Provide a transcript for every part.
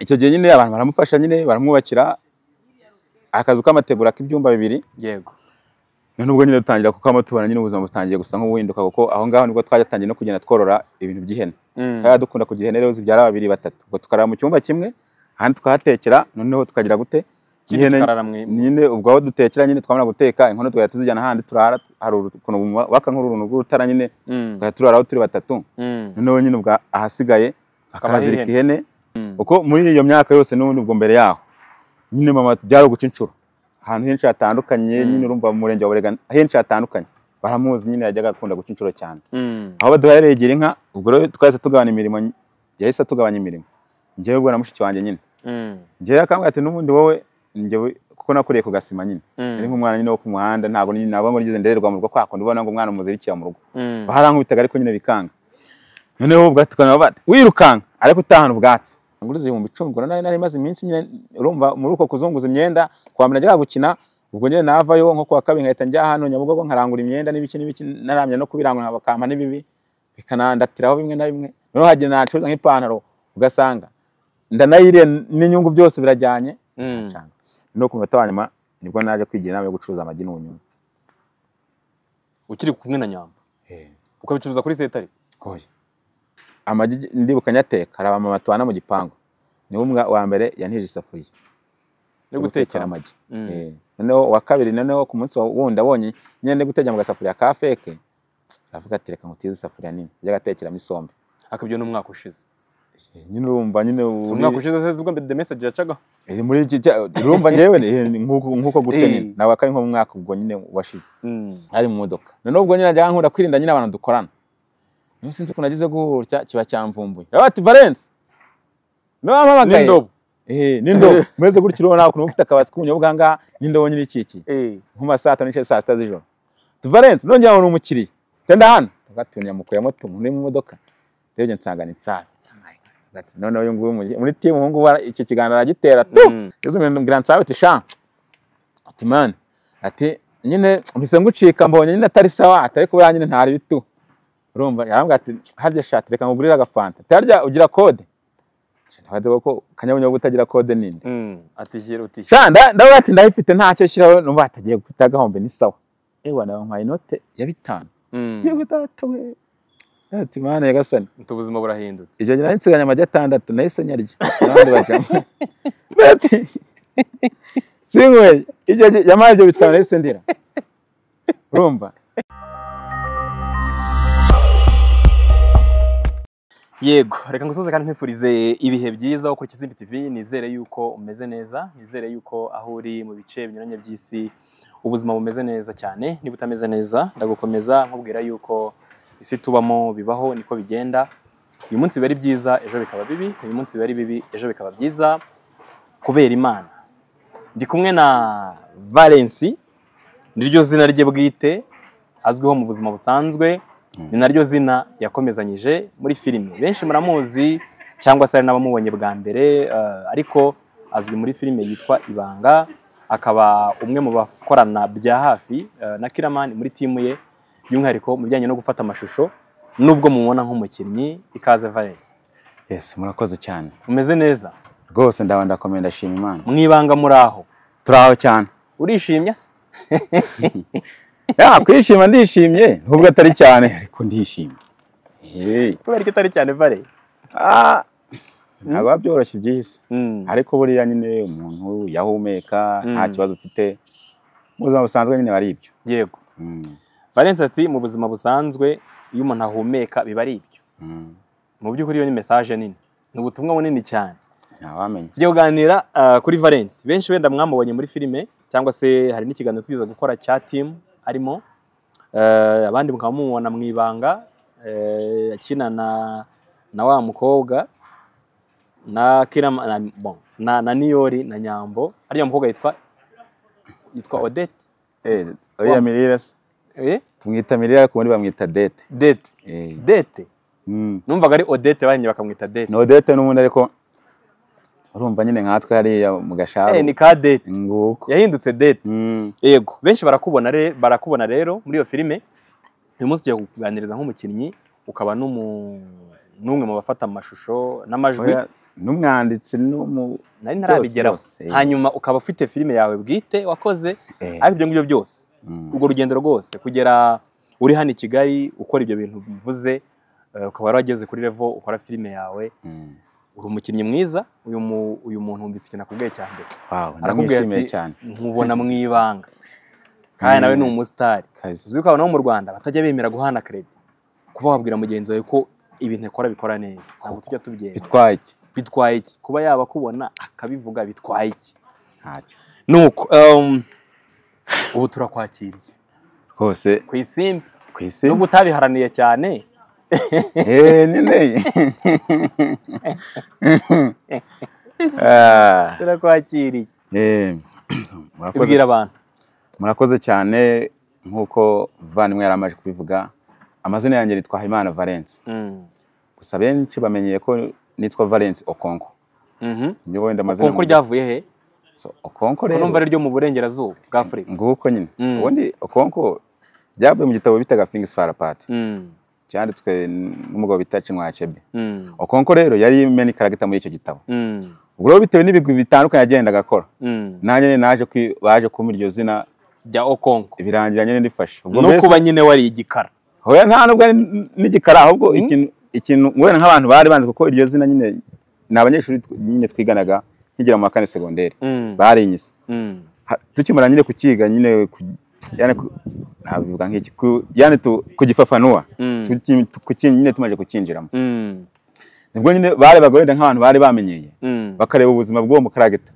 icyo gihe nyine abantu baramufasha nyine baramwubakira akazu k'amategura k'ibyumba bibiri yego none ubwo nyine dutangira kukamo tubona nyine ubuzima butangiye gusa nk'ubuhinduka kuko aho ngaho ni bwo twatangiye no kugenda tworora ibintu by'ihene Mm. twari dukunda kugira ihene rero zibyara babiri batatu ubwo tukarara mu cyumba kimwe ahandi tukahatekera noneho tukagira gute nyine ubwo aho dutekera nyine twamara guteka inkono tugahita tuzijyana ahandi turara hari ukuntu waka nk'uruntu rw'urutara nyine Mm. tugahita turaraho turi batatu Mm. noneho nyine ubwo ahasigaye akahazirika ihene. Kuko muri iyo myaka yose n'ubundi ubwo mbere yaho nyine mama byari uguca inshuro ahantu henshi hatandukanye Mm. nyine urumva mu murenge wa Burega henshi hatandukanye. Baramuzi nyine yajyaga akunda guca inshuro cyane. Mm. aho baduhaye gira inka ubwo rero twahise tugabanya imirimo yahise atugabanya imirimo. Njyewe ubwo na mushiki wanjye nyine. Njyewe akambwira ati n'ubundi wowe njyewe kuko nakuriye ku gasima nyine. Yari nk'umwana nyine wo ku muhanda ntabwo nyine ntabwo ngo nigeze ndererwa mu rugo kwa kundi ubona ngo umwana umuzirikira mu rugo. Barankubitaga ariko nyine bikanga. Noneho ubwo tukana bati wirukanka ariko utahana ubwatsi. Nguriza ibihumbi icumi ubwo nari maze iminsi nyine urumva muri uko kuzunguza imyenda kwa mbere najyaga gukina ubwo nyine navayo nko kuwa kabiri nkahita njya hano nyabugogo nkarangura imyenda n'ibiki n'ibiki naramye no kubirangura bakampa n'ibibi bikanandatiraho bimwe na bimwe. Noneho hagiye nacuruza nk'ipantaro ugasanga ndanayiriye n'inyungu byose birajyanye. Mm. no ku munota wa nyuma ni bwo naje kwigira inama yo gucuruza amagi n'ubunyobwa ukiri kumwe na nyamba ukabicuruza kuri setari. Amagi ndibuka nyateka hari abamama tubana mu gipangu. Niwe wa mbere yantije isafuriya. yo gutekera amagi. Mm. Eh. Noneho wa kabiri noneho ku munsi wundi abonye nyine ndi gutegera mu gasafuriya ka feke. Aravuga ati reka ngutize isafuriya nini. Yajyaga atekeramo isombe. ariko ibyo ni umwaka ushize Eh, Nyine urumva nyine umwaka ushize se ubwo the message yacagaho eh, muri iki urumva njyewe eh, nk'uko gute nyine. Nawe akari nko mu mwaka ubwo nyine washize. Mm. ari mu modoka noneho ubwo nyine najyaga nkunda kwirinda nyine abantu dukorana niyo sinzi ukuntu nagize gutya kiba cyamvumbuye rero ati valence ni we wampamagaye. N'indobo eh n'indobo umeze gutya urabona ukuntu ufite akabasi k'ubunyobwa aha ngaha n'indobo nyine ikikiye. Eh. nko mu saa tanu n'igice saa sita z'ijoro. Ati valence nongera ngo ni umukiriya. Tenda hano. Ati nyamukuyemo tumu uri mu modoka. Njye nsanga ni nsara noneho uyu nguyu mu- muri timu ubu ngubu iki kiganiro aragitera. Tu! Mm. Yezu mbwira nsabe ati sha! Ati man. Ati nyine mpise ngucika mbonye nyine atari sawa atari kubera nyine ntari bitu urumva yarambwira ati harya shati reka ngugurire agafanta. Ati harya ugira kode. Ndabaza ko kanyabunyobwa utagira kode ninde Mm. atishyira utishyira sha nda- ndavuga ati ndayifite ntacyo shyiraho numva hatagiye guta agahombe ni sawa. Ewa nabampaye inote ya bitanu. Mm. yewe data we. Ati mana yagasani Ati ubuzima burahindutse. Icyo gihe nari nsiganye amagi atandatu nahise nyarya. Abandi bajyamo. Bati sinyweye icyo gihe yampaye ibyo bitanu nahise ndira. Urumva? Yego reka ngusoze kandi nkwifurize ibihe byiza wo kuri Kizimbi TV nizere yuko umeze neza nizere yuko aho uri mu bice binyuranye by'isi ubuzima bumeze neza cyane. Niba utameze neza ndagukomeza nkubwira yuko isi tubamo bibaho niko bigenda. Uyu munsi biba ari byiza ejo bikaba bibi. Uyu munsi biba ari bibi ejo bikaba byiza. Kubera imana. Ndi kumwe na Valency niryo zina rye bwite azwiho mu buzima busanzwe. Ni naryo zina yakomezanyije muri filime benshi muramuzi cyangwa se hari n'abamubonye bwa mbere eh, ariko azwi muri filime yitwa ibanga. Akaba umwe mu bakorana bya hafi eh, na kiramani muri timu ye by'umwihariko mu bijyanye no gufata amashusho nubwo mumubona nk'umukinnyi ikaze valence yes murakoze cyane. Umeze neza? Rwose ndaba ndakomeye ndashima imana. Mu ibanga muri aho? Turi aho cyane. Urishimye? se kwishima ndishimye. Nubwo atari cyane ariko ndishimye. Kubera ko itari cyane vale? Ah, ntabwo biba byoroshye iby'isi Mm. ariko buriya nyine umuntu yahumeka nta Mm. kibazo ufite mu buzima busanzwe nyine bari ibyo. Yego. Valence ati mu buzima busanzwe iyo umuntu ahumeka biba ari ibyo. Mu by'ukuri iyo ni mesaje nini. Ni ubutumwa bunini cyane. Ntawamenya. Tugiye kuganira ah, kuri valence. Benshi wenda mwamubonye muri filime cyangwa se hari n'ikiganiro twiza gukora cya timu arimo Eh, abandi mukaba mumubona mu ibanga eh, akina na na wa mukobwa na na, niyori na nyambo. Ariya mukobwa yitwa yitwa odette. Eh, uriya mirire se. Eh? tumwita mirire ariko ubundi bamwita dete dete Eh, dete mm. numvaga ari odette bahinye bakamwita dete ni odete n'ubundi ariko urumva nyine nkatwe hariya mu gasharu. Eh, ni ka dete nguko yahindutse dete Mm, yego. Benshi barakubona re, barakubona rero muri iyo filime. Uyu munsi tugiye kuganiriza nk'umukinnyi ukaba n'umwe mu bafata amashusho n'amajwi. N'umwanditsi n'umu nari ntarabigeraho. Hanyuma ukaba ufite filime yawe bwite wakoze eh, ariko ibyo ngibyo byose. Mm, urwo rugendo rwose kugera uri hano i kigali ukora ibyo bintu mvuze eh, ukaba warageze kuri revo ukora filime yawe. Mm. Uri umukinnyi mwiza uyu mu- uyu muntu wumvise ikintu akubwiye cya mbere arakubwira ati nkubona mu ibanga. Kandi nawe ni umusitari. Uzi ko abantu bo mu rwanda batajya bemera guhana kredi kuba wabwira mugenzi wawe ko ibintu akora bikora neza. Ntabwo tujya tubyemera bitwaye iki? Bitwaye iki? Kuba yaba akubona akabivuga bitwaye iki? Nuko um, ubu turakwakiriye. Rwose ku isimbi. Nubwo utabiharaniye cyane nyine Ah, turakwakiriye eh, murakoze ibwira abantu murakoze cyane nk'uko muvandimwe yari amaze kubivuga amazina yanjye yitwa Habimana Valence. Gusa benshi bamenyeye ko nitwa Valence Okonko Mhm. niyo wenda amazina konko ryavuye he So, Okonko ko rero numva ari ryo mu burengerazuba bwa afurika nguko nyine ubundi Okonko byavuye mu gitabo bitaga Apart Mm. Cyanditswe n'umugabo bita Chinua Achebe Mm. Okonko rero yari main character muri icyo gitabo. Mm. ubwo rero bitewe n'ibigwi bitandukanye yagendaga akora. Mm. nanjye naje baje kumpa iryo zina bya okonko birangira nyine ndifashe. Ubwo no kuba nyine wari igikara. Hoya nta nubwo ari n'igikara ahubwo ikintu ikintu wenda nk'abantu bari banzi kuko iryo zina nyine ni abanyeshuri nyine twiganaga nkigera mu wa kane segonderi barinyise. Tukimara nyine kukiga nyine yani nabivuga nk'iki yani kugifafanua Mm. nyine tumaze kukinjiramo Mm. ni bwo nyine barebaga wenda nk'abantu bari bamenyeye. Mm. bakareba ubuzima bw'uwo mukaragita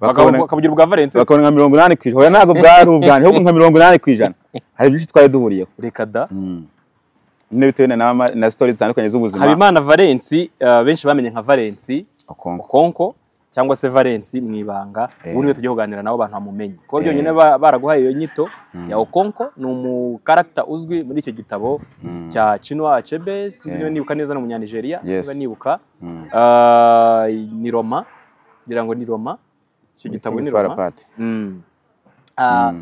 bakabugira ubwa valence. bakabona nka mirongo inani ku ijana. Hoya ntabwo bwari ubwanjye ahubwo nka mirongo inani ku ijana. Hari byinshi twari duhuriyeho. Reka da. Mm. nyine bitewe na, na, stories zitandukanye z'ubuzima. Habimana valensi uh, benshi bamenye nka valensi Okonko. Cyangwa se valensi mu ibanga Eh. ubu ni we tujya kuganira nabo abantu bamumenye kuko Eh. byonyine ba- baraguhaye iyo nyito Mm. ya okonko ni umukaragita uzwi muri icyo gitabo Mm. cya Chinua Achebe sinzi Eh. niba nibuka neza ni umunyanigeriya niba nibuka ni Roma ngira ngo ni Roma icyo gitabo ni Roma Apart. Mm. Ah,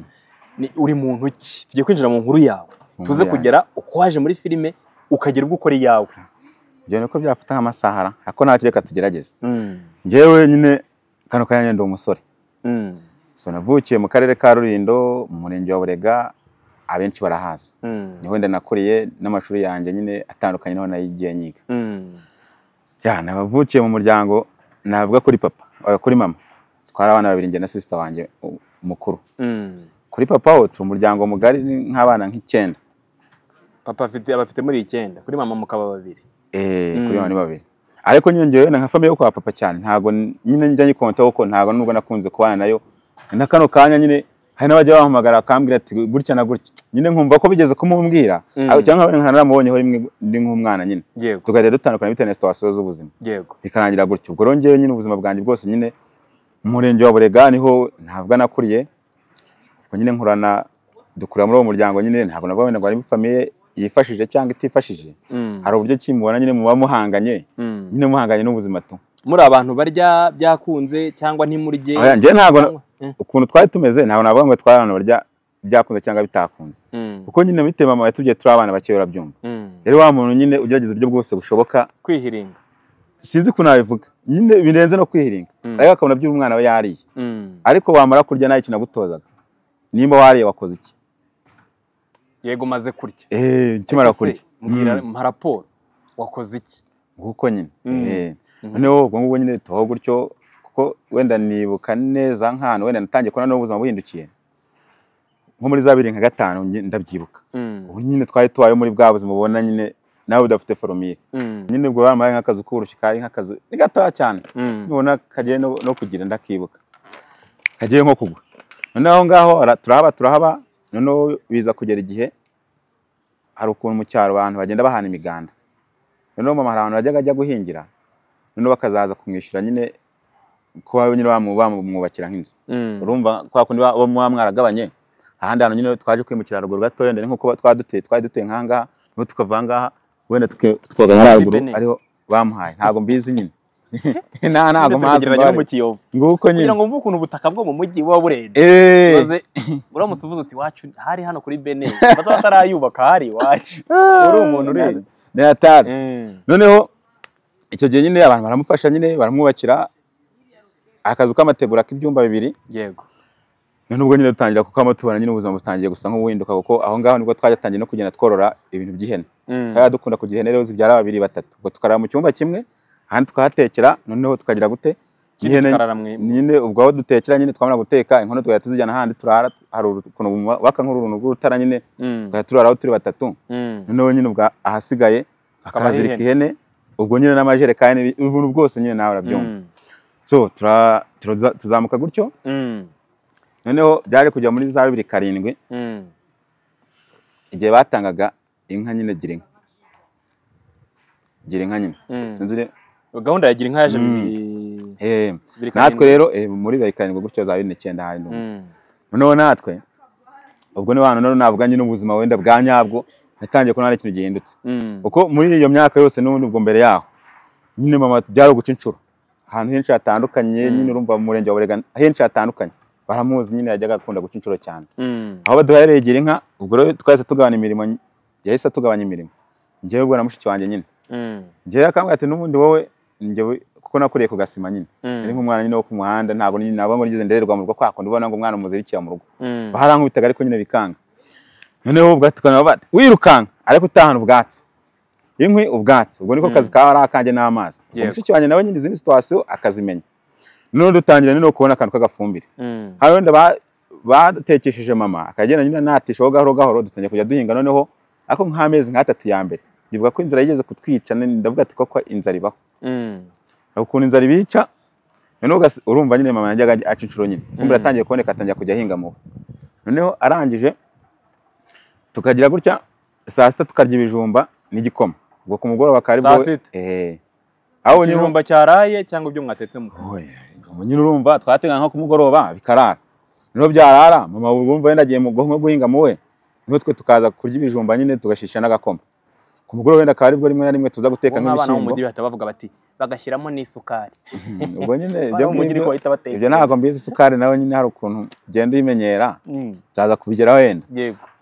ni- uri muntu ki tugiye kwinjira mu nkuru yawe tuze kugera uko waje muri filime ukagera ubwo ukora iyawe Ibyo niko byafata nk'amasahara ariko ntacyo reka tugerageze Njyewe nyine kano kanya ndi umusore. Mm. so navukiye mu karere ka Rulindo mu murenge wa Burega abenshi barahazi Mm. ni ho wenda nakuriye n'amashuri yanjye nyine atandukanye ni ho nayigiye nyiga. Mm. nabavukiye mu muryango navuga kuri papa oya, kuri mama. Twari abana babiri njye na sister wanjye mukuru. Kuri papa ho turi umuryango mugari nk'abana nk'icyenda. Papa afite abafite muri icyenda. Kuri mama mukaba babiri. Eh kuri Mm. bane babiri. Ariko nyine njyewe nka famille yo kwa papa cyane ntago n- nyine njya nyikonta kuko ntago nubwo nakunze kubana na yo. Na kano kanya nyine hari n'abajya bahamagara bakambwira ati gutya na gutya? Nyine nkumva ko bigeze kumumbwira Mm. cyangwa nkaba naramubonyeho rimwe ndi nk'umwana nyine. Tugahita dutandukana bitewe na situation z'ubuzima. Bikarangira gutyo. Ubwo rero njyewe nyine ubuzima bwanjye bwose nyine mu murenge wa Burega ni ho ntabwo nakuriye ubwo nyine nkurana dukurira muri uwo muryango nyine ntabwo nabwo wenda ngo ari famille. Yifashije cyangwa itifashije. Mm. hari uburyo kimubona nyine muba muhanganye? Mm. nyine muhanganye n'ubuzima tu. Muri abantu barya byakunze cyangwa ntimurye ntabwo Eh. ukuntu twari tumeze ntabwo navuga ngo twari abantu barya byakunze cyangwa bitakunze. Mm. kuko nyine bitewe mama yatubwiye turi abana bake urabyumva. Rero wa muntu nyine ugerageza uburyo bwose bushoboka kwihiringa. sinzi ukuntu nabivuga. Nyine birenze no kwihiringa. Ariko akabona by'uyu umwana we yariye. Ariko wamara kurya nawe kinagutozaga nimba wariye wakoze iki? Yego maze kurya. Eh ukimara Ese, kurya. mbwira Mm. raporo. Wakoze iki? Nguko nyine. Mm. eh. Mhm. noneho ubwo ngubwo nyine tubaho gutyo kuko wenda nibuka neza nk'ahantu wenda natangiye kubona n'ubuzima buhindukiye nko muri za bibiri nka gatanu ndabyibuka. Mm. ubu nyine twari tubayeho muri bwa buzima ubona nyine nawe udafite foromire. Nyine ubwo bambaye nk'akazu k'uburushyi kari nk'akazu ni gatoya cyane. Nubona kagiye no, kugira ndakibuka. Kagiye nko kugwa. Noneho aho ngaho turahaba turahaba noneho biza kugera igihe hari ukuntu mu cyaro abantu bagenda bahana imiganda noneho mama hari abantu bajyaga ajya guhingira noneho bakazaza kumwishyura nyine kuba nyine bamwubakira nk'inzu Mm. urumva kwa kundi ba- muba mwaragabanye ahandi hantu nyine twaje kwimukira haruguru gatoya ndetse nk'uko twari duteye twari duteye nk'ahangaha ni ho tukava ahangaha wenda tuke- tukoga nka haruguru Benin. ariho bamuhaye ntabwo mbizi nyine nta ntabwo tugereranya no mu mbare. Kiyovu nguko nyine. Kugira ngo mve ukuntu ubutaka bwo mu mujyi buba burenze maze uramutse uvuze uti iwacu hari hano kuri bene bato batarayubaka hari iwacu uri umuntu urenze. Ni hatari noneho icyo gihe nyine abantu baramufasha nyine baramwubakira akazu k'amategura k'ibyumba bibiri. Yego. None ubwo nyine dutangira kukamo tubona nyine ubuzima butangiye gusa nk'ubuhinduka kuko aho ngaho ni bwo twatangiye no kugenda tworora ibintu by'ihene. Mm. kandi dukunda kugira ihene rero zibyara babiri batatu. Ubwo tukarara mu cyumba kimwe ahandi tukahatekera noneho tukagira gute? Nyine ubwo aho dutekera nyine twamara guteka inkono tugahita tuzijyana ahandi turara hari ukuntu waka nk'uruntu rw'urutara nyine Mm. tugahita turaraho turi batatu. Mm. noneho nyine ubwo ahasigaye akahazirika ihene. ubwo nyine n'amajerekani ubuntu bwose nyine nawe urabyumva. Mm. so tuzamuka gutyo. Noneho byaje kujya muri za bibiri karindwi igihe batangaga inka nyine gira inka gira inka nyine gahunda ya gira inka yaje Mm. bibiri eh, natwe rero eh, muri bibiri karindwi gutyo za bibiri n'icyenda hari n'umwe. Mm. noneho natwe ubwo ni wantu navuga nyine ubuzima wenda bwa nyabwo natangiye kubona hari ikintu gihindutse. Kuko muri iyo myaka yose n'ubundi ubwo mbere yaho nyine mama byari uguca inshuro ahantu henshi hatandukanye nyine urumva mu murenge wa Burega henshi hatandukanye. Baramuzi nyine yajyaga akunda guca inshuro cyane. Aho baduhaye gira inka ubwo rero twahise tugabanya imirimo yahise atugabanya imirimo. Njyewe ubwo na mushiki wanjye nyine. Njyewe akambwira ati n'ubundi wowe kuko nakuriye ku gasima nyine. Mm. nk'umwana nyine wo ku muhanda ntabwo ntabwo ngo nigeze ndererwa mu rugo kwa kundi ubona ngo umwana umuzirikira mu rugo. Barankubitaga ariko nyine bikanga. Noneho ubwo tukana bati wirukanka. Ariko utahana ubwatsi. Inkwi ubwatsi. Ubwo niko Mm. kazi kawe ari akanjye n'amazi. Mushiki wanjye nawe nyine izindi situwasiyo akazimenya. Noneho dutangira nyine kubona akantu k'agafumbire. Mm. hari wenda ba- batekesheje mama akagenda nyine natishaho gahoro gahoro dutangiye kujya duhinga. Noneho ariko nk'amezi nk'atatu ya mbere ndibuka ko inzara yigeze kutwica ndavuga ati koko inzara ibaho. Ukuntu inzara ibica noneho urumva nyine mama yajyaga aca inshuro nyine. Ifumbire Mm. atangiye kuboneka atangira kujya ahinga muwe noneho arangije tukagira gutya saa sita tukarya ibijumba n'igikoma ubwo ku mugoroba kari Saa bwo sita? eh aho ikijumba cyaraye cyangwa ibyo mwatetse mu nyine urumva twateganya nko ku mugoroba bikarara. Noneho byarara mama wumva wenda agiye mu nko guhinga muwe noneho twe tukaza kurya ibijumba nyine tugashisha n'agakoma. Ku mugoroba wenda akaba ari bwo rimwe na rimwe tuza guteka nk'abana bo mu nk'ibishyimbo. mujyi bahita bavuga bati bagashyiramo n'isukari. Mhm, ubwo nyine abana ibyo mu ntabwo mbizi isukari nawe nyine hari ukuntu ugenda uyimenyera Mm. tuzaza kubigeraho wenda.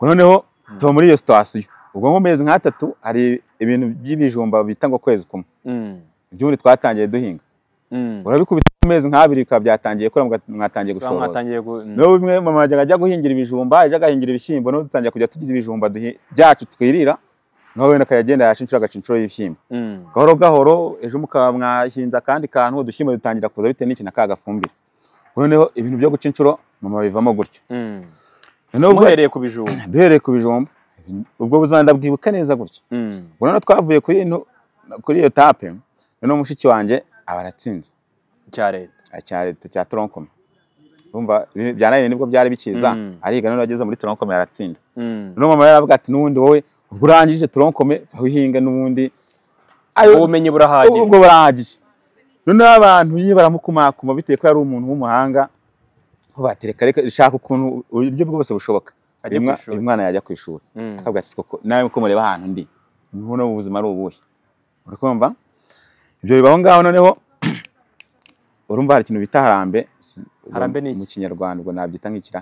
Noneho tuba muri iyo situwasiyo ubwo nko mu mezi nk'atatu hari ibintu by'ibijumba bita ngo kwezi kumwe. Mm. iby'ubundi twatangiye duhinga. Mm. urabikubita mu mezi nk'abiri bikaba byatangiye kora mwatangiye Baba gushoroza mwatangiye gu- mm. niyo bimwe mama yajyaga ajya guhingira ibijumba yajya agahingira ibishyimbo noneho dutangira kujya tugira ibijumba byacu twirira. Naho wenda akajya agenda yaca inshuro agaca inshuro y'ibishyimbo. Mm. gahoro gahoro ejo mukaba mwahinze akandi kantu udushyimbo dutangira kuza bitewe n'iki na ka gafumbire. Noneho ibintu byo guca inshuro mama bivamo Mm. noneho ubwo- muhereye ku bijumba. Duhereye ku bijumba. Ubwo buzima ndabwibuka neza gutya. Mm. ubwo noneho twavuye kuri ino- kuri iyo tape noneho mushiki wanjye aba aratsinze. Cya leta. Cya leta cya toronkome. Urumva bya ni bwo byari bikiza Mm. ariga noneho ageze muri toronkome aratsinda Mm. noneho mama yaravuga ati n'ubundi wowe ubwo urangije toronkome uhinga n'ubundi. Ayo ubumenyi burahagije. ubwo burahagije noneho abantu nyine baramukumakuma bitewe ko yari umuntu w'umuhanga ko batereka reka shaka ukuntu uburyo bwose bushoboka. Uyu mwana yajya ku ishuri. Mm. akavuga ati koko nawe ko mureba ahantu ndi muno ubuzima ari ubuhe? Uri kumva ibyo bibaho ngaho noneho urumva hari ikintu bita harambe. Harambe ni iki? mu kinyarwanda ubwo nabyita nk'ikira.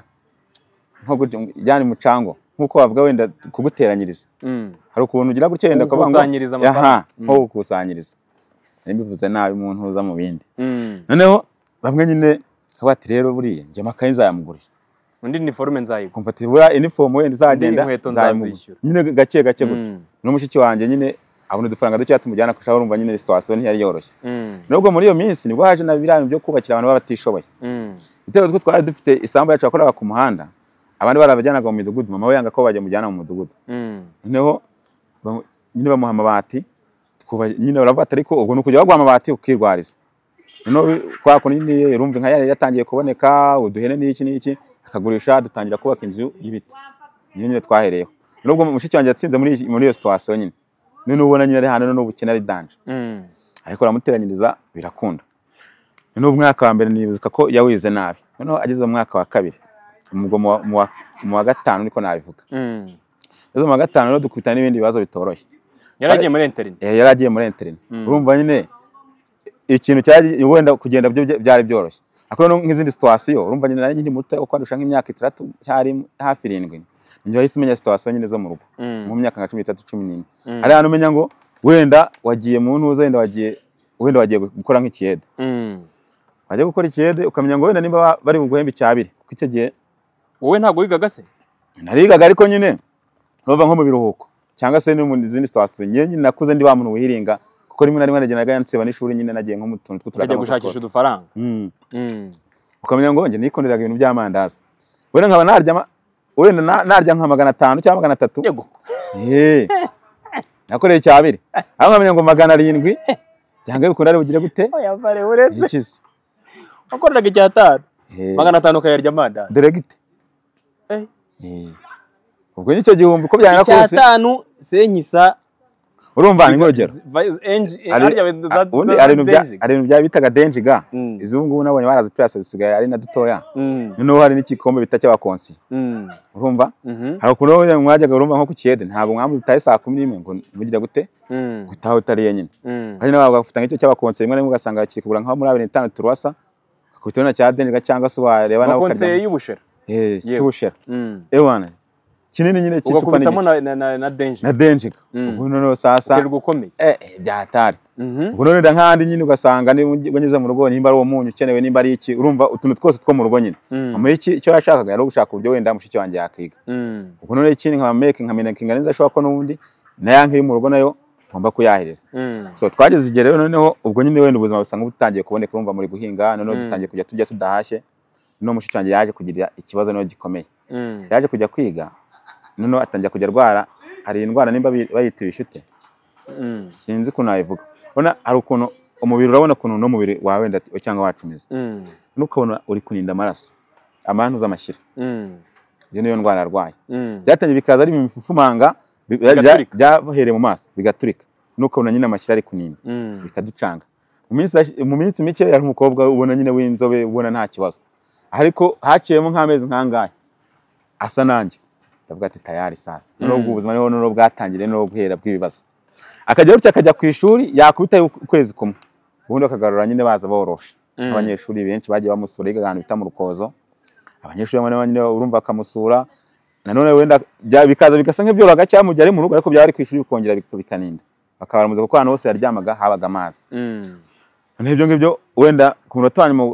Nko gutya ijyana mucango nk'uko bavuga wenda kuguteranyiriza Mm. hari ukuntu ugira gutya wenda ukavuga ngo Gukusanyiriza aha Mm. nko gukusanyiriza nari mbivuze nabi umuntu uza mu bindi Mm. noneho bamwe nyine bakavuga ati rero buriya njye amakaye nzayamugurira undi ni forume nzayigura kumva ati buriya inifomu wenda izagenda nzazishyura. nyine gake gake gutya Mm. n'umushiki wanjye nyine abona udufaranga dukeya tumujyana ku ishuri urumva nyine situwasiyo ntiyari yoroshye Mm. nubwo muri iyo minsi ni bwo haje na biriya byo kubakira abantu baba batishoboye Mm. bitewe n'uko twari dufite isambu yacu yakoraga ku muhanda abandi barabajyanaga mu midugudu mama we yanga ko bajyamujyana mu mudugudu. Mm. noneho nyine bamuha amabati nyine baravuga ariko ubwo ni ukujya baguha amabati ukirwariza kwa kundi nyine urumva inka yari yatangiye kuboneka uduhene n'iki n'iki akagurisha dutangira kubaka inzu y'ibiti. Niyo nyine twahereyeho. Nubwo mushiki wanjye yatsinze muri iyo situwasiyo nyine. None ubona nyine ari hantu none ubukene ari danje. Mm. ariko aramuteranyiriza birakunda. Noneho umwaka wa mbere nibuka ko yawize nabi. Noneho ageze mu mwaka wa kabiri ubwo mu wa- gatanu niko nabivuga. Mm. mu wa gatanu rero dukubita n'ibindi bibazo bitoroshye. Yaragiye muri interine Eh, yari agiye muri interine Mm. urumva nyine ikintu cyari wenda kugenda byari byoroshye. Ariko nk'izindi situwasiyo urumva nyine nari nkiri muto uko arusha nk'imyaka itandatu cyari hafi irindwi. Njye wahise umenya situwasiyo nyine zo mu rugo. Mm. mu myaka nka cumi n'itatu cumi n'ine. Hari ahantu umenya ngo wenda wagiye mu ntuza wenda wagiye wenda wagiye gukora nk'ikiyede. Wajya gukora ikiyede ukamenya ngo wenda niba ba- bari buguhembe icyabiri. Kuko icyo gihe wowe ntabwo wigaga se? Narigaga ariko nyine nuva nko mu biruhuko. Cyangwa se no mu zindi situwasiyo nyine nyine nakuze ndi wa muntu wihiringa kuko rimwe na rimwe nagendaga nsiba n'ishuri nyine nagiye nko mu tuntu ukajya tw'uturaga gushakisha udufaranga. Mm. Mm. ukamenya ngo njye nikundiraga ibintu by'amandazi. Wenda nkaba narya wenda na- narya nka magana atanu cyangwa magana atatu. Yego. Nakoreye icyabiri. Aho nkamenya ngo magana arindwi cyangwa bikunda ari bugire gute? Oya vare uretse. Wakoreraga icyatanu magana atanu ukayarya amandazi. Dore gite. Ubwo ni cyo gihumbi uko byanga kose. Icyatanu senkisa urumva ni nk'urugero ubundi hari ibintu bya- Denji. hari ibintu bya bitaga denjiga Mm. izi ubu ngubu nabonye barazipirasa zisigaye ari na dutoya. Mm. noneho hari n'igikombe bita cy'abakonsi Mm. urumva? Hari ukuntu wowe mwajyaga urumva nko ku kiyede. Ntabwo mwamwe utahe saa kumi n'imwe ngo mugira gute? Gutaha utariye nyine. Kandi nawe bagafata nk'icyo cy'abakonsi rimwe na rimwe ugasanga kiri kugura nka muri abiri n'itanu turuwasa ukakubitaho na cya denjiga cyangwa se wareba nawe ukarya y'ubushera. Eh. Cy'ubushera Mm. ewana kinini nyine cy'icupa ugakubitamo n'igice na, na, na, na denji na denjiga Mm. ubwo noneho sasa ukirirwa ukomeye eh eh, byahatari Mhm. ubwo none nk'ahandi nyine ugasanga niba ugeze mu rugo nimba ari uwo munyu ukenewe nimba ari iki urumva utuntu twose two mu rugo nyine Mm. mama iki icyo yashakaga yari gushaka uburyo wenda mushiki wanjye yakiga Mm. ubwo none ikindi nka meke nka menekinga neza ashobora ko n'ubundi na ya nkiri mu rugo na yo ngomba kuyahirira Mm. so twageze igihe rero noneho ubwo nyine wenda ubuzima busanga butangiye kuboneka urumva muri guhinga noneho Mm. dutangiye kujya tujya tudahashye noneho mushiki wanjye yaje kugira ikibazo noneho gikomeye. Mm. yaje kujya kwiga noneho atangira kujya arwara hari indwara nimba bayita ibishute Mm. sinzi ukuntu nabivuga. Ubona hari ukuntu umubiri urabona ukuntu n'umubiri wawe wenda cyangwa wacu umeze. Mm. n'ukabona uri kurinda amaraso. Amantu amashyira Mm. iyo niyo ndwara arwaye byatangiye bikaza ari Bigaturika. byahereye mu maso bigaturika. N'ukabona nyine amashyira ari kuninda. Bikaducanga. Mu minsi mike yari umukobwa ubona nyine w'inzobe ubona nta kibazo. Ariko haciyemo nk'amezi nk'angahe? Asa nanjye ndavuga ati tayari sasa. Mm. ubwo ubuzima ni ho noneho bwatangiriye noneho guhera bw'ibibazo. Akajya gutya akajya ku ishuri yakubita ukwezi kumwe. Ubundi bakagarura nyine baza boroshe. Mm. abanyeshuri benshi bagiye bamusura ahantu bita mu rukozo. Abanyeshuri bamwe nyine urumva bakamusura. Nanone wenda bikaza bigasa nk'ibyoroga cyangwa mu gihe ari mu rugo ariko byaba ari ku ishuri bikongera bik- bikaninda. Bakabaramuza kuko ahantu hose yaryamaga habaga amazi. Mm. noneho ibyo ngibyo wenda ku munota wa nyuma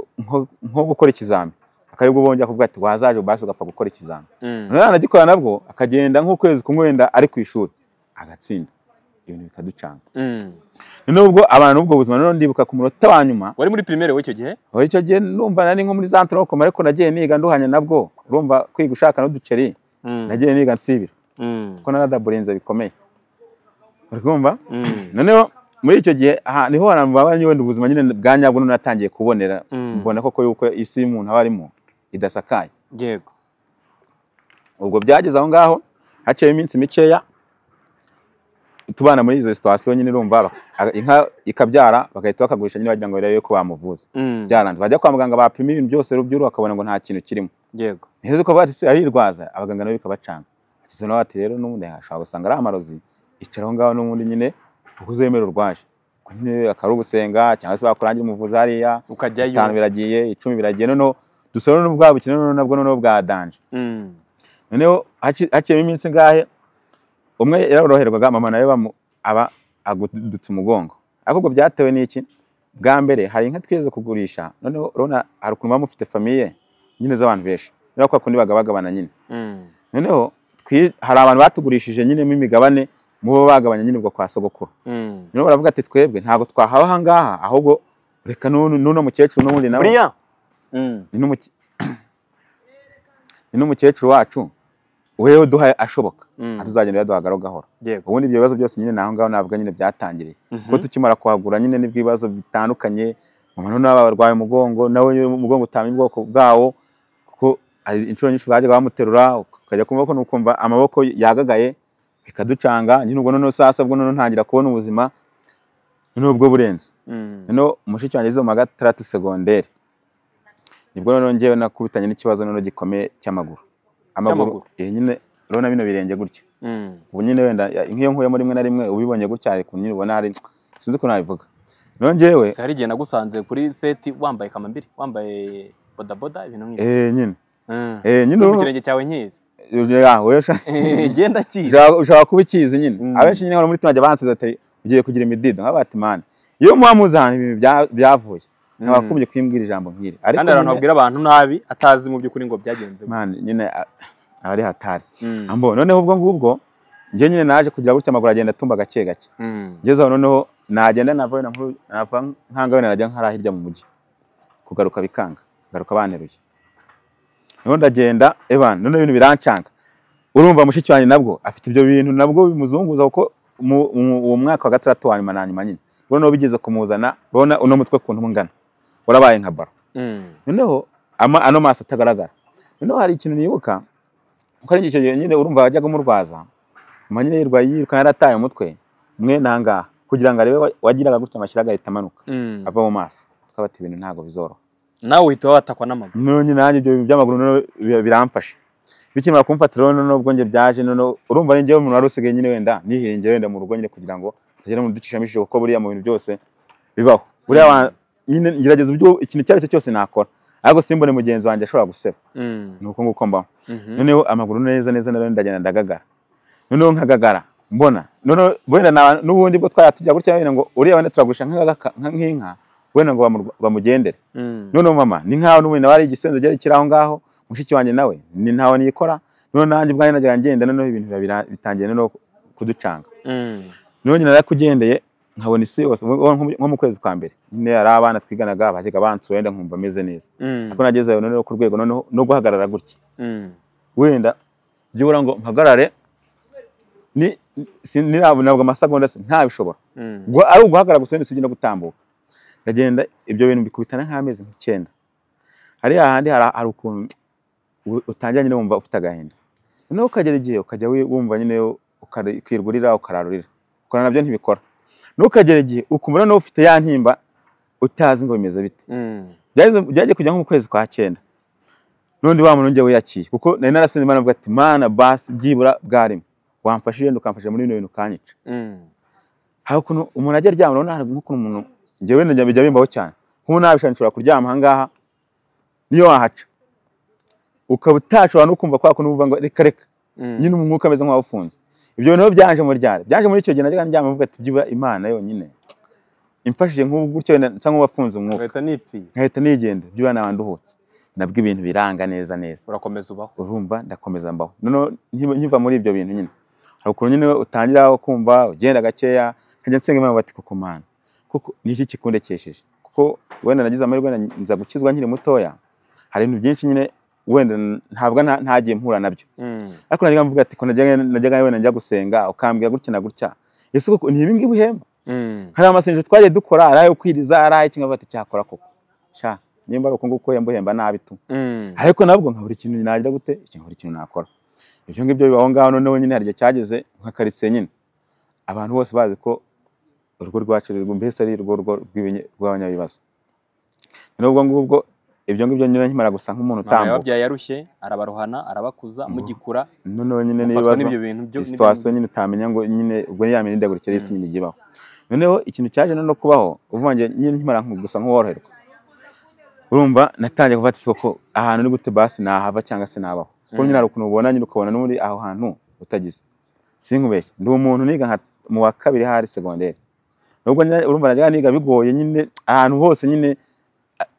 nko gukora ikizami akaribwo bongera kuvuga ati wazaje basi ugapfa gukora ikizami. Mm. noneho yanagikora nabwo akagenda nk'ukwezi kumwe wenda ari ku ishuri. Agatsinda. Ibintu bikaducanga. Mm. noneho ubwo abantu ubwo buzima noneho ndibuka ku munota wa nyuma wari muri primaire w'icyo gihe? icyo gihe numva nari nko muri za ntorokoma ariko nagiye niga nduhanya nabwo urumva kwiga ushaka n'uduceri Mm. nagiye niga nsibira. Kuko naradaburinze bikomeye. Uri kumva? Noneho muri icyo gihe aha ni ho baba wenda ubuzima nyine bwa nyabwo natangiye kubonera. Mbona koko yuko isi y'umuntu aba arimo. Idasakaye yego. Ubwo byageze aho ngaho haciyeho iminsi mikeya tubana muri izo situwasiyo nyine urumva inka ikabyara bagahita bakagurisha nyine bagira ngo barebe ko bamuvuza Mm. byaranze. Bajya kwa muganga bapima ibintu byose by'uruhu bakabona ngo nta kintu kirimo. Yego. Ntizo ko arirwaza abaganga nabo bikabacanga akize nawe ati rero n'ubundi ashobora gusanga ari amarozi icara aho ngaho n'ubundi nyine kuko uzemera urwaje. Nyine akaba ari ugusenga cyangwa se bakurangira umuvuzi hariya ukajyayo. bitanu biragiye icumi biragiye. Noneho dusore n'ubwa bukene noneho nabwo noneho bwa danje noneho haci- haciyemo iminsi ngahe umwe yaroroherwaga mama nawe aba agudutse umugongo ariko ubwo byatewe n'iki bwa mbere hari inka twigeze kugurisha. Noneho urabona hari ukuntu muba mufite famiye nyine z'abantu benshi niba kwa kundi baga bagabana nyine noneho twi- hari abantu batugurishije nyine mo imigabane mu bo bagabanya nyine ubwo kwa sogokuru. Noneho baravuga ati twebwe ntabwo twahawe aha ngaha ahubwo reka n'uno mukecuru n'ubundi nawe. Ni n'umuke- ni n'umukecuru wacu wewe uduha ashoboka. Mm. tuzagenda yaduhagaraho gahoro. Ubundi ibyo bibazo byose nyine naho ngaho navuga nyine byatangiriye. Kuko tukimara kuhagura nyine ni bwo ibibazo bitandukanye mama noneho aba barwaye umugongo nawe umugongo utamenya ubwoko bwawo kuko inshuro nyinshi bajyaga bamuterura ukajya kumva ko nukumva amaboko yagagaye bikaducanga nyine ubwo noneho sasa bwo noneho ntangira kubona ubuzima noneho ubwo burenze. Mm. noneho mushiki wanjye yize mu wa gatandatu segonderi ni bwo noneho ngewe nakubitanye n'ikibazo noneho gikomeye cy'amaguru. Amaguru eh, nyine urabona bino birenge gutya. Mm. ubu nyine wenda nk'iyo nkuyemo rimwe na rimwe ubibonye gutya ariko nyine ubona hari sinzi uko nabivuga. Noneho ngewe Se hari igihe nagusanze kuri seti wambaye kamambiri wambaye bodaboda ibintu nk'ibyo eh nyine. Mm. eh nyine ikirenge cyawe nkizi? Genda kizi. Ushaka ushaka kuba ukizi nyine? Mm. abenshi nyine muri tunajya bansiza ati ugiye kugira imidido nk'abati mani. Iyo muba muzi ahantu ibintu bya- byavuye. Mm. ntabakumbye kwimbwira ijambo nk'iri. Ariko kandi abantu babwira abantu nabi atazi mu by'ukuri ngo byagenze nyine aba ari hatari. Mm. ambo noneho ubwo ngubwo njye nyine naje kugira gutya amaguru agenda atumba gake gake. Mm. ngeze aho noneho nagenda nava nkanga wenda najya nkara hirya mu mujyi kugaruka bikanga garuka baneruye ni ho ndagenda eba noneho ibintu birancanga. Urumva mushiki wanjye nabwo afite ibyo bintu nabwo bimuzunguza kuko uwo mwaka wa gatandatu wa nyuma na nyuma nyine. Noneho bigeze kumuzana urabona uno mutwe ukuntu ungana warabaye nka baro Mm. noneho ama ano maso atagaragara. Noneho hari ikintu nibuka kuko ari icyo gihe nyine urumva wajyaga umurwaza nyine yirwaye yiruka yarataye umutwe mwe nangaha. Kugira ngo arebe wa- wagiraga gutya amashyira agahita amanuka Mm. ava mu maso. Tukaba ati ibintu ntabwo bizoroha. Nawe uhita watakwa n'amaguru. Nyine nanjye ibyo by'amaguru biramfashe. Bikimara kumfatira rero noneho ubwo njye byaje noneho urumva ni njyewe umuntu wari usigaye nyine wenda nihinge wenda mu rugo nyine kugira ngo tugere mu ducishamo kuko buriya mu bintu byose bibaho. Buriya wa- nyine ngerageza uburyo ikintu icyo ari cyo cyose nakora ariko simbone mugenzi wanjye ashobora guseba Mm. ni uko nguko mbaho Mhm. noneho amaguru neza neza na yo ndagenda ndagagara noneho nkagagara mbona noneho wenda n'ubundi bwo twaya tujya gutya wenda ngo uriya wenda nka- nk'inka wenda ngo bamu- bamugendere Mm. noneho mama ni nkaho n'ubundi nawe ari igisenzo cyari kiri aho ngaho mushiki wanjye nawe ni ntawe niyikora noneho nanjye ubwanjye najyaga ngenda noneho ibintu bitangiye noneho kuducanga Mm. noneho nyine narakugendeye nkabona isi yose nko mu kwezi kwa mbere. Nyine hari abana twiganaga bajyaga bansura wenda nkumva ameze neza. Mm. ariko nagezeyo noneho ku rwego noneho no guhagarara gutya. Mm. wenda byibura ngo mpagarare si- amasegonda se ntabishobora. Mm. Ari uguhagarara gusa wenda sijya no gutambuka. Ndagenda ibyo bintu mbikubitana nk'amezi nk'icyenda. Hariya handi hari ukuntu utangira nyine wumva ufite agahinda. Noneho ukagera igihe ukajya wumva nyine ukirwurira ukararurira. Ukora na byo ntibikora. Ntukagera igihe ukumva noneho ufite ya ntimba utazi ngo bimeze bite. Mm. byagiye kujya nko mu kwezi kwa cyenda. N'undi wa muntu njye wiyakiye kuko nari narasenze imana avuga ati mana basi byibura bwarimo wamfashije ukamfasha muri bino bintu ukanyica. Mm. hari ukuntu umuntu ajya aryama urabona hari nk'ukuntu umuntu njyewe wenda njya bijya bimbaho cyane. Nk'ubu nabishobora nshobora kuryama aha ngaha niyo wahaca. Ukaba utashobora no kumva kwa kuntu uvuga ngo reka reka. Mm. nyine umwuka ameze nk'uwawufunze ibyo bintu byanje mu ryari? Byaje muri icyo gihe najyaga ndyama mvuga ati byibura imana yonyine. Imfashije nk'ubu gutyo nsa nk'uwafunze umwuka. Nkahita nigenda. Byibura nawe nduhutse nabwo ibintu biranga neza neza. Urakomeza ubaho. Urumva ndakomeza mbaho. Noneho nkiva muri ibyo bintu nyine. Hari ukuntu nyine utangira kumva ugenda gakeya nkajya nsenga imana bati koko mana. Kuko ni iki kikundekesheje? Kuko wenda nagize amahirwe nza gukizwa nkiri mutoya hari ibintu byinshi nyine wenda ntabwo nta- ntagiye mpura na byo. Mm. ariko najyaga mvuga ati ko najyaga wenda njya gusenga ukambwira gutya na gutya. Ese koko ni ibi ngibi uhemba Mm. hari amasengesho twagiye dukora ari ayo kwiriza ari ayo kimwe bati cyakora koko sha nimba ari uko nguko uhemba uhemba nabi tu. Mm. ariko nabwo nkabura ikintu nagira gute iki nkabura ikintu nakora. Ibyo ngibyo bibaho ngaho noneho nyine hari igihe cyageze nka karitsiye nyine. Abantu bose bazi ko urugo rwacu mbese ari urwo rw'abanyabibazo. Nubwo ngubwo ibyo ngibyo nyine nkimara gusa nk'umuntu mama utambuka. yababyaye yarushye arabarohana arabakuza mugikura noneho nyine n'ibibazo n'ibyo bintu byo situwasiyo nyine utamenya ngo nyine ubwo ya mirindagurikire y'isi nyine igibaho. Noneho ikintu cyaje no kubaho uvange nyine nkimara gusa nk'uworoherwa. Urumva natangiye kuvuga ati koko ahantu ni gute basi nahava cyangwa se nabaho? Kuko nyine hari ukuntu ubona nyine ukabona n'ubundi aho hantu utagize. Sinkubeshye ndi umuntu niga nka mu wa kabiri hari segonderi nubwo nyine urumva najyaga niga bigoye nyine ahantu hose nyine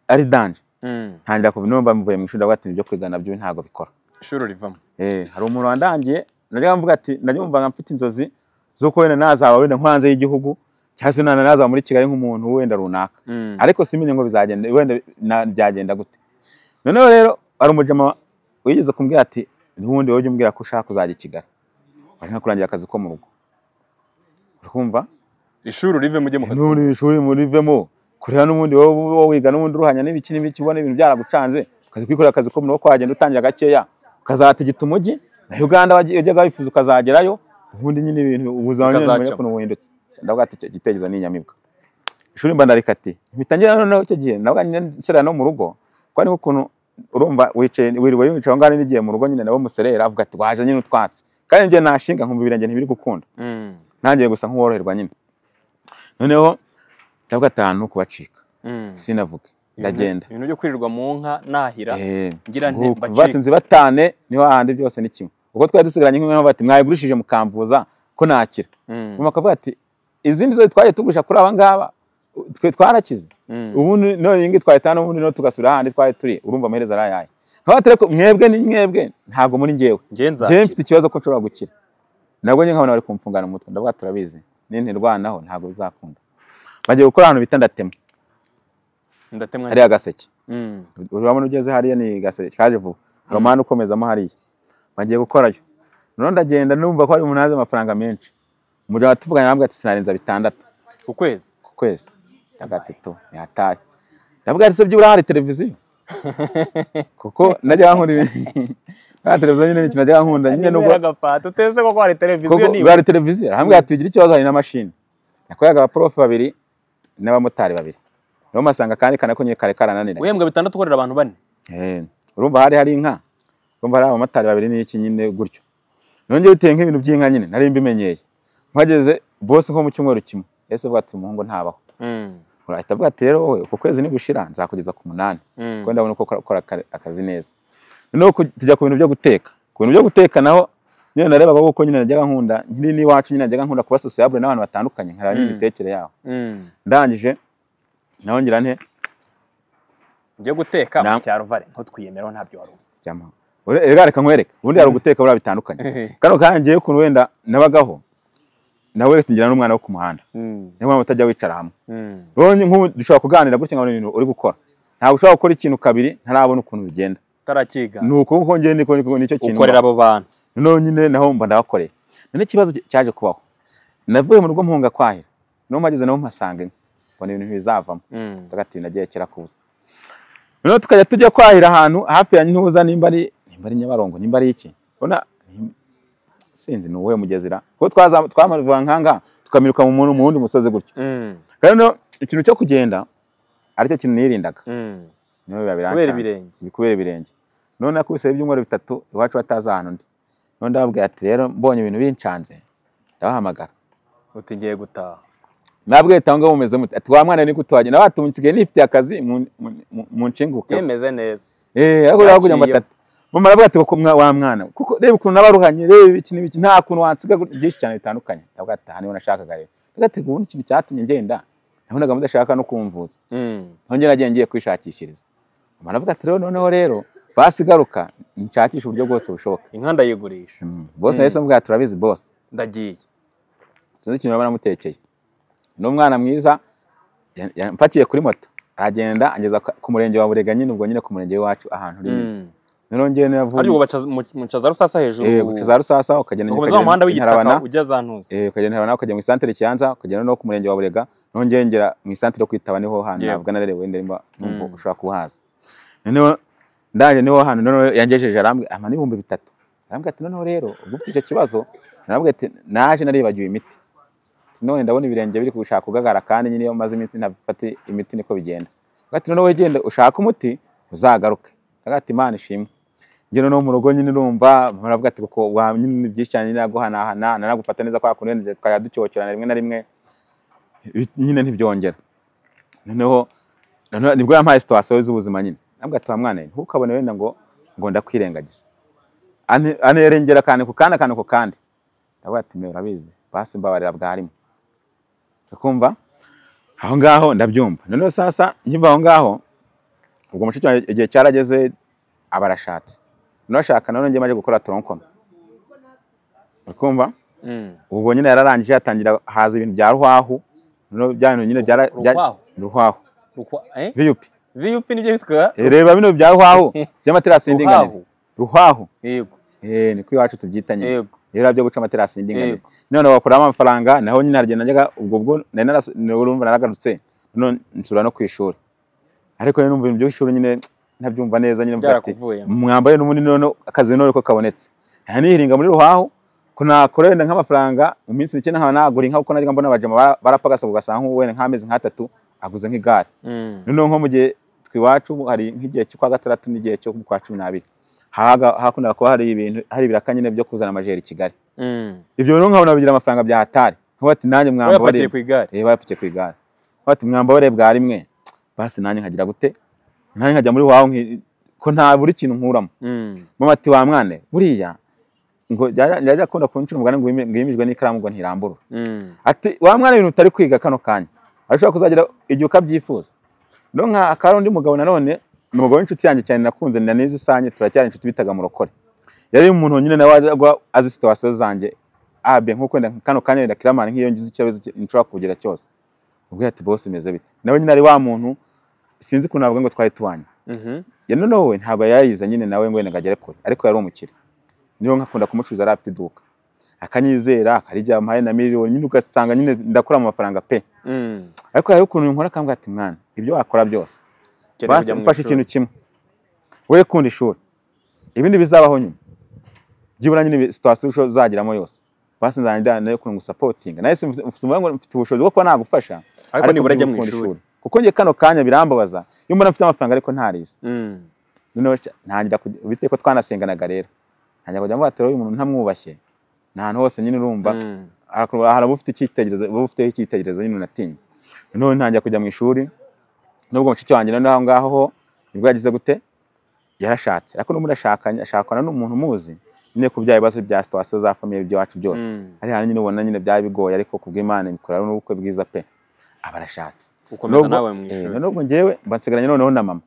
ari danje. Mm. Ntangira kuva numva mvuye mu ishuri ati ibyo kwiga na byo ntabwo bikora. Ishuri rivamo. Eh, hari umuntu wandangiye najyaga mvuga ati najya mvuga mfite inzozi z'uko wenda nazaba wenda nko hanze y'igihugu cyangwa se nana nazaba muri Kigali nk'umuntu wenda runaka. Mm. ariko simenye ngo bizagenda wenda na- byagenda gute. Noneho rero hari umujama wigeze kumbwira ati n'ubundi wowe ujya umbwira ko ushaka kuzajya i Kigali? Bari nka kurangira akazi ko mu rugo. Urikumva ishuri urive mujye mu kazi. ishuri murivemo kureba n'ubundi wowe wiga n'ubundi uruhanya n'ibiki n'ibiki ubona ibintu byaragucanze. Ukaza kwikorera akazi ko mu rugo kwagenda utangira gakeya. Ukazategeta umujyi na Uganda wajyaga wifuza ukazagerayo ubundi nyine ibintu ubuzima nyine ukuntu buhindutse. Ndavuga ati icyo gitekerezo ni inyamibwa. Ishuri mba ndarikatiye mpita ngira noneho icyo gihe. Ndavuga nyine nshyira no mu rugo. Ko ari nk'ukuntu urumva wicaye wiriwe wicaye aho ngaho n'igihe mu rugo nyine nabo muserera avuga ati waje nyine utwatsi kandi njye nashinga nkumva ibirenge ntibiri gukunda Mm. nangiye gusa nk'uworoherwa nyine. Noneho ati ahantu kubacika Mm. sinavuge ndagenda. ibintu byo kwirirwa mu nka nahira Eh, ngira nti ngo mbacike. bati nzi batane ni ho hahandi byose ni kimwe. Ubwo twari dusigaranye nk'imwe bati mwayigurishije mukamvuza ko nakira. Mm. mama akavuga ati izindi zo twagiye tugurisha kuri aba ngaba twe twarakize. Mm. ubundi none iyi ngiyi twahita n'ubundi no tugasubira ahandi twari turi urumva amaherezo ari ayahe? Nkaba ko mwebwe ni mwebwe ntabwo muri njyewe. Njye njyewe mfite ikibazo ko nshobora gukira. Nabwo njye nkabona bari kumfungana mu mutwe ndavuga turabizi. Nintirwanaho ntabwo bizakunda. Bagiye gukora ahantu bita ndatema. Ndatemwa hariya gaseke. Mm. urabona ugeze hariya ni gaseke. Kaje vuba. Hari umuhanda ukomezamo hariya. Bagiye gukorayo. Noneho ndagenda numva ko hari umuntu azi amafaranga menshi. Umugabo atuvuganye arambwira ati sinarenza bitandatu. Ku kwezi? Ku kwezi. Gatatu yataye ndavuga ati se byibura hari televiziyo? Kuko najyaga nkunda nta televiziyo nyine n'ikintu najyaga nkunda nyine nubwo uteze ko hari televiziyo niba bari televiziyo. Arambwira ati ugira ikibazo hari na mashini nakoraga abaprofe babiri n'abamotari babiri. Niho masanga kandi kana ko nyine kare karananira uhembwa bitandatu ukorera abantu bane. Eh, urumva hari hari inka? Urumva hari abamotari babiri n'iki nyine gutyo? Nongeye biteye nk'ibintu by'inka nyine nari mbimenyeye. Mpageze bose nko mu cyumweru kimwe. Ese avuga ati umuhungu ntabaho? Mm. urahita avuga ati rero wowe uku kwezi nigushira nzakugeza ku munani. Mm. kuko ndabona uko ukora- ukora aka- akazi neza. Noneho tujya ku bintu byo guteka. Ku bintu byo guteka naho nyine narebaga kuko nyine najyaga nkunda nkiri n'iwacu nyine najyaga nkunda kuba sociable n'abantu batandukanye nkareba nyine Mm. imitekere yabo Mm. ndangije naho ngira nte byo guteka mu cyaro vare ntutwiyemeraho ntabyo wari uzi reka reka nkwereke ubundi hari uguteka buriya bitandukanye kano kanjye ukuntu wenda nabagaho nawe ngira n'umwana wo ku muhanda Mm. niyo mpamvu utajya wicara hamwe Mm. nk'ubu dushobora kuganira gutya nkabona ibintu uri gukora ntabwo ushobora gukora ikintu kabiri ntarabona ukuntu bigenda utarakiga ni njyewe niko niko- ni cyo kintu ukorera abo bantu noneho nyine naho mba ndabakoreye none ikibazo cyaje kubaho? Navuye mu rugo mpunga kwahira ni ho mpageze naho mpasanga inka. Mbona ibintu bizavamo Mm. ndavuga ati nagiye kera kuza noneho tukajya tujya kwahira ahantu hafi ya ntuza nimba ari nimba ari nyabarongo nimba ari iki? Ubona sinzi ni uwuhe mugezira? Kuko twaza twamanuka nkanga tukamiruka mu muntu mu wundi musozi gutyo Mm. rero ikintu cyo kugenda ari cyo kintu nirindaga Mm. kubera ibirenge. Ibi kubera ibirenge. None nakubiseho ibyumweru bitatu iwacu batazi ahantu ndi. None ndababwira ati rero mbonye ibintu bincanze ndabahamagara. Uti ngiye gutaha. Nabwo leta ngo mumeze mute? Ati wa mwana ni ati nsigaye nifitiye akazi mu- munshinguke yemeze neza. Eh ariko rero kugira ngo atatu mama aravuga ati koko mwa- wa mwana kuko reba ukuntu nabaruhanye reba ibiki n'ibiki nta kuntu wansiga gutya, byinshi cyane bitandukanye. Ndavuga ati aha ni ho nashakaga rero. Ati ubundi ikintu cyatumye ngenda nabonaga mudashaka no kumvuza. Mm. nongera nagiye ngiye kwishakishiriza. Mama aravuga ati rero noneho rero basi garuka nshakisha uburyo bwose bushoboka. Inka ndayigurisha bose Mm. yahise amubwira turabizi bose? Ndagiye. Sinzi ikintu baba namutekeye ni umwana mwiza ya- ya- mpakiye kuri moto. Aragenda angeza ku- murenge wa burega nyine ubwo nyine ku murenge w'iwacu ahantu uri Mm. noneho ngewe navuye. Ariko muca za rusasa hejuru. Eh guca za rusasa ukagenda ukomeza mu muhanda w'igitaka ujya za ntuzi ukagenda Ntarabana, ukajya mu isantere Kiyanza ukagenda no ku murenge wa burega. Noneho ngewe ngera mu isantere yo kwitaba ni ho hantu ntabwo narerewe ndemba Mm. ushobora kuhaza. Noneho ndaje ni ho hantu noneho yangejeje arambwira ama n'ibihumbi bitatu. Arambwira ati noneho rero ubwo ufite icyo kibazo? Narambwira ati naje naribagiwe imiti. None ndabona ibirenge biri gushaka kugagara kandi nyine iyo maze iminsi ntafata imiti niko bigenda. Ati noneho wegenda ushaka umuti uzagaruke. Ndavuga ati imana ishimwe. Njye noneho mu rugo nyine urumva muravuga ati kuko wa nyine byinshi cyane naguhanahana nanagufata neza kwa kundi wenda tukajya ducyokerana rimwe na rimwe nyine ntibyongera. Noneho ni bwo yampaye situwasiyo z'ubuzima nyine. Wa mwana ntukabone wenda ngo ngo ndakwirengagiza. Ane- anerengera akantu ku kandi akantu ku kandi. Ndavuga ati urabizi basi mbabarira bwarimo ukumva aho ngaho ndabyumva. Noneho sasa nkiva aho ngaho ubwo mushiki wanjye igihe cyarageze aba arashatse noneho ashaka noneho njye maze gukora toronkome ukumva Mm. ubwo nyine yararangije yatangira haza ibintu bya ruhwahu noneho bya viyupi ni byo bitwa reba bino bya ruhwahu by'amaterasi y'indinganire ruhwahu yego. Eh niko iwacu tubyita nyine yego. Rero byo guca amaterasi y'indinganire none bakuramo amafaranga naho nyine haragenda njyaga ubwo bwo nari urumva naragarutse none nsubira no ku ishuri. Ariko rero numva ibintu by'ishuri nyine ntabyumva neza nyine mvuga ati mwambaye n'ubundi none akazi none ko kabonetse. Aha nihiringa muri ruhahu ko nakora wenda nk'amafaranga mu minsi mike nkaba nagura inka kuko najyaga mbona abajama bara- barapagasa ugasanga wenda nk'amezi nk'atatu aguze nk'igare. Mm. noneho nko mu gihe twiwacu hari nk'igihe cyo kwa gatandatu n'igihe cyo kwa cumi n'abiri. Haga hakundaga kuba hari ibintu hari ibiraka nyine byo kuzana amajeri i Kigali. Mm. ibyo rero nkabona bigira amafaranga bya hatari. Nkuba ati nanjye mwamba wapakiye ku igare. Eh bapikiye ku igare. Nkuba ati mwamba bare bwa rimwe basi nanjye nkagira gute? Nanjye nkajya muri wawe ko nta buri kintu nkuramo. Mm. mama ati wa mwana buriya ngo yajya akunda kuncira umugani ngo yimijwe n'ikaramu ngo ntirambura Mm. ati wa mwana ibintu utari kwiga kano kanya. Arashobora kuzagira igihe ukabyifuza. No nka akari undi mugabo nanone ni umugabo w'inshuti yanjye cyane nakunze na n'izi sanye turacyari inshuti bitaga murokore yari umuntu nyine nawe azi situwasiyo zanjye abe nk'uko wenda kano kanya wenda kiramani nk'iyo ngize ikibazo nshobora kugira cyose. Ubwo ati bose bimeze bite? Nawe nyine ari wa muntu sinzi ukuntu navuga ngo twari tubanye. Mhm. ya none wowe ntabwo yayize nyine nawe ngo wenda ngo agere kure ariko yari umukire. Niyo nkakunda kumucuruza yari afite iduka. Akanyizera akarijya amuhaye na miliyoni nyine ugasanga nyine ndakura mu mafaranga pe. Ariko hariho ukuntu nkora akambwira ati mwana ibyo wakora byose. Ishuri. ikintu kimwe. We kunda ishuri. Ibindi bizabaho nyuma. Byibura nyine situwasiyo uzagiramo yose. Basi nzajya na yo ukuntu ngusapotinga nawe mfite ubushobozi bwo kuba nagufasha ariko nibura ajya mu ishuri. kuko njye kano kanya birambabaza. Iyo mbona mfite amafaranga ariko ntarize Mm. noneho ntangira bite ko twanasenganaga rero. Ntangira kujya mvuga ati uyu muntu ntamwubashye. Ni ahantu hose nyine urumva. Mm. Hari uba ufiteho icyitegererezo nyine unatinya noneho ntangira kujya mu ishuri nubwo mushiki wanjye noneho aho ngaho ho ni bwo yagize gute? Yarashatse. Ariko ashakanye ashakana n'umuntu umuzi nyine ku bya bibazo bya situwasiyo za famiye by'iwacu byose. Mm. ari hantu nyine ubona nyine byari bigoye ariko kubw'imana imikora n'ubukwe bwiza pe. Aba arashatse. Ukomeza Nubwo- nawe mu eh, ishuri nubwo njyewe mba nsigaranye noneho na mama.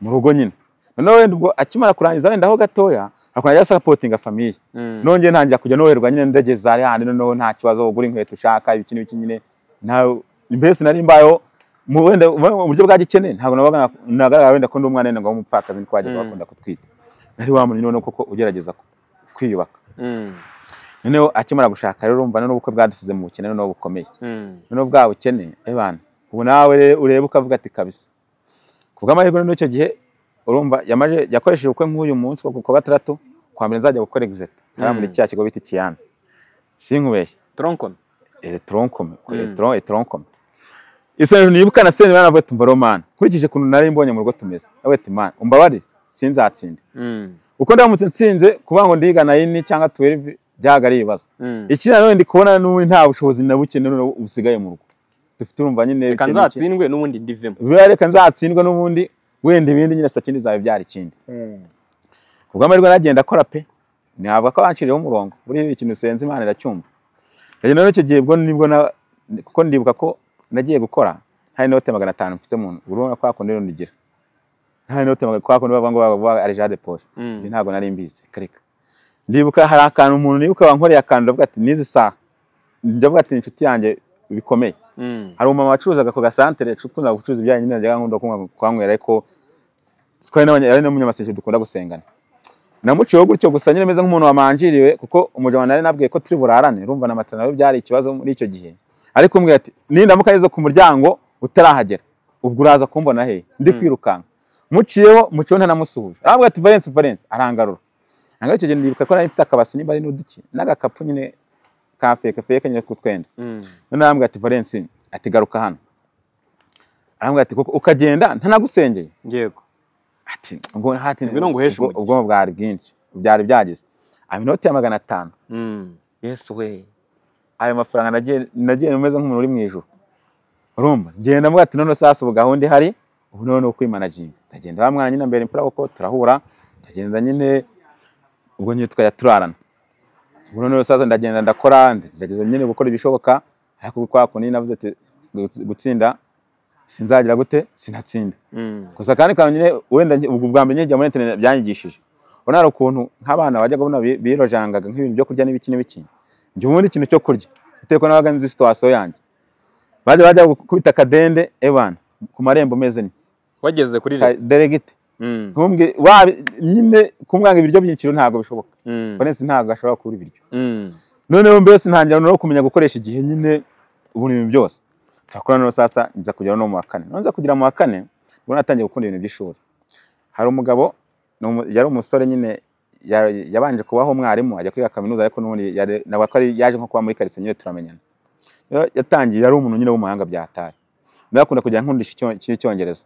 Mu rugo nyine. Noneho wenda ubwo akimara kurangiza wenda aho gatoya akajya asapotinga famiye Mm. nongeye ntangira kujya noherwa nyine ndageza ari handi noneho nta kibazo ugura inkweto ushaka ibiki n'ibiki nyine. Nta mbese nari mbayeho mu wenda mu buryo bwa gikene ntabwo nagaragara wenda ko ndi umwana wenda ngo w'umupfakazi niko Mm. bakunda kutwita. Nari wa muntu noneho koko ugerageza kwiyubaka. Mm. noneho akimara gushaka rero urumva noneho ubukwe bwadusize mu bukene noneho bukomeye. Noneho bwa bukene ebana ubu nawe ureba ukavuga ati kabisa. Ku bw'amahirwe noneho icyo gihe urumva yamaje yakoresheje ubukwe nk'uyu munsi ku kwa gatandatu kwa mbere nzajya gukora exit. Hariya muri cya kigo bita ikiyanza. Sinkubeshye. Troncome. electroncome Mm. electron electroncome isano nibuka na sene bana bati romana nkurikije ukuntu nari mbonye mu rugo tumeze. Nawe ati man umbabarire. Sinzatsinde. Mm. uko ndamutse nsinze kuvuga ngo ndiga na yini cyangwa 12 byaga ari ibibazo. Iki nanone ndi kubona n'ubundi nta bushobozi na buke busigaye mu rugo. Dufite urumva nyine reka nzatsindwe n'ubundi ndivemo. Reka nzatsindwa n'ubundi wenda ibindi nyine saa kindi zawe byara ikindi. Ubwo amahirwe nagenda akora pe ntabwo ko banciriyeho umurongo buriya ikintu usenze imana iracyumva rero icyo gihe ubwo ni bwo na kuko ndibuka ko nagiye gukora nta inote magana atanu mfite mu ntoki urabona ko hakundi rero ndigira nta inote magana kwa kundi bavuga ngo bavuga ari jade poshe Mm. ibi ntabwo nari mbizi. Kareka ndibuka hari akantu umuntu nibuka wankoreye akantu ndavuga ati n'izi saha ndavuga ati inshuti yanjye bikomeye. Mm. hari umumama wacuruzaga ku gasantere ukunda gucuruza ibijyanye nyine najyaga nkunda kuhanywera ariko twari n'abanya- ari n'umunyamasengesho dukunda gusengana. Namuciyeho gutyo gusa nyine meze nk'umuntu wamanjiriwe kuko umujama nari nabwiye ko turi burarane urumva na matana nawe byari ikibazo muri icyo gihe. Ariko umbwira ati nindamuka ngeze ku muryango utarahagera ubwo uraza kumbona he? Ndi Mm. kwirukanka. Muciyeho muciyeho ntanamusuhuje arambwira ati valence valence. Arangarura. Ntabwo icyo gihe ndibuka ko nari mfite akabasi nimba ari n'uduki n'agakapu nyine ka feke feke nyine k'utwenda Mm. noneho arambwira ati valence ati garuka hano. Arambwira ati kuko ukagenda ntanagusengeye. Yego. Ati ngo hati Ngwino nguheshe ubwonko bwari bwinshi. Byari byagize aba inoti ya magana atanu Mm. yesu we. Ayo mafaranga nagiye umeze nk'umuntu uri mu ijuru. Urumva? Ngenda mvuga ati none sasa ubu gahunda ihari ubu none ni ukwimanaginga ndagenda wa mwana nyine mbere imfura kuko turahura. Ndagenda nyine ubwo nyine tukajya turarana. Ubu none sasa ndagenda ndakora ndageza nyine gukora ibishoboka. Ariko kwa kundi navuze ati guts- gutsinda sinzagira gute? Sinatsinda. Mm. gusa kandi kantu nyine wenda njye- ubwo bwa mbere njya muri internet byanyigishije. Ubona hari ukuntu nk'abana bajyaga babona bi- birojangaga nk'ibintu byo kurya n'ibiki n'ibiki njye ubundi ikintu cyo kurya. Bitewe nabaga nzi situwasiyo yanjye. Bajya bajya gukubita akadende ebana ku marembo meze ni wageze kuri deregite Mm. nyine kumwanga ibiryo by'icyiro ntabwo bishoboka. Mm. Valence ntabwo ashobora kubura ibiryo. Mm. noneho mbese ntangira no kumenya gukoresha igihe nyine ubu ibintu byose. Turakora noneho sasa nza kugera no mu wa kane. Nza kugera mu wa kane ubwo natangiye gukunda ibintu by'ishuri. Hari umugabo yari umusore nyine ya- yabanje kubaho umwarimu ajya kwiga kaminuza ariko n'ubundi nawe ko ari yaje nko kuba muri karitsiye nyine turamenyana. Yatangiye yari umuntu nyine w'umuhanga bya hatari ndakunda kujya nkundisha icyo- icy'icyongereza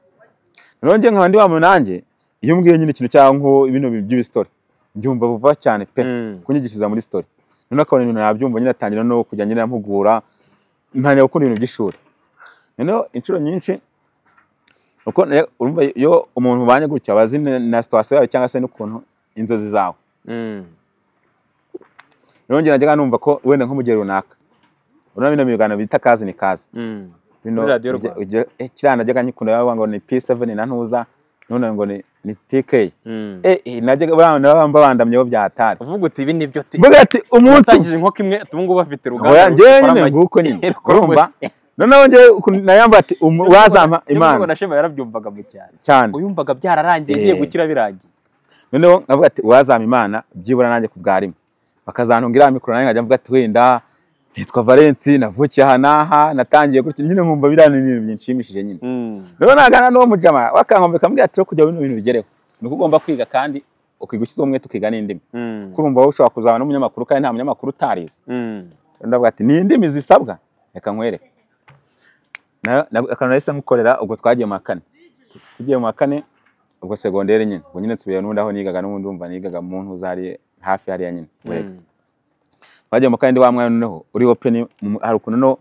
noneho njye nkaba ndi wa muntu nanjye iyo umbwiye nyine ikintu cyangwa bino by'ibisitori mbyumva vuba cyane pe Mm. kunyigishiriza muri story. Noneho akabona ibintu nabyumva nyine atangira no kujya nyine ampugura ntangira gukunda ibintu by'ishuri. Noneho inshuro nyinshi uko urumva iyo umuntu ubanye gutya aba azi na- situwasiyo yawe cyangwa se n'ukuntu inzozi zawe. Mm. rero njye najyaga numva ko wenda nko mu gihe runaka. Urabona bino biganiro bita kazi ni kazi. Mm. eh, kiriya najyaga nyikunda bavuga ngo ni P7 na ntuza none ngo ni ni TK Mm. eh eh, najyaga bamba bandamyeho byatari uvuga uti ibi ni byo ti mvuga ati umunsi watangije inkoko imwe ubu ngubu bafite uruganda njyewe nyine nguko nyine. Urumva. Noneho ukuntu nayamba ati wazampa imana. na Shema yarabyumvaga mu cyane. Cyane. Uyumvaga byararangiye igiye gukira birangiye. Noneho nkavuga ati uwazampa imana byibura nanjye ku bwa rimwe. Bakazantunga iriya mikoro nanjye nkajya mvuga ati wenda nitwa Valence navukiye aha n'aha natangiye gutya nyine nkumva biriya ni ibintu binshimishije nyine. Rero nagana n'uwo mujama wakankombeka ambwira ati kugira ngo bino bintu bigereho. Ni uko ugomba kwiga kandi ukiga ushyizeho umwete ukiga n'indimi. Mm. kuko urumva wowe ushobora kuzaba n'umunyamakuru kandi nta munyamakuru utarize Mm. Rero ndavuga ati ni indimi zisabwa reka nkwereke. Akantu nahise nkukorera ubwo twagiye mu wa kane. Tugiye mu wa kane ubwo segonderi nyine. Ubwo nyine nsubiye n'undi aho nigaga n'ubundi umva nigaga mu ntuza hafi hariya nyine twagiye mu kandi wa mwana noneho uri open mu- hari ukuntu no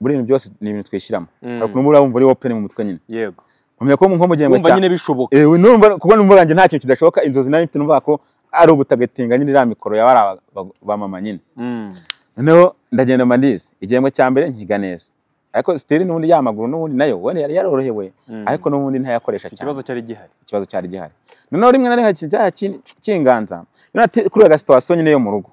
buri bintu byose ni ibintu twishyiramo hari ukuntu uba wumva uri open mu mutwe nyine. Yego. Nkumenya ko nko mu gihembwe wumva cya nyine bishoboka. Eh, numva kuko numva yanjye nta kintu kidashoboka. Inzozi nari mfite numva ko ari ubutagatinga nyine iriya mikoro ya bariya ba- mama nyine. Mm. noneho ndagenda mba ndizi. Igihembwe cya mbere nkiga neza. Ariko sitiri n'ubundi ya maguru n'ubundi na yo wenda yari yarorohewe Mm. ariko n'ubundi ntayakoresha cyane kibazo cyari gihari. Ikibazo cyari gihari. Noneho rimwe na rimwe kijya kinganza kuri aga situwasiyo nyine yo mu rugo.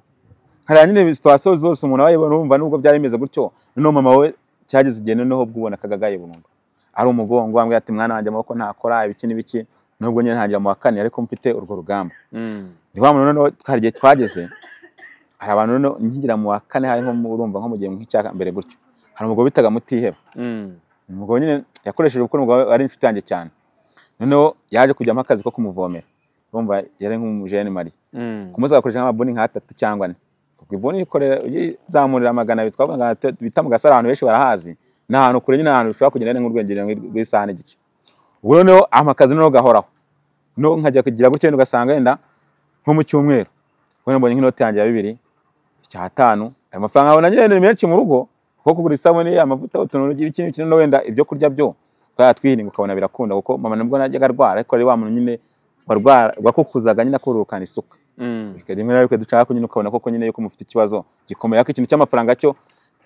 Hariya nyine situwasiyo zose umuntu aba yibona wumva nubwo byari bimeze gutyo noneho mama we cyageze igihe noneho bwubona akagagaye burundu. Ari umugongo wambwira ati mwana wanjye amaboko ntakora ibiki n'ibiki. Nubwo nyine ntangira mu wa kane ariko mfite urwo rugamba. Ni wa muntu noneho hari igihe twageze hari abantu noneho ngingira mu wa kane hari nko urumva nko mu gihe nk'icya mbere gutyo. Hari umugabo bitaga mutiheba. Mm. umugabo nyine yakoresheje kuko umugabo ari inshuti yanjye cyane. Noneho yaje kujyamo akazi ko kumuvomera. Urumva yari nk'umujene mari Mm. ku munsi agakoresha nk'amabuni nk'atatu cyangwa ane. Ubwo ibuni ikorera uyizamurira magana abiri twavuga ngo bita mu gasara abantu benshi barahazi. Ni ahantu kure nyine ahantu ushobora kugenda nk'urwengero rw'isaha n'igice ubwo noneho ampa akazi noneho gahoraho. No nkajya kugira gutya ugasanga wenda nko mu cyumweru. Wenda mbonye nk'inoti yanjye ya bibiri icyatanu ayo mafaranga abona nyine ni menshi mu rugo. Kuko kugura isabune amavuta utuntu ibiki n'ibiki no wenda ibyo kurya byo twaya twihiringa ukabona birakunda kuko mama nabwo najyaga arwara ariko ari wa muntu nyine warwara wakukuzaga nyine akururukana isuka. Rimwe na rimwe dushaka nyine ukabona koko nyine yuko mufite ikibazo gikomeye. Ariko ikintu cy'amafaranga cyo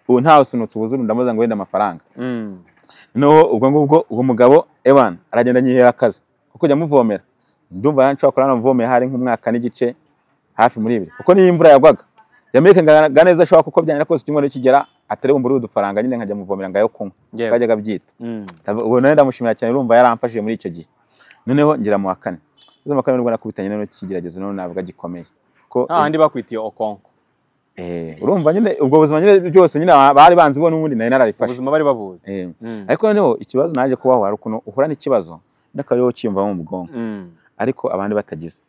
ubu ntawe usunutse ubuzuru ndamuza ngo wenda amafaranga. Mm. noneho ubwo ngubwo uwo mugabo ewan aragenda anyihera akazi. Ko kujya muvomera. Ndumva nshobora kurara namuvomeye hari nk'umwaka n'igice hafi muri ibiri. Kuko niyo imvura yagwaga. Yamurikaga neza ashobora kuko byanyina kose icyumweru kigera atari bumbure udufaranga nyine nkajya muvomera ngayo kunywa. Yego. twajyaga abyita. Mm. ubu nawe ndamushimira cyane urumva yaramfashije muri icyo gihe. Noneho ngira mu wa kane. Uzi mu wa kane nubwo nakubitanye noneho kigeragezo noneho navuga gikomeye. Ko nta handi bakwitiye okonko Eh, urumva nyine ubwo buzima nyine byose nyine bari banzi bo n'ubundi nari nararifashe. Ubuzima bari babuzi. Eh, Mm. ariko noneho ikibazo naje kubaho hari ukuntu uhura n'ikibazo n'akariho kiyumvamo mu bwonko Mm. ariko abandi batagize.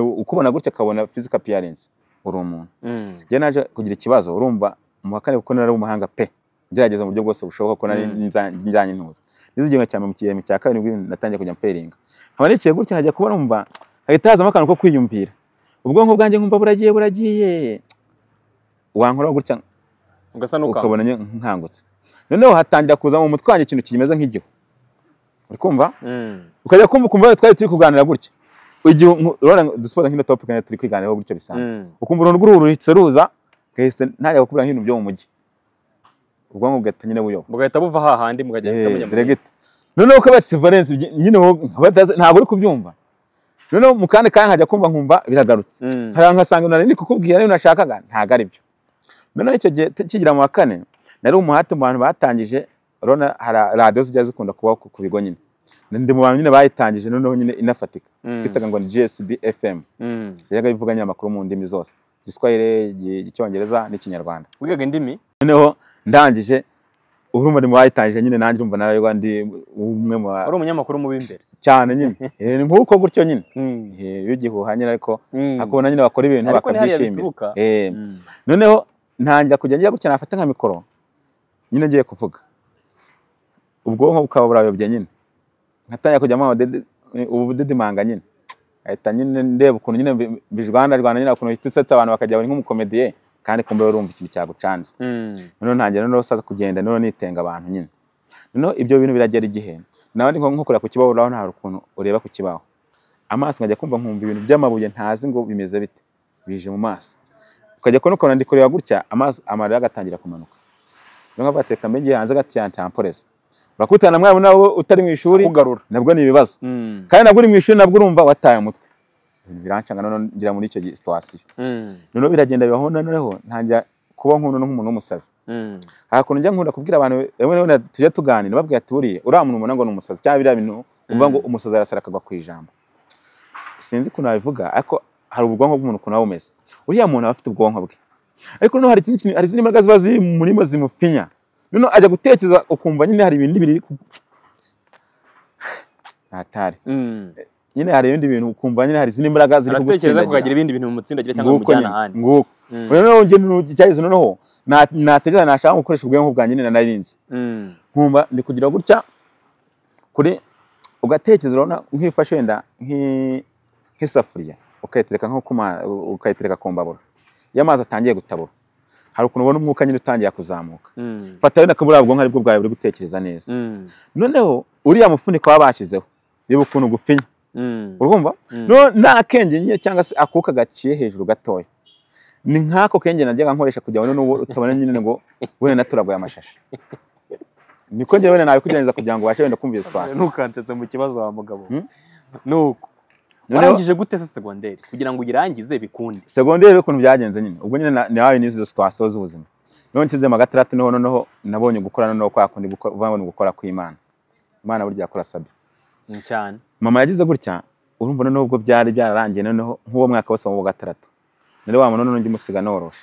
Ukubona gutya akabona physical appearance uri umuntu. Naje kugira ikibazo urumva mu wa kane kuko nari umuhanga pe. Ngerageza mu buryo bwose bushoboka ko nari Mm. njyanye intuza nize igihembwe cya mu gihembwe cya kabiri ni bwo natangiye kujya mpferinga nkaba niciye gutya nkajya kubona umva hahita hazamo akantu ko kwiyumvira. Ubwonko bwanjye nkumva buragiye buragiye. Wankoraho gutya? Ukabona nkangutse. Noneho hatangira kuza mu mutwe wanjye ikintu kimeze nk'igihu uri kumva? Mm. ukajya kumva ukumva twari turi kuganira gutya. Igihe urabona dusipoza nk'ino topic turi kwiganiraho gutyo bisanzwe. Mm. ukumva uruntu rw'uruhu ruhitse ruza gahise ntajya gukubura nk'ibintu byo mu mujyi ubwonko bugahita nyine buyoba mugahita buva hahandi mukajya Eh, mujya mu direct. noneho ko bati Valence nyine ntabwo uri kubyumva. Noneho mu kandi kanya nkajya kumva nkumva biragarutse. Mm. hari nkasanga nari ndi kukubwira niba nashakaga ntabwo ari byo. Noneho icyo gihe kigira mu wa kane nari umuhate mu bantu batangije urabona hari radiyo zijya zikunda kubaho ku bigo nyine. Ndi mu bantu nyine bayitangije noneho nyine inafatika. Mm. twitaga ngo ni GSB FM Mm. yajyaga ivuga nyine amakuru mu ndimi zose. Igiswahili igi- icyongereza n'ikinyarwanda. Wigaga indimi? Noneho ndangije mu bayitangije nyine nanjye urumva narayoga ndi umwe mu wari umunyamakuru mubi imbere cyane nyine. Eh, ni nk'uko gutyo nyine. Mm. Eh, iyo ugihuha nyine ariko Mm. akabona nyine bakora ibintu bakabyishimira. Eh, Mm. noneho ntangira kujya njya gutya nafata nka mikoro. Nyine ngiye kuvuga. Ubwonko bukaba burayobye nyine. Nkatangira kujyamo ubudedimanga nyine. Ahita nyine ndeba ukuntu nyine bi- bijwana rwana nyine ukuntu uhita usetsa abantu bakajya buri nk'umukomediye kandi kumbe urumva ikintu cyagucanze Mm. noneho ntangira noneho saza kugenda noneho nitenga abantu nyine. Noneho ibyo bintu biragera igihe nawe ndi nko kureba ku kibaho urabona hari ukuntu ureba ku kibaho. Amaso nkajya kumva nkumva ibintu by'amabuye ntazi ngo bimeze bite. Bije mu maso. Ukajya kubona ukabona ndi kureba gutya amaso amarira agatangira kumanuka. Niyo mpamvu bateka mbege hanze gati yantamporeza urakutana mwarimu nawe utari mu ishuri nabwo ni ibibazo. Mm. kandi nabwo uri mu ishuri nabwo urumva wataye umutwe. Birancanga noneho ngira muri icyo situation Mm. noneho biragenda bibaho noneho ntangira kuba nk'umuntu nk'umuntu w'umusazi. Mm. aha kuntu njya nkunda kubwira abantu rimwe tujya tuganira babwira ati buriya uriya muntu ubona ngo ni umusazi. Cyangwa biriya bintu umva ngo umusazi arasara akagwa ku ijambo. Sinzi ukuntu nabivuga ariko hari ubwonko bw'umuntu ukuntu aba bumeze uriya muntu aba afite ubwonko bwe. Ariko noneho hari izindi mbaraga ziba ziri murimo zimufinya noneho ajya gutekereza ukumva nyine hari ibindi biri ntatari Mm. nyine hari ibindi bintu ukumva nyine hari izindi mbaraga ziri kugutsindagira. kagira ibindi bintu mumutsindagira cyangwa nguko bimujyana ahandi nguko Mm. noneho njye nticyageze noneho na- natekereza nashaka gukoresha ubwonko bwanjye nyine nanarinzi Mm. nkumva ndi kugira gutya kuri ugatekereza urabona nk'ifashe wenda nk'i- nk'isafuriya ukayitereka nko ukayitereka ku mbabura iyo amazi atangiye gutabura hari ukuntu ubona umwuka nyine utangiye kuzamuka. Mm. fata wenda ko buriya bwonko ari bwo bwawe buri gutekereza neza. Mm. noneho uriya mufuniko baba bashyizeho reba ukuntu gufinya Mm. urumva nta kenge nyine cyangwa se akuka gaciye hejuru gatoya. Ni nk'ako kenge najyaga nkoresha kugira ngo noneho utabona nyine ngo wenda naturaguye amashashi. Niko njye wenda nawe kugerageza kugira ngo ubashe wenda kumva iyo situation. Ntukansetse mu kibazo wa mugabo. Hmm? nuko. Warangije gute se segonderi? Kugira ngo uyirangize bikunde. Segonderi rero ukuntu byagenze nyine. Ubwo nyine na- nawe n'izo situation z'ubuzima. Noneho nshyize mu gatandatu noneho noneho nabonye gukora noneho kwa kundi guko- uvuga ngo ni gukora kw'imana. Imana burya yakora sabi Mm, cyane. Mama yagize gutya urumva noneho ubwo byari byararangiye noneho nk'uwo mwaka wose mu wa gatandatu. Nari wa muntu noneho njye umusiga noroshe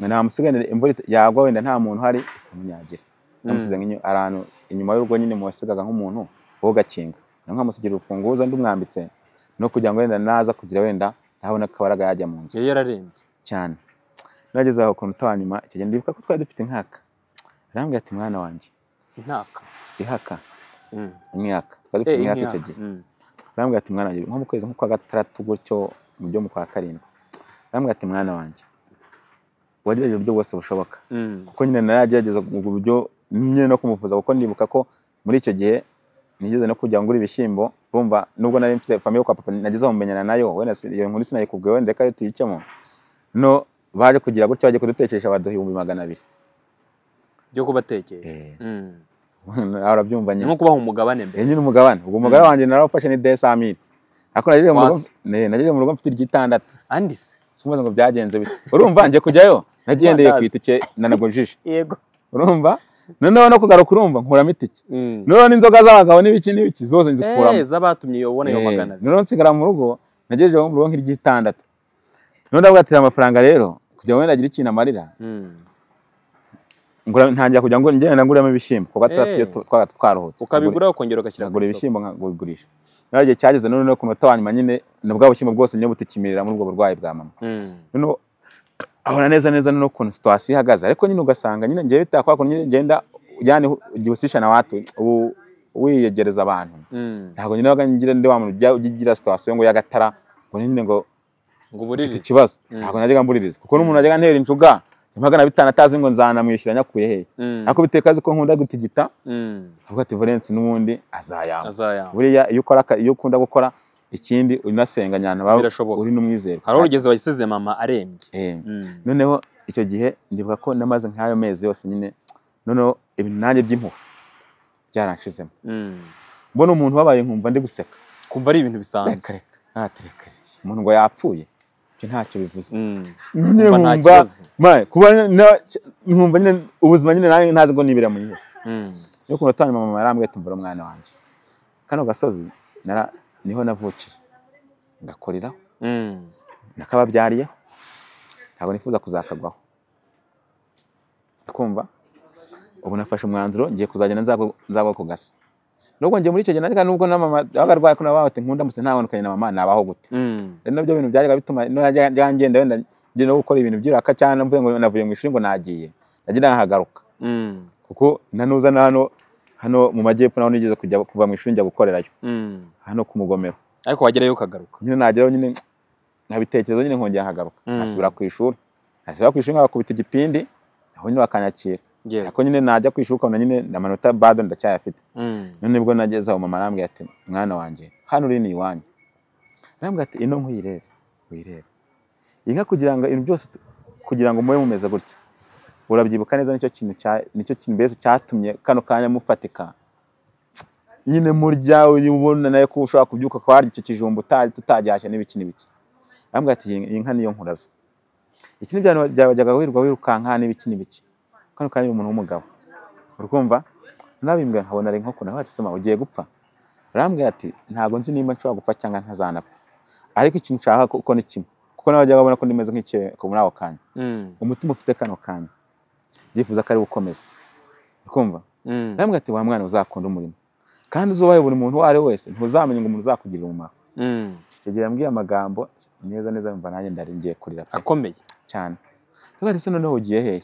nta musiganire imvura yagwa wenda nta muntu uhari ikamunyagira namusize nk'inyu- ahantu inyuma y'urugo nyine muwasigaga nk'umuntu wowe ugakinga nkamusigira urufunguzo ndumwambitse no kugira ngo wenda naza kugira wenda ntabona akabaraga yajya mu nzu. Yari yararembye. Cyane. Nageze aho ku munota wa nyuma icyo gihe ndibuka ko twari dufite inkaka arambwira ati mwana wanjye. Intaka ihaka. Mm. imyaka twari dufite Eh, imyaka inkaka. icyo gihe. Mm. arambwira ati mwana wanjye. Nko mu kwezi nko kwa gatandatu gutyo mu byo mu kwa karindwi. Arambwira ati mwana wanjye. Wagerageje uburyo bwose bushoboka. Mm. kuko nyine naragerageza ubwo buryo nyine no kumuvuza kuko ndibuka ko muri icyo gihe nigeze no kujya ngura ibishyimbo urumva nubwo nari mfite famiye yo kwa papa nageze aho mumenyana na yo wenda si- iyo nkuru sinayikubwiye wenda reka tuyicemo no baje kugira gutya bagiye kudutekesha baduha ibihumbi magana abiri. Byo kubatekesha? Eh. Mm. nawe urabyumva nyine nko kubaha umugabane Eh, mbere nyine umugabane. Ubwo umugabane wanjye narawufashe ni desamire ariko nagejeje mu rugo nagejeje mu rugo mfite iryitandatu andi se? Sumuze ngo byagenze bite? Urumva njye kujyayo? Nagendeye ku itike nanagujije. Yego. Urumva? Noneho no kugaruka urumva nkuramo itike Mm. noneho n'inzoga z'abagabo n'ibiki n'ibiki zose nzikuramo. Eh, z'abatumye iyo ubona iyo Eh, magana abiri. noneho nsigara mu rugo nagejeje mu rugo nk'iryitandatu. Noneho ndavuga ati amafaranga rero kugira ngo wenda agire ikintu amarira. Mm. ngura ntangira kugira ngo ngenda nguramo ibishyimbo. Kuko tuba Eh. tugiye tu- twabaga twaruhutse. Ukabigura ukongera ugashyira ku isoko. ibishyimbo nkabigurisha noneho igihe cyageze noneho ku munota wa nyuma nyine na bwa bushyimbo bwose nyine butikimirira muri ubwo burwayi bwa mama. Mm. noneho abona neza neza no ukuntu situation ihagaze. Ariko nyine ugasanga nyine ngewe bitakwa kuntu nyine ngenda yani jihusisha na watu ubu wiyegereza abantu. Mm. ntabwo nyine waga ngira ndi wa muntu ujya ugira situation ngo y'agatara ngo nyine ngo ngo uburirize. ikibazo. Mm. ntabwo najyaga mbuririza kuko n'umuntu najyaga ntera injuga ya magana bitanu atazi ngo nzanamwishyura nyakuye hehe. Mm. ariko biteka azi ko nkunda gutigita avuga ati Valence n'ubundi azayamba. Buriya iyo ukora iyo ukunda gukora ikindi unasenga nyana Birashoboka. uri n'umwizerwa hari urugeze wayisize mama arembye. Mm. noneho icyo gihe ndibuka ko namaze nk'ayo mezi yose nyine noneho ibintu nanjye by'impuhwe byaranshizemo Mm. mbona umuntu wabaye nkumva ndi guseka kumva ari ibintu bisanzwe reka reka ntatereka umuntu ngo yapfuye ibyo ntacyo bivuze Mm. nyine nkumva kuba nkumva nyine ubuzima nyine nanjye ntazi ngo nibira mu isi Mm. yo kuntu atanye mama yarambwiye ati umwana wanjye kano gasozi ni ho navukiye. Ngakoreraho Mm. nakababyariyeho ntabwo nifuza kuzakagwaho kumva ubu nafashe umwanzuro ngiye kuzagenda nzagwa ku gasi. Nubwo njye muri icyo gihe najyaga nubwo na mama yabaga arwaye ko nawe ati nkunda muse ntabonekanye na mama nabaho gute? Mm. rero na byo bintu byajyaga bituma najya ngenda wenda ngenda no gukora ibintu by'iraka cyane mvuye ngo navuye mu ishuri ngo nagiye. Nagira nkahagaruka. Mm. kuko nanuza na hano hano mu majyepfo naho nigeze kujya kuva mu ishuri njya gukorerayo. Mm. hano ku mugomero. Ariko wagerayo ukagaruka. Nyine nageraho nyine nkabitekerezo nyine nkongera nkagaruka. Mm. nkasubira ku ishuri. Nasubira ku ishuri nkakubita igipindi aho nyine bakanyakira. Ariko nyine najya ku ishuri ukabona nyine amanota bado ndacyayafite. Mm. none ni bwo nageze aho mama arambwira ati mwana wanjye hano uri ni iwanyu. Arambwira ati ino nkuyirebe uyirebe iyi nka kugira ngo ibintu byose kugira ngo mube mumeze gutya. Urabyibuka neza ni cyo kintu cya- ni cyo kintu mbese cyatumye kano kanya mufatika. Nyine murya ubona nawe ko ushobora kubyuka kwa harya icyo kijumba tutajyashye n'ibiki n'ibiki. Arambwira ati iyi nka niyo nkuraza iki ni bya byajyaga wirirwa wirukanka n'ibiki n'ibiki. Kano kanya umuntu w'umugabo. Urumva nabimbwira nkabona ari inkoko. Nawe ati ugiye gupfa. Arambwira ati ntabwo nzi nimba nshobora gupfa cyangwa ntazanapfa. Ariko ikintu nshaka kuko ni kimwe. Kuko nawe bajya babona ko ndimeze nk'ikeko muri ako kanya. Mm. umutima ufite kano kanya. Byifuza ko ari bukomeze ukumva Mm. arambwira ati wa mwana uzakunda umurimo. Kandi uzubahe buri muntu uwo ari we wese ntuzamenye ngo umuntu uzakugirira umumaro. Mm. icyo gihe yambwiye amagambo neza neza yumva nanjye ndari ngiye kurira akomeye. Cyane. Tuvuga ati noneho ugiye hehe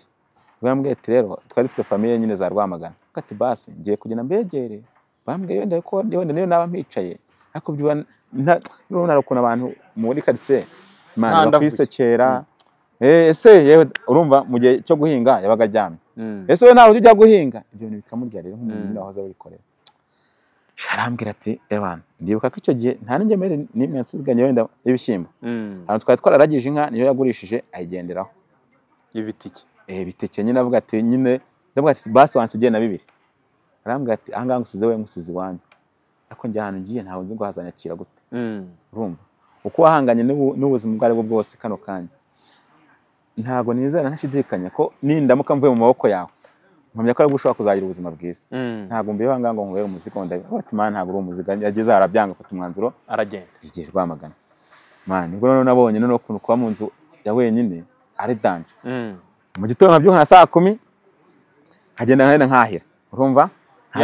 bambwiye ati rero twari dufite famiye nyine za Rwamagana. Ati basi ngiye kugenda mbegere. Bambwiye wenda ko wenda niyo naba mpicaye. Ariko byuba nta none hari ukuntu abantu muri karitsiye imana bakwisekera ese yewe urumva mu gihe cyo guhinga yabaga aryamye Mm. ese we ntawe ujya guhinga? Ibyo bintu bikamurya rero nk'umuntu Mm. wahoze wikorera arambwira ati ebana ndibuka ko icyo gihe nta n'ingemeri n'imwe yansiganye wenda y'ibishyimbo. Mm. ahantu twari twararagije inka niyo yagurishije ayigenderaho. Ibitike eh biteke nyine avuga ati nyine ndavuga ati basi wansigiye na bibiri. Arambwira ati aha ngaha ngusize we ngusize iwanyu. Ariko njye ahantu ngiye ntabwo nzi ngo hazanyakira gute. Mm. urumva? Uko wahanganye n'ubu- n'ubuzima ubwo ari bwo bwose kano kanya. Ntabwo nizera ntashidikanya ko nindamuka mvuye mu maboko yawe. Mpamya ko ari bwo ushobora kuzagira ubuzima bwiza. Mm. ntabwo mbiyeho ngaha ngo nkubere umuzigo ndavuga ati mana ntabwo uri umuzigo yageze arabyanga afata umwanzuro. Aragenda. Igihe rwamagana. Man ni bwo noneho nabonye noneho ukuntu kuba mu nzu ya wenyine ari danje Mm. mu gitondo nkabyuka nka saa kumi nkagenda nkagenda nkahira urumva? Nka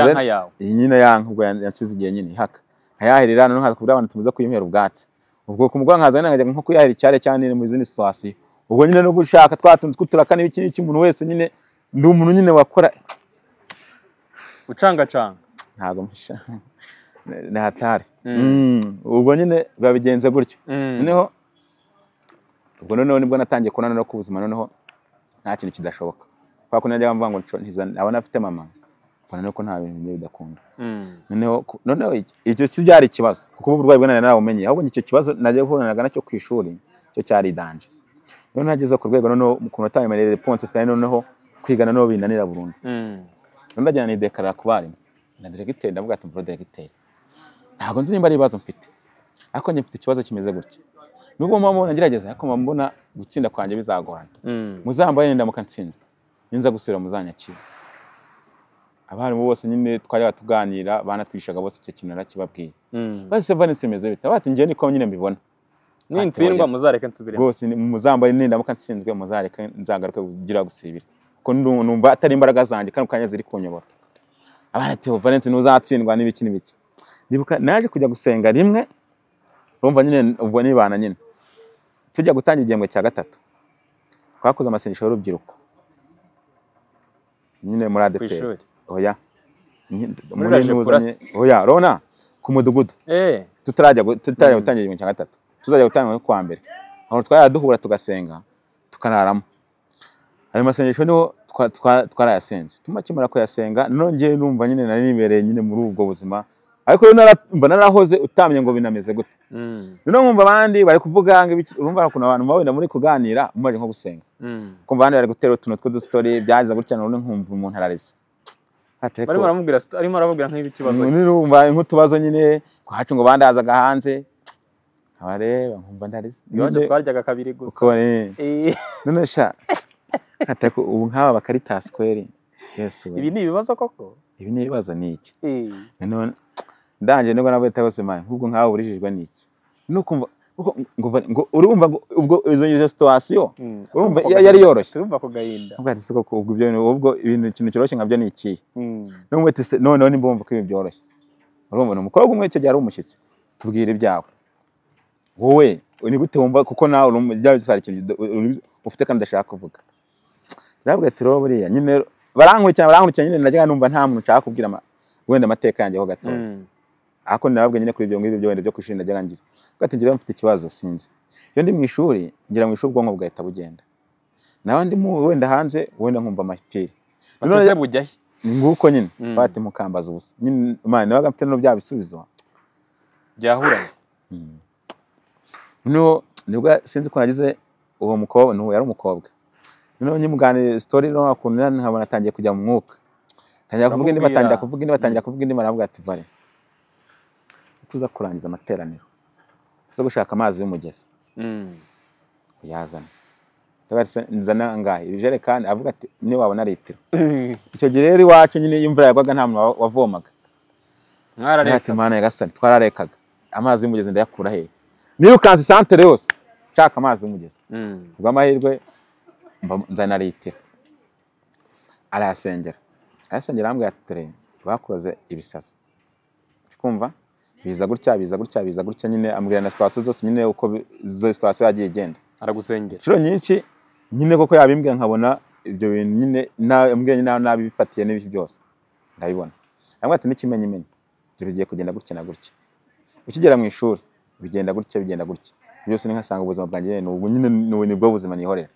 iyi nyine ya nka ubwo yan- yansize igihe nyine ihaka. Nkayahirira noneho nkaza kubwira abantu tumaze kuyimera ubwatsi. Ubwo ku mugoroba nkaza nkajya nko kuyahira icyare cyane mu zindi situwasiyo. Ubwo nyine no gushaka twa tuntu tw'uturaka n'ibiki n'iki umuntu wese nyine ndi umuntu nyine wakora. Ucangacanga. Ntabwo ni hatari. Mm. Mm, ubwo nyine biba bigenze gutyo. Mm. noneho ubwo noneho ni bwo natangiye kubona no ku buzima noneho nta kintu kidashoboka. Kubera ko najyaga mvuga ngo abona afite mama. Mbona nuko nta bintu bimwe bidakunda. Noneho iki- icyo si byari ikibazo. Kuko ubu burwayi bwo nari narabumenye ahubwo icyo kibazo najya guhuranaga na cyo ku ishuri cyo cyari danje noneho nageze ku rwego noneho mu kuntu utayemerera reponse kandi noneho kwiga noneho binanira burundu. Mm. noneho ndajyana nidekarara ku barimu. Na diregiteri ndavuga ati mvura diregiteri ntabwo nzi nimba ari ibibazo mfite. Ariko njye mfite ikibazo kimeze gutya. Nubwo mpamvu mbona ngerageza ariko mba mbona gutsinda kwanjye bizagorana. Mm. muzambaye ndamuka ntsinzwe ninza gusubira muzanyakira abarimu bose nyine twajyaga tuganira banatwishaga bose icyo kintu narakibabwiye Mm. bose vanisi bimeze bite? Bati njye niko nyine mbibona. Nintsindwa muzareke nsubiremo? Rwose muzambaye nindamuka ntsinzwe muzareke nzagaruke kugira gusibira kuko numva atari imbaraga zanjye kano kanya ziri kunyobora. Abana ati valensi ntuzatsindwa n'ibiki n'ibiki ndibuka naje kujya gusenga rimwe urumva nyine ubwo nibana nyine. Tujya gutangira igihembwe cya gatatu. Twakoze amasengesho y'urubyiruko. Nyine muri adeperi oya. Muri rona ku mudugudu. Eh. Tutarajya gu- tutarajya gutangira igihembwe cya gatatu. Tuzajya gutangira nko kuwa mbere. Aho twajya duhura tugasenga tukararamo. Ayo masengesho ni ho twa- twa- twarayasenze. Tumakimara kuyasenga nongeye numva nyine nari nibereye nyine muri ubwo buzima ariko mba narahoze utamye ngo binameze gute. Mm. noneho nkumva abandi bari kuvuga urumva ukuntu abantu muba wenda muri kuganira mumaze nko gusenga. Mm. kumva abandi bari gutera utuntu tw'udustori byagize gutya none nkumva umuntu ararize barimo baramubwira arimo arababwira nk'ibikibazo numva nk'utubazo nyine kwacu ngo bandazaga hanze. Abareba nkumva ndarize iwacu twaryaga kabiri gusa. Eh, Eh, none sha. Ariko ubu nk'aba bakaritasi kweri ibi ni ibibazo koko? Ibi ni ibibazo ni iki? Eh, ndangije ni bwo navuye hose mani nk'ubwo nk'aho burijijwe ni iki? No kumva kuko ngo urumva ubwo izo izo situwasiyo mm. urumva yari yoroshye. turumva ku gahinda ubwo ibyo ubwo ibintu ikintu cyoroshye nkabyo ni ikihe? Mm. se noneho nimba wumva ko ibi byoroshye. Urumva ni umukobwa umwe icyo gihe ari umushyitsi. Tubwire ibyawe. Wowe ni gute wumva kuko nawe ufite kandi udashaka kuvuga. Ndavuga ati rero buriya nyine barankurikirana barankurikirana nyine najyaga numva nta muntu nshaka kubwira wenda amateka yanjye ho gatoya. Mm. ariko nababwiye nyine kuri ibyo ngibyo byo wenda byo ku ishuri najyaga ngira. Ati ngira mfite ikibazo sinzi. Iyo ndi mu ishuri ngira mu ishuri ubwonko bugahita bugenda. Nawe ndi mu wenda hanze wenda nkumva amapiri. Bateze bujyahe nguko nyine Mm. bati mukambaza ubusa. Nyine nabaga mfite no bya bisubizo byahuranye noneho ni bwo sinzi ko nagize uwo mukobwa n'uwo yari umukobwa. Noneho nyimuganira story no akuntu nkabona atangiye kujya mu mwuka. Tangira kuvuga indi batangira kuvuga indi batangira kuvuga indi baravuga ati vare tuza kurangiza amateraniro. Tuza gushaka amazi y'umugezi. Mm. yazana Ndavuga ati, "Se, nzana angahe iri jerekani avuga ati niyo wabona litiro. Icyo gihe rero iwacu nyine iyo imvura yagwaga nta muntu wa- wavomaga. Ndavuga ati mwarareka mana yagasani twararekaga. Amazi y'umugezi ndayakura hehe nirukanse isantere yose nshaka amazi y'umugezi kubw'amahirwe mba- nzana litiro arayasengera arayasengera arambwira ati dore bakoze ibisazi. Kumva? Biza gutya biza gutya biza gutya nyine ambwira na situwasiyo zose nyine uko izo situwasiyo yagiye igenda. Aragusengera. Inshuro nyinshi nyine koko yabimbwira nkabona ibyo bintu nyine nambwiye nyine nabifatiye n'ibi byose. Ndabibona. Arambwira ati n'ikimenyimenyi ibyo bigiye kugenda gutya na gutya. Ukigera mu ishuri bigenda gutya bigenda gutya. Byose nkasanga ubuzima bwanjye ni ubu nyine ni bwo buzima nihorera.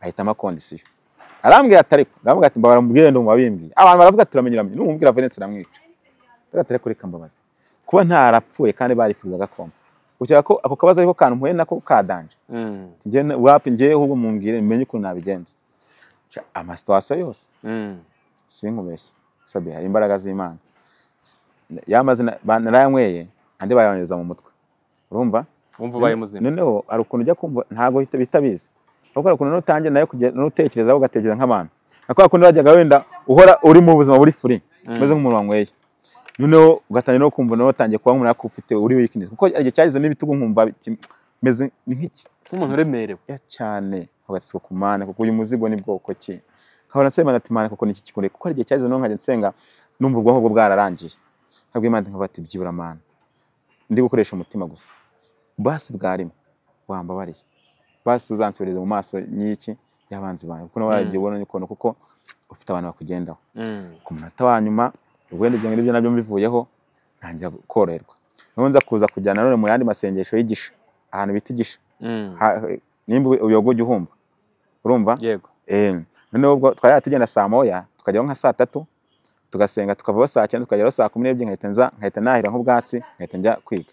Ahitamo kondisiyo arambwira ati ariko arambwira ati mbabara mubwire ndo mubabimbwiye abantu baravuga turamenye uramenye numubwira Valence uramwica ati ariko reka mbabaze. Kuba ntarapfuye kandi barifuzaga ko mpfa ukeka ko ako kabazo ariko kantu mpuye nako kadanje. Mm. wapi njye ahubwo mumbwire menye ukuntu nabigenza. Ca, amasituwasiyo yose. Mm. sinkubeshye sabe hari imbaraga z'imana. Yamazina narayanyweye andi bayanyuza mu mutwe. Urumva? Wumva ubaye muzima. noneho hari ukuntu ujya kumva ntabwo bihita biza ahubwo hari ukuntu noneho utangira na yo kujya noneho utekereza ugatekereza nk'abantu. Na kwa kundi wajyaga wenda uhora uri mu buzima buri free Mm. umeze nk'umuntu wanyweye. Noneho ugatangira no kumva nawe utangiye kuba nk'umuntu ufite uri weakness. Kuko igihe cyagize n'ibitugu nkumva ki- meze ni nk'iki? Nk'umuntu uremerewe. Ya cyane. Ugatsiko ku mana kuko uyu muzigo ni bwoko ki? Nkahora nsema ati mana kuko niki kikure kuko igihe cyagize noneho nkajya nsenga numva ubwonko bwo bwararangiye. Nkabwira imana nkavuga ati byibura mana. Ndi gukoresha umutima gusa. Basi bwarimo wambabariye basi uzansubiza mu maso y'iki y'abanzi banjye kuko nawe waragiye ubona ukuntu kuko ufite abantu bakugendaho Mm. ku munota wa nyuma wenda ibyo ngibyo na byo mbivuyeho ntangira koroherwa. Noneho nza kuza kujyana none mu yandi masengesho y'igisha ahantu bita igisha. Mm. Nimba uyoga ujya uhumva urumva? Yego. Eh, noneho ubwo twari tugenda saa moya tukageraho nka saa tatu tugasenga tukavaho saa cyenda tukageraho saa kumi n'ebyiri nkahita nahira nk'ubwatsi nkahita njya kwiga.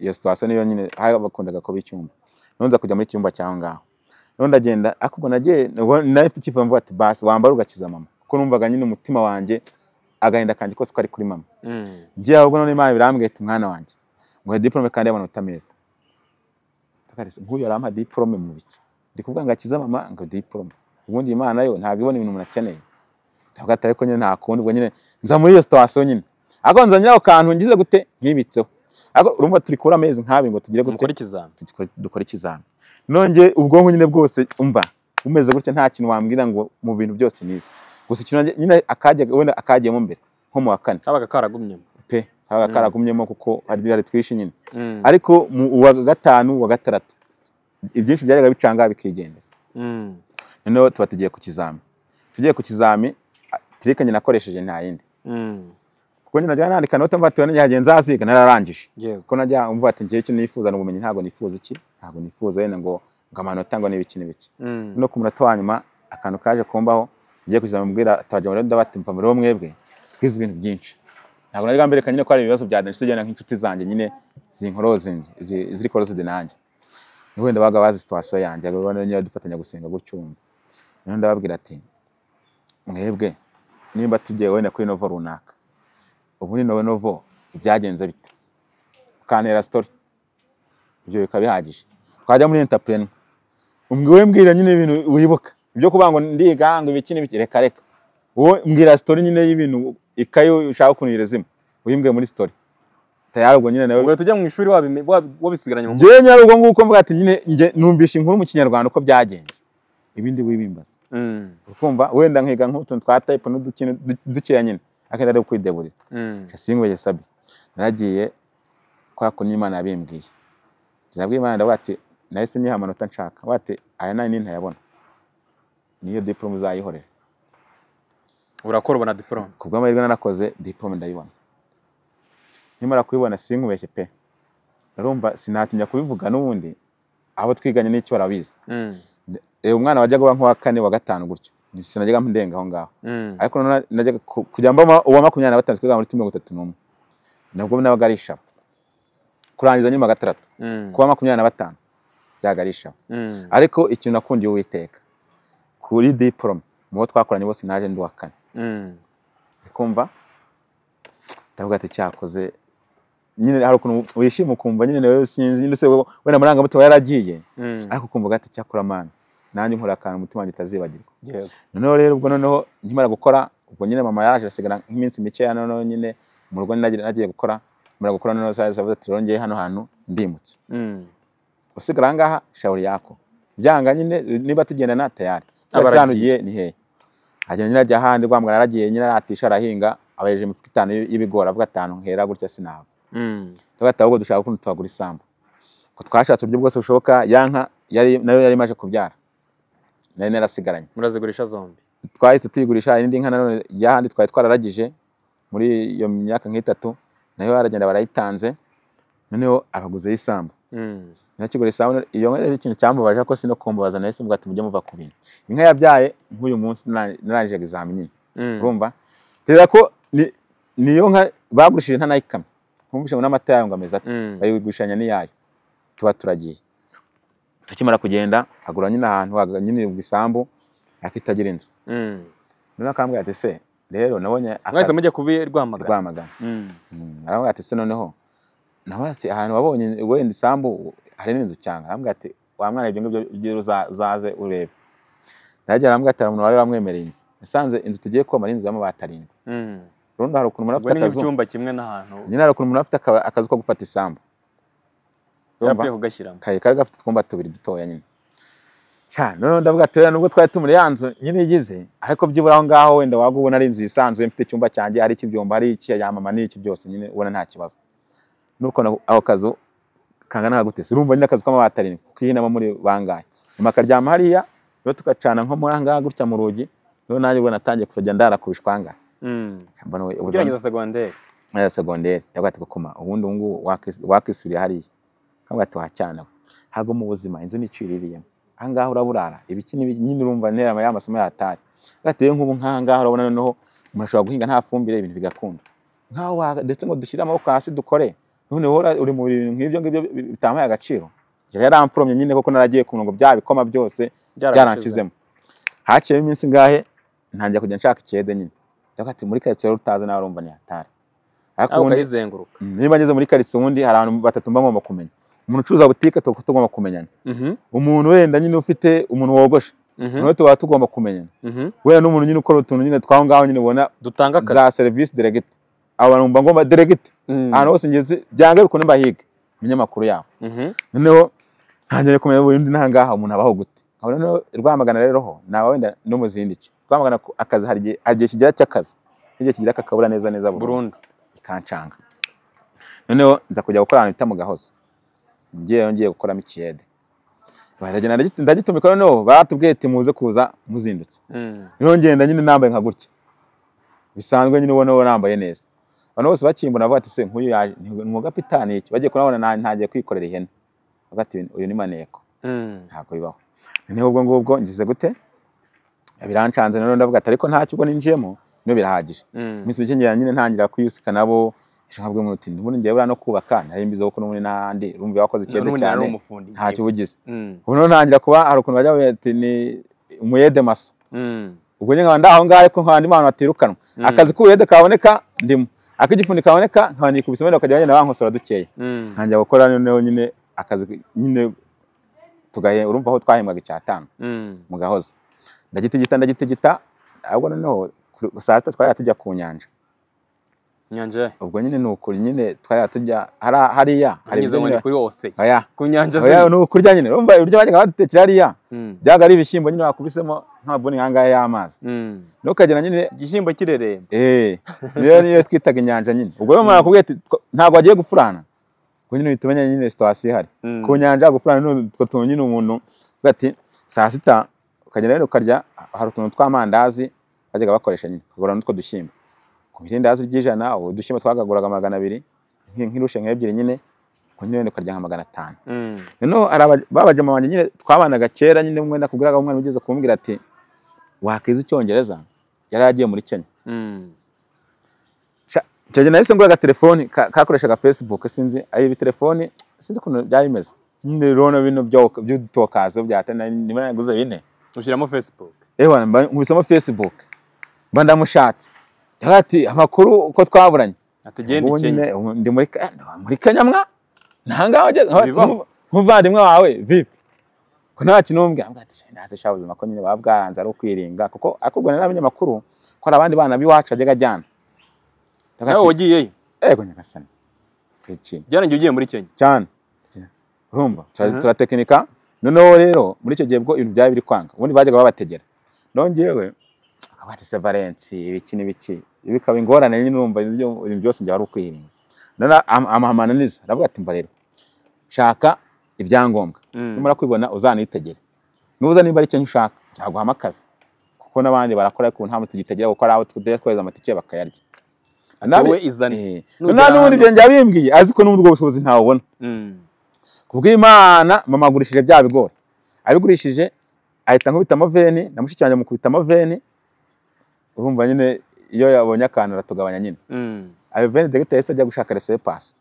Iyo situwasiyo niyo nyine hari bakundaga kuba icyumba. Noneho nza kujya muri cyumba cyaho ngaho. Noneho ndagenda ariko ubwo nagiye nari mfite icyifuzo mvuga ati basi wambara ugakiza mama. Kuko numvaga nyine umutima wanjye agahinda kanjye kose ko ari kuri mama. Mm. ngiye ahubwo none imana birambwiye ati mwana wanjye nguhe diporome kandi y'amanota meza. Nk'uyu yarampa diporome mu biki ndi kuvuga ngo akiza mama ngo diporome ubundi imana yo ntabwo ibona ibintu umuntu akeneye. Ndavuga ati ariko nyine nta kundi. Ubwo nyine nza muri iyo situwasiyo nyine. Ariko ako kantu ngize gute? Nkibitseho. Urumva turi kubura amezi nk'abiri ngo tugire gute dukore- ikizami. Nonge ubwonko nyine bwose umva bumeze gutya nta kintu wambwira ngo mu bintu byose nize gusa ikintu nyine akajyaga wenda akagiyemo mbere nko mu wa kane. Kabaga karagumyemo. Pe kabaga Mm. karagumyemo kuko hari twinshi nyine. Mm. ariko mu uwa gatanu uwa gatandatu ibyinshi byajyaga bicanga bikigendera. Mm. noneho tuba tugiye ku kizami. Tugiye ku kizami tirike nakoresheje nta yindi. Kuko nyine najyaga nandika note mva ati wenda ngiye nzaziga nararangije kuko najya umva ati ngiye icyo nifuza ni ubumenyi ntabwo nifuza iki ntabwo nifuza wenda ngo ngo amanota ngo n'ibiki n'ibiki no ku munota wa nyuma akantu kaje kumbaho ngiye kuzamura mbwira abaturage muri ndabati mva muri mwebwe twize ibintu byinshi ntabwo najyaga mbereka nyine ko hari ibibazo bya dance tugenda nk'inshuti zanjye nyine zinkoroze ziri koroside nanjye wenda baga bazi situwasiyo yanjye abona niyo dufatanya gusenga gutyo wumva noneho ndababwira ati mwebwe nimba tugiye wenda kuri novo runaka ubu ni novo novo byagenze bite? Ukantera story. Ibyo bikaba bihagije. Twajya muri entrepreneur wowe mbwira nyine ibintu wibuka ibyo kuvuga ngo ndiga ngo ibiki n'ibiki reka reka. Wowe mbwira story nyine y'ibintu ikaye ushaka ukuntu irezima uyimbwiye muri tayari ubwo nyine nawe. Tujya mu ishuri wabisigaranye mu mutwe. Njyewe nyari ubwo nguko mvuga ati nyine njye numvisha inkuru mu kinyarwanda uko byagenze. Ibindi wibimbaza. Mm. ukumva wenda nkiga nk'utuntu twa type n'udukino du- dukeya nyine. Akenda ari kwideburira Mm. singweye sabi. Naragiye kwa kuntu imana yabimbwiye nabwiye imana ndavuga ati nahise nyiha amanota nshaka. Bati aya ni ntayabona niyo diplome uzayihorera urakora ubona diporome ku bw'amahirwe narakoze diplome ndayibona. Nimara kuyibona sinkubeshye pe. Narumva sinatinya kubivuga n'ubundi abo twiganye n'icyo barabizi. Mm. Umwana wajyaga uba nk'uwa kane wa gatanu gutyo. Sinajyaga ndenga aho ngaho Mm. ariko noneho najyaga ku- kujya mbamo uwa makumyabiri na batanu twiga muri mirongo itatu n'umwe nabwo nabaga ari ishaba kurangiza nyuma gatandatu Mm. kuba makumyabiri na batanu. Byaga ari Mm. ariko ikintu nakundiye uwiteka. Kuri diporome mu bo twakoranye bose naje ndi uwa kane kumva ndavuga ati cyakoze. Nyine hari ukuntu wishima ukumva. Nyine nawe sinzi. Nyine se wenda amarangamutima yaragiye ariko ukumva gati cyakora mani nanjye nkora akantu umutima wanjye utazibagirwa. Noneho rero ubwo noneho nkimara gukora ubwo nyine mama yaraje asigara nk'iminsi mikeya noneho nyine mu rugo nagiye nagiye gukora mara gukora noneho saa avuze ati rero ngiye hano hantu ndimutse. Mm. usigara aha ngaha shauri yako. Byanga nyine niba tugendana tayari. Aba cyangwa hano aragiye. ugiye ni hehe? Agenda nyine ajya ahandi rwamugana yaragiye nyine aratisha arahinga abayeje imifuka itanu y'ibigori avuga atanu nkera gutya sinaba Mm. ati ahubwo dushaka ukuntu twagura isambu. Twashatse uburyo bwose bushoboka yanka yari na yo yari imaze kubyara. Nari narasigaranye murazigurisha zombi twahise tuyigurisha indi nka nanone y'ahandi twari twararagije muri iyo myaka nk'itatu na yo baragenda barayitanze noneho abaguzeho isambu. Mm. nakigura isambu iyo nka rero ikintu cyambabaje ko sino kumbabaza nahise mvuga ati mujye muva ku bintu inka yabyaye nk'uyu munsi nara- narangije egizami nyine Mm. urumva? Tera ko ni- niyo nka bagurishije ntanayikamye nkumvishe ngo n'amata yayo ngo ameze ate? Mm. bayigurishanya n'iyayo. Tuba turagiye. Tukimara kugenda agura nyine ahantu nyine mu isambu ariko itagira inzu. Mm. noneho akambwira ati se rero nabonye akazi mujya kubi rwamagana. Rwamagana. Mm. Mm, arambwira ati se noneho. Nawe ati ahantu wabonye wenda isambu hari n'inzu cyangwa arambwira ati wa mwana ibyo ngibyo ugira uza- uzaze urebe. Ndahagera arambwira ati umuntu wari wamwemereye inzu. Nasanze inzu tugiye kubamo ari inzu y'amabati arindwi. Urundi hari ukuntu umuntu afite akazu kimwe n'ahantu. Nyine hari ukuntu umuntu afite akazu ko gufata isambu. Yarapfuye kugashyiramo kari kari gafite utwumba tubiri dutoya nyine noneho ndavuga ati nubwo twari tumuri ya nzu nyine igize ariko byibura aho ngaho wenda waba ubona ari inzu yisanzuye mfite icyumba cyanjye hari ikibyumba hari iki ya mama n'iki byose nyine ubona nta kibazo. Nuko na- ako kazu kangana nka gute urumva nyine akazu k'amabati arindwi naba muri bangahe? Nyuma akaryama hariya rero tugacana nko muri aha ngaha gutya mu rugi rero nanjye ubwo natangiye kujya ndara ku bishwanga Mm. ugerageza segonderi ya segonderi yavuga ati ubundi ubu ngubu wakis- wakisubirira hariya. Wacyana we ntabwo mu buzima inzu niciriyemo aha ngaha uraburara ibiki nyine urumva ntera ya masomo yatari rero nk'ubu nk'aha ngaha urabona noneho umuntu ashobora guhinga nta fumbire ibintu bigakunda. Nkaho ndetse ngo dushyire amaboko hasi dukore noneho uri mu bintu nk'ibyo ngibyo bi- bi- bitampaye agaciro. Yari yaramforomye nyine koko naragiye ku murongo bya bikoma byose byaranshizemo. Haciyemo iminsi ngahe ntangira kujya nshaka ikiyede nyine. Ndavuga ati muri karitsiye utazi nawe urumva ubundi ukayizenguruka Mm, niba ngeze muri karitsiye ubundi hari abantu batatu mba ngomba kumenya. Umuntu ucuruza butike tuba tugomba kumenyana. Mhm. umuntu wenda nyine ufite umuntu wogosha Mhm. nawe tuba tugomba kumenyana. Mhm. wenda n'umuntu nyine ukora utuntu nyine twaho ngaho nyine ubona dutanga akazi. za serivisi delegite abo bantu mba ngomba delegite Mm. ahantu hose ngeze byanga bikunde mbahiga ibinyamakuru yabo noneho ntangiye kumenya ubundi n'aha ngaha umuntu abaho gute. Aho noneho rwamagana rero ho naba wenda no mu zindi nce. Rwamagana akazi hari igihe kigira cy'akazi. N'igihe kigira kakabura neza neza burundu. Ikancanga noneho nza kujya gukora ahantu bita mu gahozo ngiye ngiye gukoramo ikiyede. Ndagitumika noneho baratubwiye ati muze kuza muzindutse. Mm. noneho ngenda nyine nambaye nka gutya. Bisanzwe nyine ubona nambaye neza. Abantu bose bakimbona bavuga ati se nk'uyu yaje ni umwuga pitani iki? Bagiye kurabona na- ntagiye kwikorera ihene. Bavuga ati uyu ni maneko. Mm. ntabwo bibaho. Noneho ubwo ngubwo ngize gute? Birancanze noneho ndavuga ati ariko ntacyo ubwo ninjiyemo niyo birahagije. Mm. iminsi mike ngera nyine ntangira kuyusika nabo ejo nkabwira umuntu uti ubundi ngiye buriya no kubaka nari mbizi kuko n'ubundi n'ahandi urumva wakoze n'ubundi yari cyane ntacyo uba ugize ubu noneho ntangira kuba hari ukuntu bajya ati ni umuyede maso. Mm. ubwo nyine nkaba ndaho ngaho ariko nkaba ndimo ahantu hatirukanwa. Mm. akazi k'ubuyede kaboneka ndimo. Ak'igifundi kaboneka nkaba nikubise wenda bakajya bagenda bankosora dukeya. Mm. ntangira gukora noneho nyine akazi nyine tugahe urumva aho twahembwaga icyatanu mu gahozo ndagitigita ndagitigita ahubwo noneho saa sita twari tujya ku nyanja. Nyanja ubwo nyine ni ukuri nyine twari tujya hari- hariya ibyo ngo ni kuri wose. Oya. Ku nyanja ziri. ni ukurya nyine. Urumva ibiryo bajyaga badutekera hariya. Mm. byaga ari ibishyimbo nyine bakubisemo nk'amabuni nk'angaya y'amazi. Mm. ntukagera nyine igishyimbo kireremba. Eh niyo niyo twitaga inyanja nyine. Ubwo rero umuntu akubwiye ati "Twa- ntabwo agiye gufurana. Ubwo nyine uhita umenya nyine situwasiyo ihari. Mm. ku nyanja gufurana ni utwo tuntu nyine umuntu ati saa sita ukagenda rero ukarya hari utuntu tw'amandazi bajyaga bakoresha nyine. Ukagura n'utwo dushyimbo. Ku irindazi ry'ijana udushyimbo twagaguraga magana abiri nk'i- nk'irushe nk'ebyiri nyine ubwo nyine ukarya nka magana atanu. Mm. noneho hari aba- ba bajama banjye nyine twabanaga kera nyine umwe nakubwiraga umwana ugeze kumbwira ati wakiza icyongereza? Yari yagiye muri kenya. Mm. Icyo gihe nahise ngura agatelefoni ka- kakoreshaga facebook sinzi ibi telefoni sinzi ukuntu byari bimeze nyine rero bino by'udutokazo bya tena niba naguze bine. Ushyiramo facebook? Ewa mba nkubisemo facebook. Mba ndamushatse. Ati amakuru uko twaburanye? Ndi muri Ke- muri Kenya mwa ntahangaha wageze Bibaho. nk'umuvandimwe wawe vipi? Ko nta kintu umbwira? Ambwira ati "Shit, ntazi sha ubuzima ko nyine baba bwaranze ari ukwiringa. Kuko akubwo naramenye amakuru ko hari abandi bana b'iwacu ajyaga ajyana. Nawe wagiyeyo ego nyagasani. Byarangiye ugiye muri kenya cyane. Urumva? Tura- turatekinika noneho rero muri icyo gihe bwo ibintu byari biri kwanga. Ubundi bajyaga babategera. Nongewe akavuga ati se Valence ibiki n'ibiki? Bikaba ingorane nyine urumva ibintu byo- ibintu byose njya ari ukwirinda amahamananiza aravuga ati mba rero shaka ibyangombwa. Mm. numara kwibona uzanitegere. Nuza nimba ari icyo ushaka nzaguhamo akazi kuko n'abandi barakora ariko nta tugitegera kuko ari abo tujya twohereza amatike bakayarya. Izane Eh, n'ubundi hano- ibyo njya bimbwiye azi ko n'ubundi ubwo bushobozi ntawubona Mm. kubw'imana mama agurishije bya bigori. Abigurishije ahita nkubitamo veni na mushiki wanjye mukubitamo veni urumva nyine iyo yabonye akantu aratugabanya nyine. Mm. ayo veni dogita yahise ajya gushaka resepasi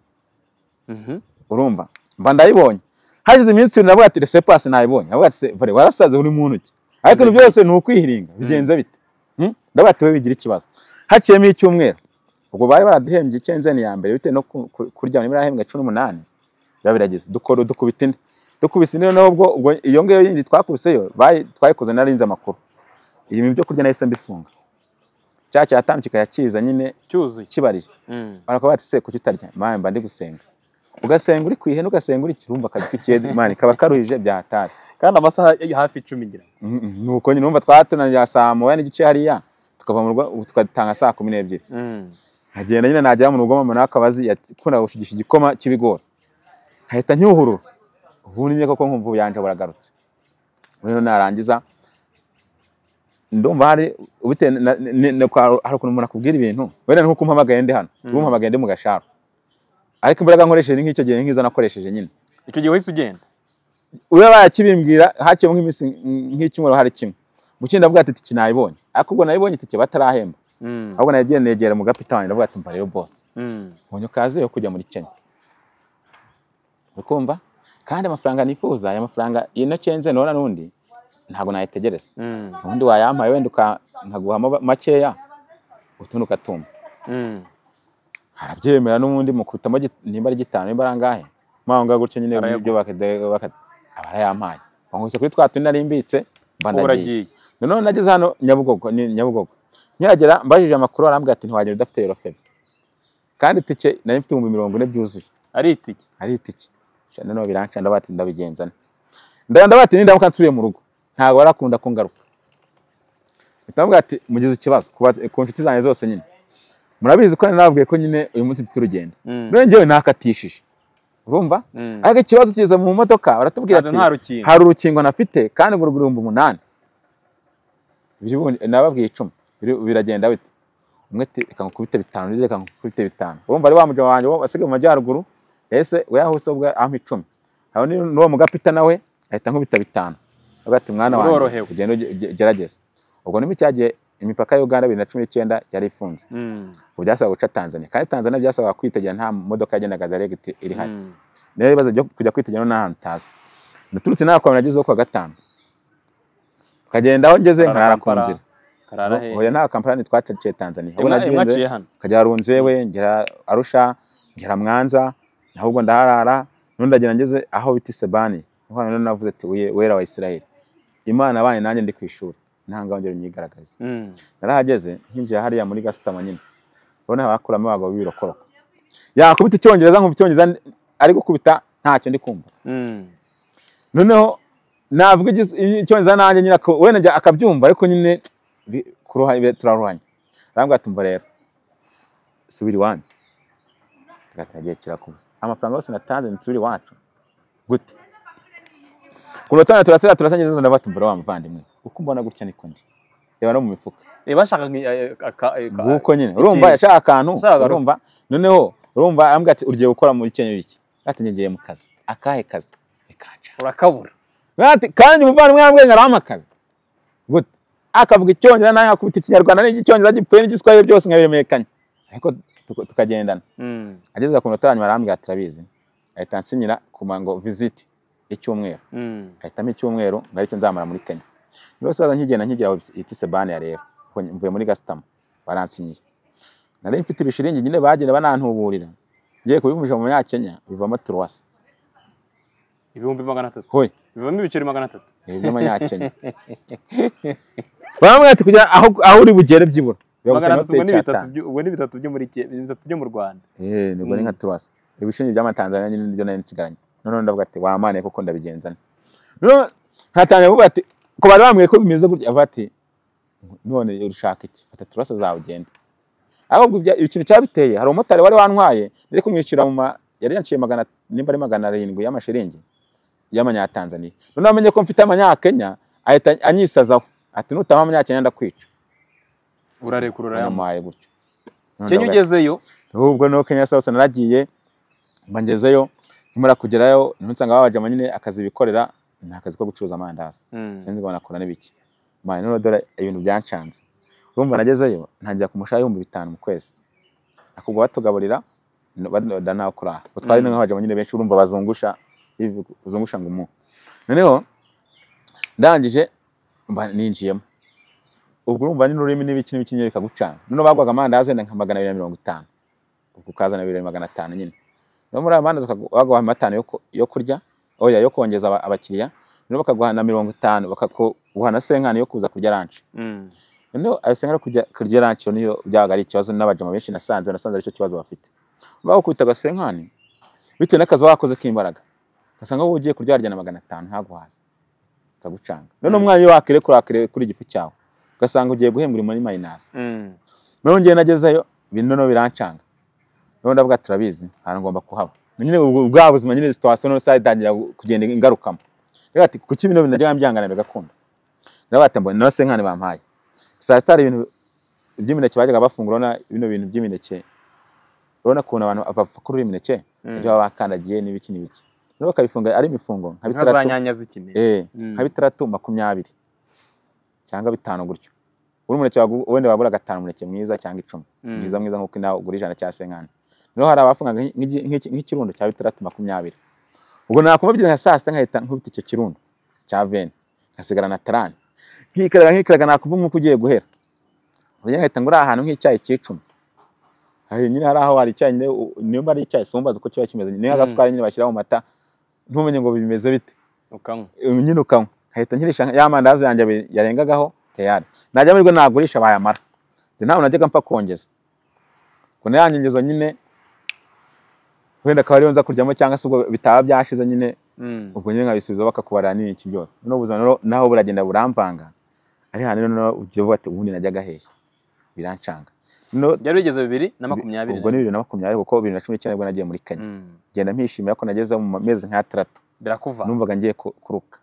Mhm. urumva? Mba ndayibonye. Hashize iminsi ibiri navuga ati resepasi nayibonye. Navuga ati "Se, vare warasaze uri mu ntoki ariko ibintu byose ni ukwihiringa. Bigenze bite? Hmm? ndavuga ati wowe bigira ikibazo. Haciyemo icyumweru. Ubwo bari baraduhembye icyenzeni ya mbere. Bitewe no ku- ku- kurya muri birahembwa cumi n'umunani biba birageze dukora dukubita indi dukubise indi noneho ubwo iyo ngiyo yindi twakubiseyo twayikoze narinze amakuru. Iyi byo kurya nahise mbifunga. Cya cyatanu kikajya kiza nyine cyuzuye. kibariye Mm. barakuba bati se kuki utarya mama mba ndi gusenga. Ugasenga uri ku ihene ugasenga uri kirumva akazi k'ikiye imana kaba karuhije byatari. Kandi amasaha hafi icumi ngira. Nuko nyine numva twatunanira saa moya n'igice hariya tukava mu rugo tugatanga saa kumi n'ebyiri. Mm. nkagenda nyine nagera mu rugo mama nawe akaba azi yakunda gushigisha igikoma cy'ibigori. Nkahita ncyuhurura ubundi nyine koko nkumva ubuyanja buragarutse rero narangiza ndumva hari bitewe hari ukuntu umuntu akubwira ibintu? Wenda nk'uko umpamagaye ndi hano. Mm. ubu umpamagaye ndi mu gasharo. Ariko imbaraga nkoresheje ni nk'icyo gihe nk'izo nakoresheje nyine. Icyo gihe wahise ugenda? Ube bayakibimbwira haciyemo nk'iminsi nk'icyumweru hari kimwe. Kindi ndavuga ati tiki nayibonye. Ariko ubwo nayibonye itike batarahemba Mm. ahubwo nagiye negera mu gapita wanjye ndavuga ati mva rero bose Mm. mbonye ukaze yo kujya muri Kenya. Ukumva? Kandi amafaranga nifuza aya mafaranga ino cyenze nora n'undi ntabwo nayitegereza. Mm. ubundi wayampaye wenda nkaguhamo makeya utundi ukatumva Mm. arabyemera n'ubundi mukubitamo gi- nimba ari gitanu nimba ari angahe? Mpaho ngaho gutyo nyine ibyo aba arayampaye bankubise kuri twa tundi nari mbitse mba ndagiye. Noneho nageze hano nyabugogo ni nyabugogo. Nkihagera mbajije amakuru arambwira ati ntiwagenda udafite eurofebe kandi itike nari mfite ibihumbi mirongo ine byuzuye. Ari itike? Ari itike. Noneho biranca ndavuga ati ndabigenza nte? Ndabona ndavuga ati nindamuka nsubiye mu rugo. Ntabwo barakunda ko ngaruka. Mpita mvuga ati mugize ikibazo. Ku nshuti zanjye zose nyine. Murabizi ko nababwiye ko nyine uyu munsi mfite urugendo. Mm. none njyewe nakatishije. Urumva? Mm. ariko ikibazo kiza mu modoka baratubwira ati hari urukingo nafite kandi ngo ibihumbi umunani nababwiye icumi. Biragenda bite? Umwe ati reka nkukubite bitanu. Undi reka nkukubite bitanu. Urumva ari wa mujyi wanjye wasigaye mu majyaruguru ese we yahuse ubwo ampa icumi. N'uwo mugapita nawe ahita nkubita bitanu. Avuga ati mwana wanjye ugenda uge- uge- ugerageze ubwo ni bwo cyagiye imipaka ya Uganda bibiri na cumi n'icyenda yari ifunze. Mm. ubu byasabaga guca Tanzania. Kandi Tanzania byasabaga kwitegera nta modoka yagendaga direct iri hari Mm. rero ibibazo byo kujya kwitegera n'ahantu utazi naturutse nawe kwa nagezeho kwa gatanu. Tukagenda aho ngeze Karara nkarara ku nzira. oya nta kampani twaciye Tanzania. Mwa- nagenze mwaciye hano. nkajya runzewe ngera Arusha ngera Mwanza ahubwo ndaharara nundi ndagenda ngeze aho bita Sebani ni ho navuze ati "Uye- wera wa Israel Imana abanye nanjye ndi ku ishuri. Ntanga ngero nyigaragariza Mm. narahageze nkinjiye hariya muri gasutamo nyine. Urabona bakuramo abagabo b'ibirokoroko yakubita icyongereza nkumva icyongereza ari gukubita ntacyo ndi kumva. Mm. noneho navuga icyongereza nanjye nyine wenda akabyumva ariko nyine turaruhanya arambwira ati umva rero subira iwanyu. Agagiye kirakubuza amafaranga yose natanze nsubira iwacu. Gute? Ku rutana turasira turasangiza umva rero wa muvandimwe. Uko mbona gutya niko ndi? Reba no mu mifuka. Eh, nki- eh, aka- eh, ka- nguko nyine. urumva yashaka akantu urumva? Noneho urumva arambwira ati ugiye gukora muri Kenya biki ati ngiye mu kazi. Akahe kazi? Bikanca urakabura. Kandi umuvandimwe yambwiye ngo arampa akazi. Gute? Akavuga icyongereza nawe akubita ikinyarwanda n'icyongereza gipfuye n'igiswahili byose nkabiremekanya ariko tuka- tukagendana. Mm. ageze ku munota wa nyuma arambwira ati turabizi. Ahita ansinyira ku ngo visiti icyumweru Mm. ahitamo icyumweru ngo ari cyo nzamara muri Kenya. Rero saza nkigenda nkigera aho bita Sebania rero. Ubwo mvuye muri gasitama baransinyiye. Nari mfite ibishiringi nyine bagenda banantuburira. Ngiye kubivumisha mu Munyakenya bivamo turuwasi ibihumbi magana atatu hoye bivamo ibiceri magana atatu ibi by'amanyakenya bamwe ati kugira aho aho uri bugere byibura. Magana atatu ubwo ni bitatu byo- ubwo ni bitatu byo muri bitatu byo mu rwanda. Eh, ni bwo ni nka turuwasi ibishingi by'amatanzaniya nyine ni byo nari nsigaranye. Noneho ndavuga ati wamane kuko ndabigenza nte? Noneho nkatangira kuvuga ati ko bari bambwiye ko bimeze gutya avuga ati none urashaka iki? Fata turasa zawe ugende ahubwo ikintu cyabiteye hari umumotari wari wantwaye ndetse kumwishyura mu ma yari yanciye magana nimba ari magana arindwi y'amashiringi y'amanyatanzaniya. Noneho amenye ko mfite amanyakenya ahita anyisazaho. Ati nutama amanyakenya ndakwica. Urarekura urayamuha yamuhaye gutyo. None kenya ugezeyo? ahubwo no Kenya South naragiye mba ngezeyo. Nkimara kugerayo ni ho nsanga babajama nyine akazi bikorera ni akazi ko gucuruza amandazi. Mm. sinzi ngo banakora n'ibiki. Mane none dore ibintu byancanze urumva nagezeyo ntangira ku mushahara w'ibihumbi bitanu mu kwezi. Akubwo batugaburira banoda nawe kuraha ubwo twari Mm. nk'abajama nyine benshi urumva bazungusha bazungusha ngo umu. Noneho ndangije ninjiyemo. Ubwo urumva n'ururimi n'ibiki n'ibiki nyine bikagucana. Noneho bagwaga amandazi wenda nka magana abiri na mirongo itanu. Ubwo ukazana bibiri magana atanu nyine. No muri ayo mandazi baguha amatanu yo ku- yo kurya oya yo kongeza aba- abakiriya noneho bakaguha na mirongo itanu bakaguha na senkani yo kuza kurya ranch Mm. noneho ayo senkani yo kurya yo niyo byabaga ari ikibazo n'abajama benshi nasanze nasanze ari cyo kibazo bafite. Bagukubita agasenkani bitewe n'akazi wakoze k'imbaraga. Ugasanga wowe ugiye kurya warya na magana atanu ntaguhaze kagucanga. Noneho Mm. umwanya iyo wakire kuri wakire kuri igifu cyawe ugasanga ugiye guhembwa uri muri mayinasi. Mm. noneho ngiye nagezeyo ibintu noneho birancanga. Noneho ndavuga turabizi ahantu ngomba kuhaba. Nyine bwa buzima nyine situation noneho saa itangira kugenda ingarukamo. Rero ati kuki bino bintu najyaga mbyanganira bigakunda bati mbona no senkani bampaye. Saa sita hari ibintu by'imineke bajyaga bafungura urabona bino bintu by'imineke urabona ukuntu abantu bapfa kuri imineke Mm. ibyo baba bakandagiye n'ibiki n'ibiki. Noneho bakabifunga ari imifungo nka z'ikine. Eh Mm. nka bitandatu makumyabiri cyangwa bitanu gutyo. Buri muneke wagu- wenda wagura gatanu umuneke mwiza cyangwa icumi. Mm. mwiza mwiza nk'uko nawe ugura ijana cyangwa se nkane. Noneho hari abafungaga nk'ikirundo cya bitandatu makumyabiri. Ubwo nakumva bigeze nka saa sita nkahita nkubita icyo kirundo cya veni nkasigara na tarani. Nkikaraga nkikaraga nakumva nk'uko ugiye guhera. Ubwo nkahita ngura ahantu nk'icyayi cy'icumi hari nyine hari aho hari icyayi niba ari icyayi simbaza uko kiba kimeze. Ni nk'agasukari nyine bashyira mu mata ntumenye ngo bimeze bite. Ukanywa. Nyine ukanywa. Nkahita nkirisha ya mandazi yanjye abiri yarengagaho tayari najya muri rwo nagurisha bayamara. Ntabwo najyaga mpfa kongeza. Ngo na ya nyongezo nyine wenda akaba ariyo nza kuryamo cyangwa se ubwo bitaba byashize nyine Mm. ubwo nyine nkabisubiza bakakubarira n'iki byose. Noneho ubuzima naho buragenda buramvanga ari hantu noneho ugira uvuga ati ubundi najyaga hehe? Birancanga. Byari bigeze bibiri na makumyabiri? ubwo ni bibiri na makumyabiri kuko bibiri na cumi n'icyenda nagiye muri Kenya. Mm. genda mpishimira ko nageze mu mezi nk'atandatu birakuva. Numvaga ngiye ku- kuruka.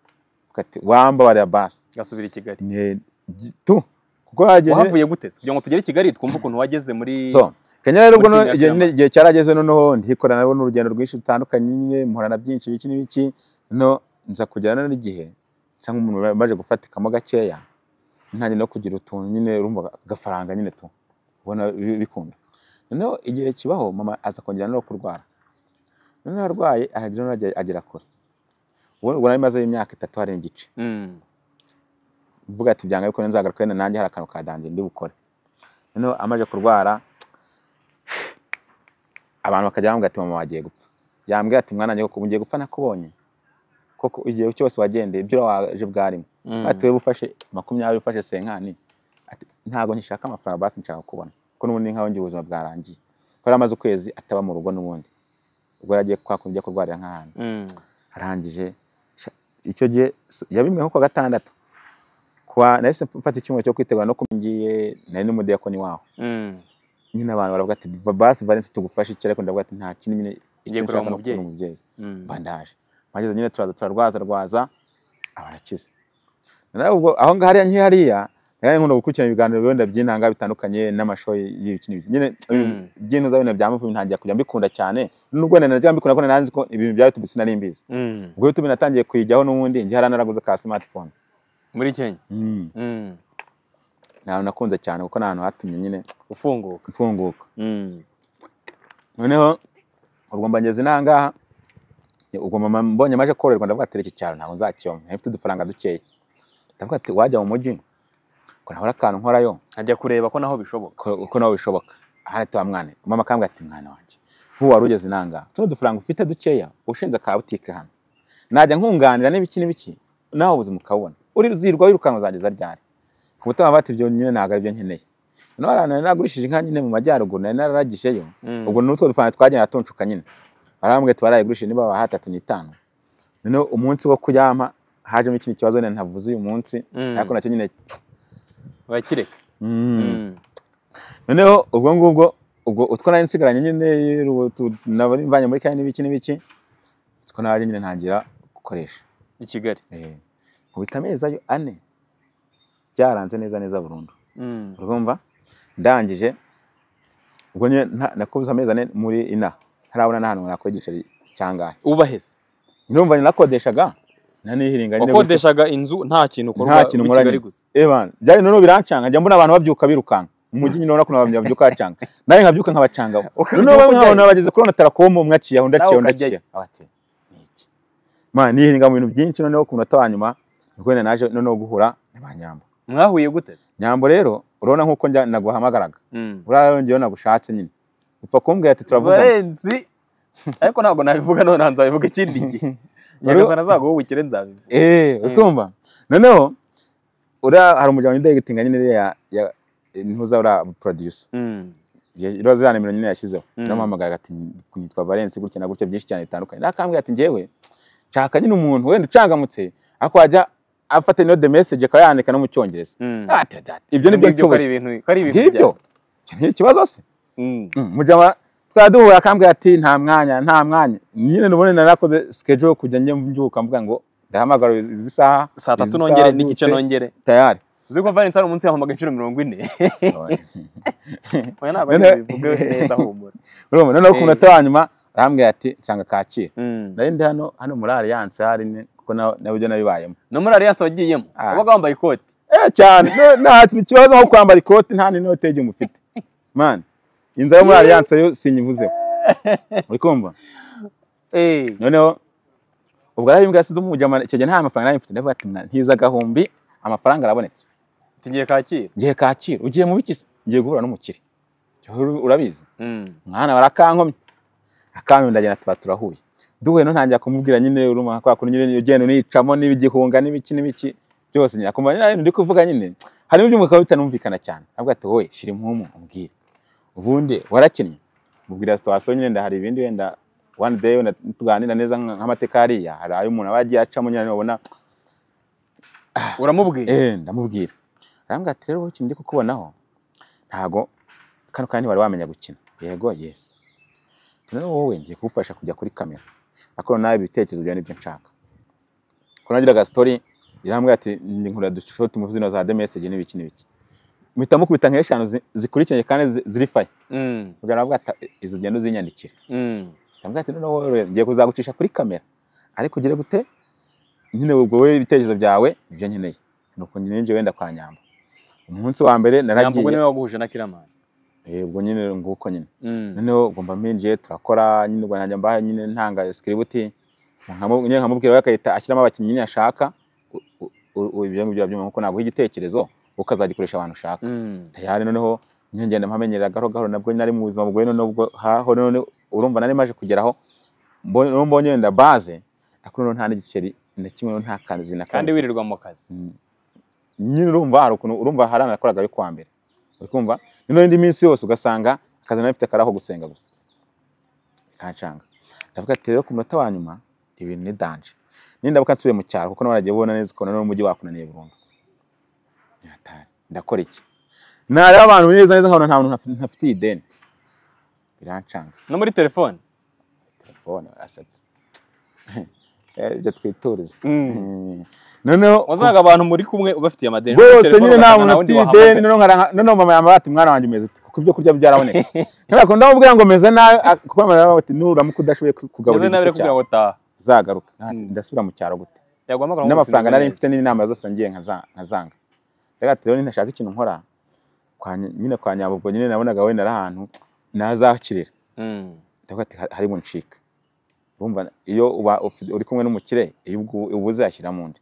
Wamba wariya basi. Gasubira i kigali. Tu! Kuko wahavuye gute? Kugira ngo tugere i kigali twumve ukuntu wageze muri so Kenya rero ubwo igihe cyarageze noneho ndikorana nabo n'urugendo rwinshi rutandukanye nyine mpura na byinshi biki n'ibiki no nza kugera no n'igihe nsa nk'umuntu baje gufatikamo gakeya ntangiye no kugira utuntu nyine urumva agafaranga nyine tu ubona bi- bikunda. Noneho igihe kibaho mama aza kongera no kurwara. Noneho arwaye agera kure. Ubwo nari mazeyo imyaka itatu hari n'igice. Mm. mvuga ati byanga bikora nzagaruka nanjye hari akantu kadanje ndi bukore. Noneho amaze kurwara abantu bakajya bambwira ati mama wagiye gupfa? Yambwira ati mwana wanjye koko ugiye gupfa nakubonye. Koko igihe cyose wagendeye ibyo waje bwarimo Mm. ati wowe ufashe makumyabiri ufashe senkani. Ati ntabwo nkishaka amafaranga basi nshaka kubona. Kuko n'ubundi nkaho ngiye ubuzima bwarangiye. Ko yari amaze ukwezi ataba mu rugo n'ubundi. Ubwo yari agiye kwa kundi kurwarira nk'ahantu. Mm. arangije icyo gihe yabimwe nko kuwa gatandatu. Kuwa nahise mfata icyumweru cyo kwitegura no kumengiye nari n'umudiyakoni waho. Mm. Nyine abantu baravuga ati "Va basi Valence tugufashe iki? Ariko ndavuga ati nta kindi nyine icyo kureba umubyeyi." ukubona umubyeyi. Mm. mba ndaje. Mageze nyine turaza turarwaza rwaza abarakize ubwo aho ngaho hariya nkihariya nari nkunda gukurikirana ibiganiro wenda by'intanga bitandukanye n'amashow y'ibiki n'ibiki nyine Mm. by'intuza wenda bya muvubi ntangiye kujya mbikunda cyane nubwo wenda najya mbikunda ko nari nzi ko ibintu bya YouTube sinari mbizi. Mm. ubwo YouTube natangiye kuyijyaho n'ubundi njye naraguze ka smartphone. Muri kenya? Ni ahantu nakunze cyane kuko ni ahantu hatumye nyine ufunguka mfunguka Mm. noneho mba ngeze inahangaha ubwo mama mbonye amaje kororerwa ndavuga ati iki cyaro ntabwo nzakiyoma nari mfite udufaranga dukeya ndavuga ati wajya mu mujyi ko nahora akantu nkorayo? Ajya kureba ko naho bishoboka. Ko nawe bishoboka. Aha ati wa mwana mama akambwira ati mwana wanjye nk'ubu wari ugeze inanga tuno dufaranga ufite dukeya ushinze ka butike hano. Najya nkunganira n'ibiki n'ibiki nawe ubuzima ukabona. Urizirwa wirukanka uzageza ryari? Ku mutima bati ibyo nyine ntabwo ari byo nkeneye. Noneho hari ahantu nari nagurishije inka nyine mu majyaruguru nari nararagijeyo Mm. ubwo n'utwo dufaranga twagenda tuncuka nyine. Barambwira ati barayigurishije niba baha hatatu n'itanu. Noneho umunsi wo kuyampa hajemo ikindi kibazo nyine ntavuze uyu munsi Mm. ariko na cyo nyine wakireka. Mm. Noneho ubwo ngubwo ubwo utwo nari nsigaranye nyine mvanye muri kayi n'ibiki n'ibiki utwo naje nyine ntangira gukoresha. I kigali. Eh, nkubita amezi ayo ane byaranze neza neza burundu. Urumva? Ndangije ubwo nyine nakubuze amezi ane muri inaha ntarabona n'ahantu nakora igiceri cyangahe. Ubaheze. Numva nakodeshaga nanihiringa nyine gutyo. wakodeshaga inzu nta kintu ukorwa Nta kintu muri nkora kigali nyine. gusa. Evan, byari noneho birancanga njya mbona abantu babyuka birukanka. Mu mujyi nyine urabona ko abantu babyuka bacanga. Nawe nkabyuka nkabacanga. Ukabyuka noneho bamwe nkabona bageze kuri tarakomu umwe aciye undi aciye undi aciye. Man nihiringa mu bintu byinshi noneho ku munota wa nyuma ni bwo naje noneho guhura na ba nyambo. Mwahuye gute? Nyambo rero urabona nk'uko njya naguhamagaraga. Mm. uriya yongeyeho nagushatse nyine. Upfa kumbwira ati turavugana ariko ntabwo nabivuga none nzabivuga ikindi gihe. Nyagasana azaguha ubukire nzabivuga eh ukumva? Noneho uriya hari umuryango w'indegitinga nyine ya ya ntuza uriya producer. Mm. rero ziriya nimero nyine yashyizeho. Mm. namuhamagara ati nitwa Valence gutya na gutya byinshi cyane bitandukanye. Nakambwira ati njyewe nshaka nyine umuntu wenda ucangamutse ariko wajya afata ino de message akaba yandika no mu cyongereza. Mm. Ibyo ko ari nshoboye ngibyo ni ikibazo se. Mm. Mm, mujama twari duhuye akambwira ati nta mwanya nta mwanya. Nyine nubone narakoze schedule kujya njye mbyuka mvuga ngo ndahamagara izi saha saa tatu nongere n'igice nongere. Tayari. Uzi ko Valence hari umunsi yampamaga inshuro mirongo ine. Oya ntabwo ari bivuge neza humura. Urumva noneho ku munota wa nyuma arambwira ati nsanga kacyiru. Nari ndi hano hano muri alliance hari kuko na- na byo nabibayemo no muri alliance wagiyemo wabaga wambaye ikoti. Eh cyane. Nta kintu kibazo nko kwambara ikoti nta n'inote y'igihe umufite man inzara yo muri alliance yo sinyivuzeho. Uri kumva? Eh. noneho ubwo ari imbwa yasize umujyama icyo gihe nta mafaranga nari mfite. Ndavuga ati "Mwana, ntiza agahumbi amafaranga arabonetse. Tugiye kacyiru. Ngiye kacyiru. Ugiye mu biki? Se ngiye guhura n'umukire. Ur- urabizi. Mm. mwana barakankomye. Akankomye ndagenda tuba turahuye. Duhuye no ntangira kumubwira nyine urumva kwa kuntu nyine ugenda unicamo n'ibigihunga n'ibiki n'ibiki byose nyine. Akumva nyine ndi kuvuga nyine harimo ibyuma bikaba bitanumvikana cyane. Avuga ati wowe shira impumu umbwire. Ubundi warakinnye mubwira situation nyine ndahari ibindi wenda one day wenda tuganira neza nka- nk'amateka hariya. Hari ayo umuntu aba yagiye acamo nyine ubona uramubwiye? Eh ndamubwira. Arambwira ati rero wowe ndi kukubonaho? Ntago kano kanya wari wamenya gukina. Yego yes. Noneho wowe ngiye kugufasha kujya kuri kamera. Ariko nawe ibitekerezo byawe ni byo nshaka. Ko nagiraga story irambwira ati ndi nkura dushoti mu zino za the message n'ibiki n'ibiki. Mpita mukubita nk'eshanu zi- zikurikiranye kandi zi- ziri faye kugira ngo aravuga ati izo ugenda uzinyandikire Mm. ndamubwira ati noneho wowe rero ngiye kuzagucisha kuri kamera ariko ugire gute? Nyine ubwo wowe ibitekerezo byawe ni byo nkeneye. Nuko nyine ninjye wenda kwa nyamba umunsi wa mbere naragiye ni we waguhuje na Kiramani ubwo nyine nguko nyine Mm. noneho ugomba mpinjiye turakora nyine ubwo nanjye mbaha nyine ntanga nkamu- nyine nkamubwira we agahita ashyiramo abakinnyi nyine ashaka ibyo ngibyo byuma kuko naguha igitekerezo ukazagikoresha abantu ushaka Mm. tayari noneho nyine ngenda mpamenyera gahoro gahoro nabwo nari mu buzima bugoye noneho ubwo haho none urumva nari maje kugeraho mbonye mbonye wenda base ariko noneho nta n'igiceri na kimwe nta kazi na kandi wirirwa mu kazi Mm. nyine urumva hari ukuntu urumva hari anakoraga yo kuwa mbere uri kumva noneho indi minsi yose ugasanga akazi nari mfite kari aho gusenga gusa. Kancanga. Ndavuga ati rero ku munota wa nyuma ibintu ni danje. Nindabuka nsubiye mu cyaro kuko nawe waragiye ubona neza ko noneho umujyi wakunaniye burundu. Ndakora iki? Nareba abantu neza neza nkabona nta muntu ntafi- ntafitiye ideni. Birancanga. No muri telefone? Telefone barasabye Eh, ibyo twituriza Mm. Mm. Noneho wazaga abantu muri kumwe ubafitiye amadeni. Telefone nyine nta muntu ufite ideni noneho mama yambara ati mwana wanjye umeze kuko ibyo kurya byaraboneka ko ndamubwira ngo meze nabi a- kuko mama yambara ati nuramuka udashoboye ku- kugaburira nawe igifu kugira ngo taha zagaruka. Ati, Mm. ndasubira mu cyaro gute? N'amafaranga nari mfite n'inama zose ngiye nkaza- nkazanga rero ati rero nintashaka ikintu nkora. Nyine kwa nyabubwo nyine nabonaga wenda ari ahantu nazakirira. Mm. ndavuga ati "Ha- hari buncika urumva iyo uri kumwe n'umukire iyo ubuze yashyira mu ndi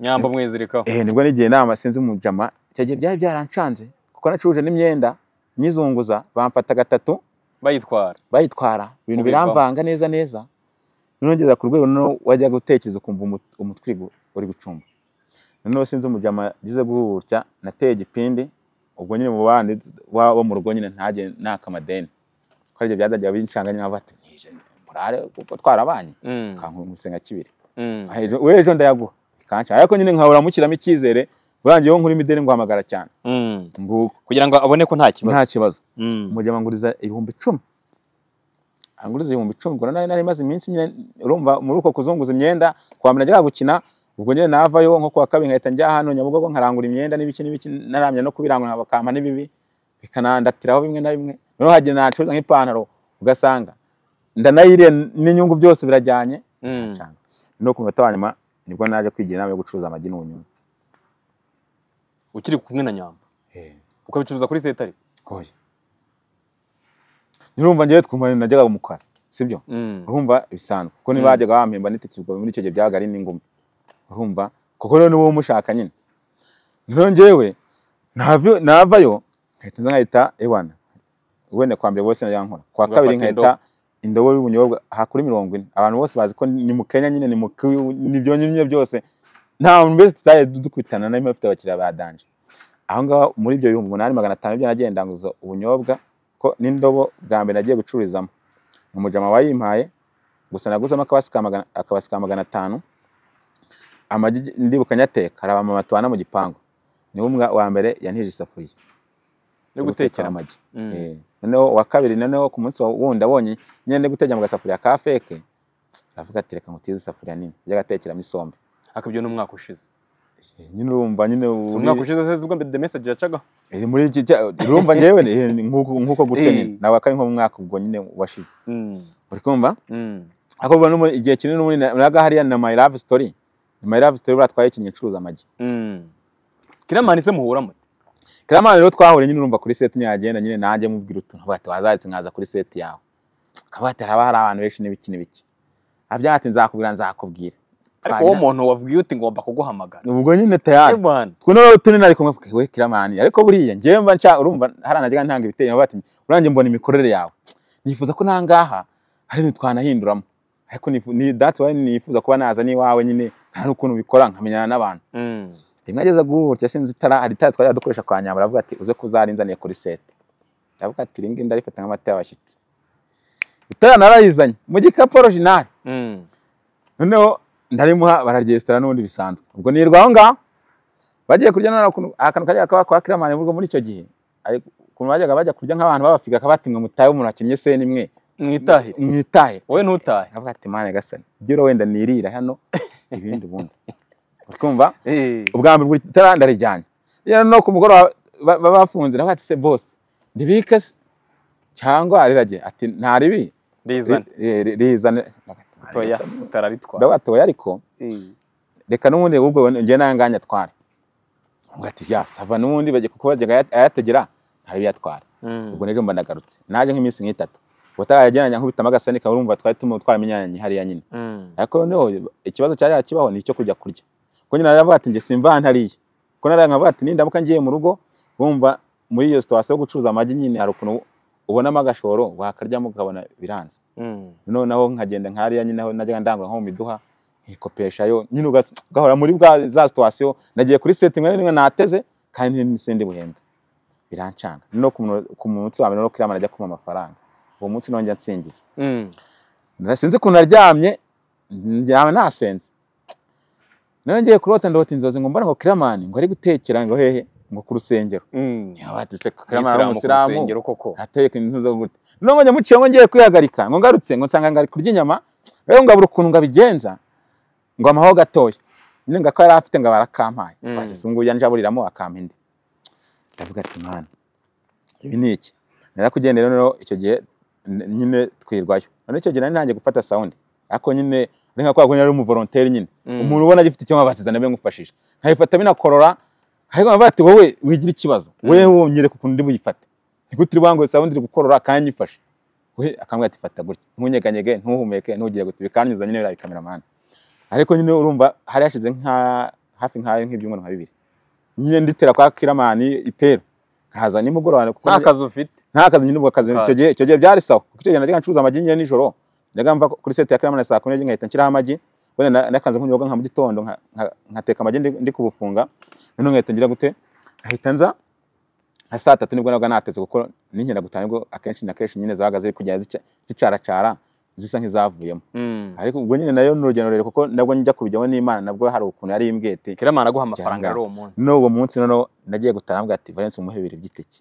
nyambo mwizirikaho eh ni bwo nigiye inama sinzi umujama. Icyo gihe byari byarancanze kuko nacuruje n'imyenda nyizunguza bamfata gatatu bayitwara. bayitwara. Ibintu biramvanga neza neza. Noneho ngeza ku rwego noneho wajya gutekereza ukumva umut- umutwe uri gu- uri gucumba. Noneho sinzi umujama agize gutya nateye igipindi ubwo nyine mu bandi wa- bo mu rugo nyine ntajye naka amadeni ko ari byo byazajya bincanga nyine bati "Nije, murare kuko twarabanye Mm, kankura umusenga kibiri. Mm. Ejo- we ejo ndayaguha. Ikanca ariko nyine nkahora mushyiramo icyizere urangiye wo nkuri imideni nguhamagara cyane. Mm. kugira ngo abone ko nta kibazo. Nta kibazo. Mm. umujama nguriza ibihumbi icumi. Anguriza ibihumbi icumi ubwo nari nari maze iminsi nyine urumva muri uko kuzunguza imyenda kuwa mbere najyaga gukina ubwo nyine navayo nko kuwa kabiri nkahita njya hano nyabugogo nkarangura imyenda n'ibiki n'ibiki naramya no kubirangura bakampa n'ibibi bikanandatiraho bimwe na bimwe. Noneho hagiye nacuruza nk'ipantaro ugasanga ndanayiriye n'inyungu byose birajyanye. Mm. ku munota wa nyuma ni bwo naje kwigira inama yo gucuruza amagi n'ubunyobwa ukiri kumwe na nyambo? Ukabicuruza kuri setari? Oya. Nirumva ngewe twumva najyaga umukara sibyo? Mm. urumva bisanzwe. Kuko Mm. ntibajyaga bampemba n'itike ubwo muri icyo gihe byabaga ari n'ingumi urumva? Kuko rero niwo umushaka nyine. Rero nava- navayo nkahita nza nkahita ewana wenda kwa mbere bose najya nkora. Kwa kabiri nkahita indobo y'ubunyobwa aha kuri mirongo ine. Abantu bose bazi ko ni mu Kenya nyine ni mu ni byo nyine byose. Nta muntu wese tuzajya dukubitana na bafite abakiriya ba danje. Aho ngaho muri ibyo bihumbi umunani magana atanu byo nagenda nguza ubunyobwa ko n'indobo bwa mbere nagiye gucururizamo. Umujama wayimpaye gusa naguzemo akabasi ka magana atanu. Amagi ndibuka nyateka hari abamama tubana mu gipangu. Niwe umwe wa mbere yantije isafuriya. Yo gutekera. amagi. Mm. Eh, noneho wa kabiri noneho ku munsi wundi abonye nyine gutegera mu gasafuriya ka feke. Aravuga ati reka ngutize isafuriya nini. Ajya agatekeramo isombe. Ariko ibyo ni umwaka ushize. Eh, nyine urumva nyine umwaka ushize se ubwo the message yacagaho? Eh, muri iki urumva njyewe ni- eh, nk'uko nk'uko gutya nyine nawe akari nko mu mwaka ubwo nyine washize. Mm. uri kumva? Mm. ariko ubwo n'ubu igihe kinini n'ubundi naga hariya na my love story. My love story buriya twayikinnye ncuruza amagi. Mm. kiramani se muhura mute Kiramani rero twahuriye nyine urumva kuri seti nyagenda nyine nanjye mubwira utuntu. Bati wazaritse nkaza kuri seti yawe. Akaba ati haba hari abantu benshi n'ibiki n'ibiki abya ati nzakubwira nzakubwira ariko uwo muntu wabwiye uti ngomba kuguhamagara. Ubwo nyine tayari. Twe noneho tuni nari kumwe we Kiramani ariko buriya njyewe mba nshaka urumva hari najyaga ntanga ibitekerezo bati uranjye mbona imikorere yawe. Nifuza ko nangaha hari ibintu twanahinduramo. Ariko ni that's why nifuza kuba naza n'iwawe nyine nta n'ukuntu ubikora nkamenyana n'abantu. Mm. Rimwe ageze gutya sinzi itara hari itara twajya dukoresha kwa nyambara avuga ati uze kuzarinzaniye kuri sete. Ndavuga ati iri ngiri ndarifata nk'amata y'abashyitsi. Itara narayizanye mu gikapu original. Mm. noneho ndarimuha bararyesitara n'ubundi bisanzwe. Ubwo nirwa aho ngaho bagiye kurya none akantu kajyaga kaba kwa kiramani muri icyo gihe. Ukuntu bajyaga bajya kurya nk'abantu babafiga akabati ngo mutahe umuntu wakinnye se nimwe mwitahire mwitahe. Wowe ntutahe. Akavuga ati mane gasani ibyo wenda nirira hano ibindi ubundi. urumva Eh. ubwa mbere buri itara ndarijyanye no ku mugoroba ba- baba bafunze nawe ati se boss ndibike se? Cyangwa rirage ati ntaribi? Rizane. Rizane. Toya utararitwara ndabatoya ariko Eh. reka n'ubundi ubwo njye nanganya atware. Ati ya sava n'ubundi kuko bajyaga aya- ayategera ntari yatwara Mm. ubwo n'ejo mba ndagarutse naje nk'iminsi nk'itatu. Ubutayageranya nkubitamo agasani kawe urumva twari tumu twaramenyanye hariya nyine. Mm. ariko noneho ikibazo cyari kibaho ni icyo kujya kurya. Kuko nyine aravuga ati njye simva ahantu hariya kuko naravuga ati nindamuka ngiye mu rugo? Bumva muri iyo situwasiyo yo gucuruza amagi nyine hari ukuntu ubonamo agashoro wakaryamo ukabona biranze. Mm. noneho nkagenda nkariya nyine aho najyaga ndangura nko mu miduha nkikopeshayo nyine ugahora muri bwa za situwasiyo nagiye kuri seti imwe n'imwe nateze kandi n'isindi buhembwe birancanga. No ku munsi wa mbere no kiramana ajya kumpa amafaranga. Uwo munsi nongera nsingiza. Mm. sinzi ukuntu naryamye ndyama nasenze. Na yo ngiye kurota ndota inzozi ngo mbona ngo kiramani ngo ari gutekera ngo hehe ngo ku rusengero. Mm. yabatse kiramani ari koko. Ateka inzu zo gute. None njya muciye ngo ngiye kwihagarika ngo ngarutse ngo nsanga ngari kurya inyama rero ngabura ukuntu ngabigenza ngo amaho gatoya. Nyine ngako yari afite ngo barakampaye. Mm. bati se nguyu njaburiramo akampa indi. Ndavuga ati mwana ibi ni iki? Narakugendera noneho icyo gihe nyine twirwayo. None icyo gihe nari nanjye gufata sound. Ariko nyine ari nka kwa kundi nari umuvolonteri nyine. Mm. umuntu ubona agifite icyo mabasiza nabe ngufashije nkayifata binakorora ariko nkavuga ati wowe wigira ikibazo. Wewe wonyereka ukuntu ndi buyifate nigute uri bwangu sound iri gukorora kandi nyifashe we akambwira ati fata gutya. Ntunyeganyege ntuhumeke ntugire gute. Bikanyuza nyine biriya bikameramani ariko nyine urumva hari hashize nka hafi nk'ayo nk'ibyumweru nka bibiri. Nyine nditera kwa kiramani ipera nkaza nimugoroba nta kazi ufite. Nta kazi nyine ubwo Kazi. icyo gihe icyo gihe byari sawa. Kuko icyo gihe najyaga ncuruza amagi nyine nijoro. Najyaga mva kuri seti ya kiramani saa kumi n'ebyiri nkahita nshyiraho amagi wenda na- nakanze nk'unyobwa nka mu gitondo nka- nka- nkateka amagi ndi, kubufunga noneho nkahita ngira gute nkahita nza nka saa tatu ni bwo nabwo natetse kuko n'inkenda gutaha ni bwo akenshi na kenshi nyine zabaga ziri kugenda zica- zicaracara zisa nk'izavuyemo. Mm. ariko ubwo nyine na yo ni urugendo rurerure kuko nabwo njya kubijyamo n'imana nabwo hari ukuntu yari imbwete. Kiramana aguha amafaranga rero uwo munsi. N'uwo munsi noneho nagiye gutaha mbwa ati valence umuhe bibiri by'iteke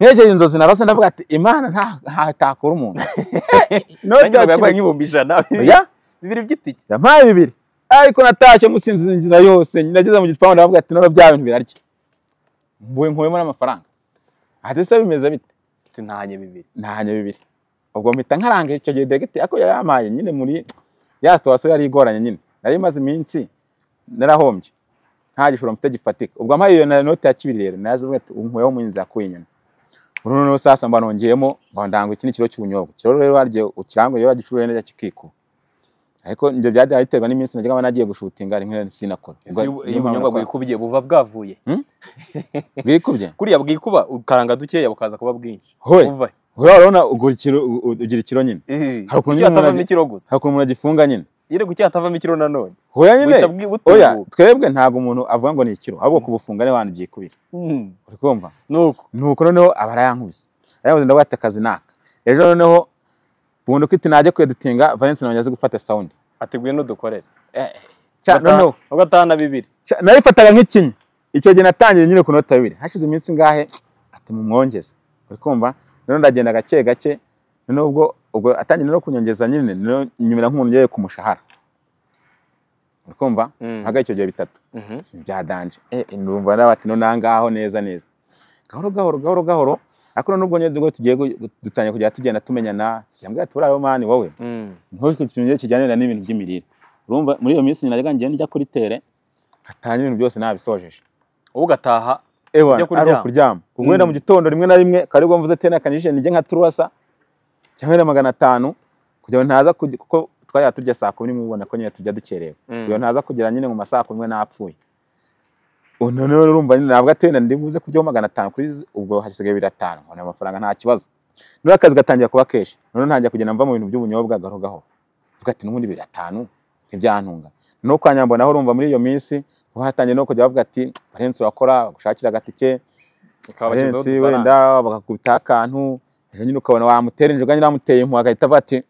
ntegereje inzozi narose ndavuga ati imana nta ntatakura umuntu. Noti nk'ibihumbi ijana bibiri by'itike. Yampaye bibiri. Ariko natashye musinze inzira yose. Nageze mu gipangu ndavuga ati none bya bintu birarya. Mbuye nkuyemo n'amafaranga. Ati se bimeze bite? Ntanye bibiri. Ntahanye bibiri. Ubwo mpita nkaranga icyo gihe degete ako yayampaye nyine muri ya situwasiyo yari igoranye nyine. Nari maze iminsi narahombye. Nta gishoro mfite gifatika. Ubwo ampaye iyo na note ya kibiri rero nayazivuga ati unkuyeho umuhinzi yakuye inyuma noneho sasa mba nongeyemo mba ndanga iki ni ikiro cy'ubunyobwa. Ikiro rero waryo ukirangwa iyo wagicuruye neza kikikuba ariko ibyo byajyaga biterwa n'iminsi najyaga mba nagiye gushutinga rimwe sinakora. Ubunyobwa bwikubye buba bwavuye? Bwikubye? Kuriya bwikuba ukaranga dukeya bukaza kuba bwinshi. Hoye! Uva. Hoye urabona ugira ikiro nyine? Hari ukuntu umuntu agifunga nyine? Yire kuki hatavamo ikiro nanone. Hoya nyine? Oya twebwe ntabwo umuntu avuga ngo ni ikiro ahubwo kubufunga ni abantu byikubira. Mm, uri kumva? Nuko. Nuko noneho aba arayankubise ndavuga ati akazi naka. Ejo noneho bundi uko iti najya kwedutinga valence nawe azi gufata sawundi ateguye n'udukorere. Ca- noneho. ugatahana bibiri. Nayifataga nk'ikinya icyo gihe natangiye nyine ku nota bibiri. Hashize iminsi ngahe? Ati mumwongeze. Uri kumva? Noneho ndagenda gake gake. Noneho ubwo ubwo atangiye no kunyongeza nyine nyumira nk'umuntu ugiye ku mushahara kumva Mm. mpaga icyo gihe bitatu Mhm. byadanje eh numva nawe ati none ahangaho neza neza gahoro gahoro gahoro gahoro ariko nubwo nyine tugiye dutangiye kujya tugenda tumenyana yambwira ati buriya mani wowe Mm. ntuko ikintu kijyanye n'ibintu by'imirire urumva muri iyo minsi najyaga ngenda njya kuri tere hatanye ibintu byose nabisojeje wowe ugataha ewa Ujya ari kuryama? ukuryama ubwo wenda Mm. mu gitondo rimwe na rimwe karibwo mvuze tene akanyije nijye nka turuwasa cyangwa na magana atanu kugira ngo ntaza kuko twajya turya saa kumi mubona ko nyine tujya dukerewe. Mm. iyo ntaza kugera nyine mu masaha kumi napfuye. Ubu noneho urumva nyine ntabwo atenda ndi buze kuryaho magana atanu kuri ubwo hasigaye bibiri atanu. Nkabona amafaranga nta kibazo. Noneho akazi gatangira kuba kenshi noneho ntangira kugenda mva mu bintu by'ubunyobwa gahoro gahoro. Mvuga ati n'ubundi bibiri atanu? Ntibyantunga no kwa nyambonaho urumva muri iyo minsi hatangiye no kujya bavuga ati barenze urakora bagushakira agatike barenze wenda bagakubita akantu. Ejo nyine ukabona wamutera injuga nyine wamuteye impuhwe agahita avuga ati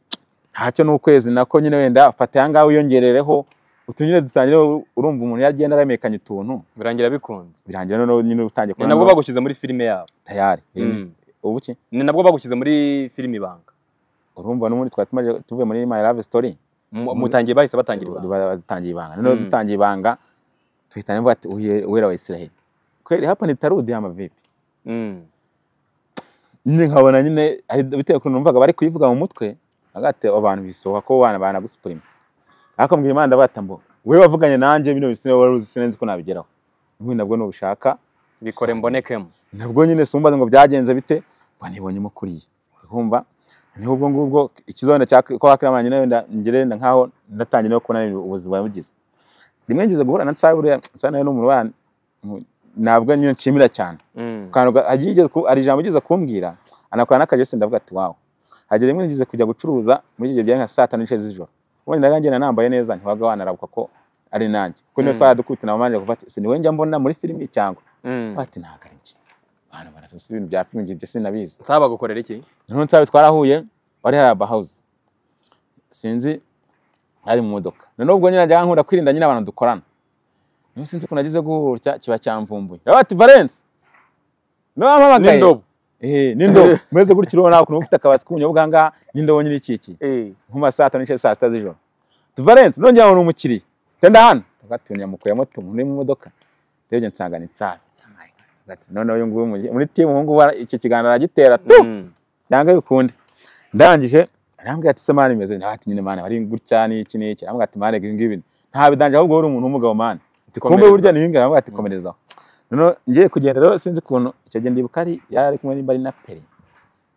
ntacyo ni ukwezi nako nyine wenda fata aya ngaha wiyongerereho utu nyine dutangire urumva umuntu yagenda aramekanya utuntu. Birangira bikunze. Birangira noneho nyine utangiye kubona nabwo bagushyize muri filime yabo. Tayari Mm. ubu ki? Ni nabwo bagushyize muri filime ibanga. Urumva n'ubundi twari tumaze tuvuye muri my love story. Mu- mutangiye bahise batangira ibanga. Ba- batangiye ibanga. Noneho Mm. dutangiye ibanga tuhita mvuga ati uwera wa Israel. Kweli hapa ni tarudi ama vipi? Mm. nyine nkabona nyine bitewe ukuntu numvaga bari kuyivuga mu mutwe agate abantu bisohoka ko wana banagusupurima ariko mbwira imana ndabata mbo wewe wavuganye nanjye bino bisine wari uzi sinzi ko nabigeraho ubundi nabwo nubushaka bikore mbonekemo nabwo nyine sumbaze ngo byagenze bite ngo nibonyemo kuriya urumva ni ho ubwo ngubwo ikizonda cya ko hakiramana nyine wenda ngire wenda nkaho natangiye no kubona ubuzima bugize rimwe ngize guhura na Nsabe buriya Nsabe nawe ntabwo nyine nshimira cyane. Mm. hari ijambo yigeze kumbwira anakora n'akajesi ndavuga ati wawe hagera rimwe nigeze kujya gucuruza muri ibyo gihe byari nka saa tanu n'igice z'ijoro. Ubundi ngenda nambaye neza ntiwaga wanarabuka ko ari nanjye. Kuko niyo Mm. twari dukubita manje kuva ati ni we njya mbona muri filimi cyangwa? Mm. ati ntabwo ari njye. Abantu barasasa ibintu bya filimi njye sinabizi. Nsaba gukorera iki? Noneho nsabe twarahuye wari hari abahawuzi sinzi ari mu modoka. Noneho ubwo nyine njyaga nkunda kwirinda nyine abantu dukorana. Niyo sinzi ukuntu nagize gutya kiba cyamvumbuye ndavuga ati valence! Niwe wampamagaye n'indobo n'indobo umeze gutyo urabona ukuntu uba ufite akabasi k'ubunyobwa ngaha n'indobo nyine ikikiye nko mu ma saa tanu saa sita z'ijoro tu valence nongera ngo ni umukiriya tenda hano ugati nyamukuyemo tu muri mu modoka ndebye nsanga ni nsabe Ati, noneho uyu nguyu mu- muri timu ubu ngubu iki kiganiro aragitera tu cyangwa bikunde ndangije arambwira ati se mani imeze nte?" ati nyine mani wari gutya n'iki n'iki arambwira ati mani ibi ngibi nta bidanje ahubwo uri umuntu w'umugabo mani kumbe burya ni arambwira ati komerezaho noneho ngiye kugenda rero sinzi ukuntu icyo gihe ndibuka ari yari ari kumwe nimba ari na peri.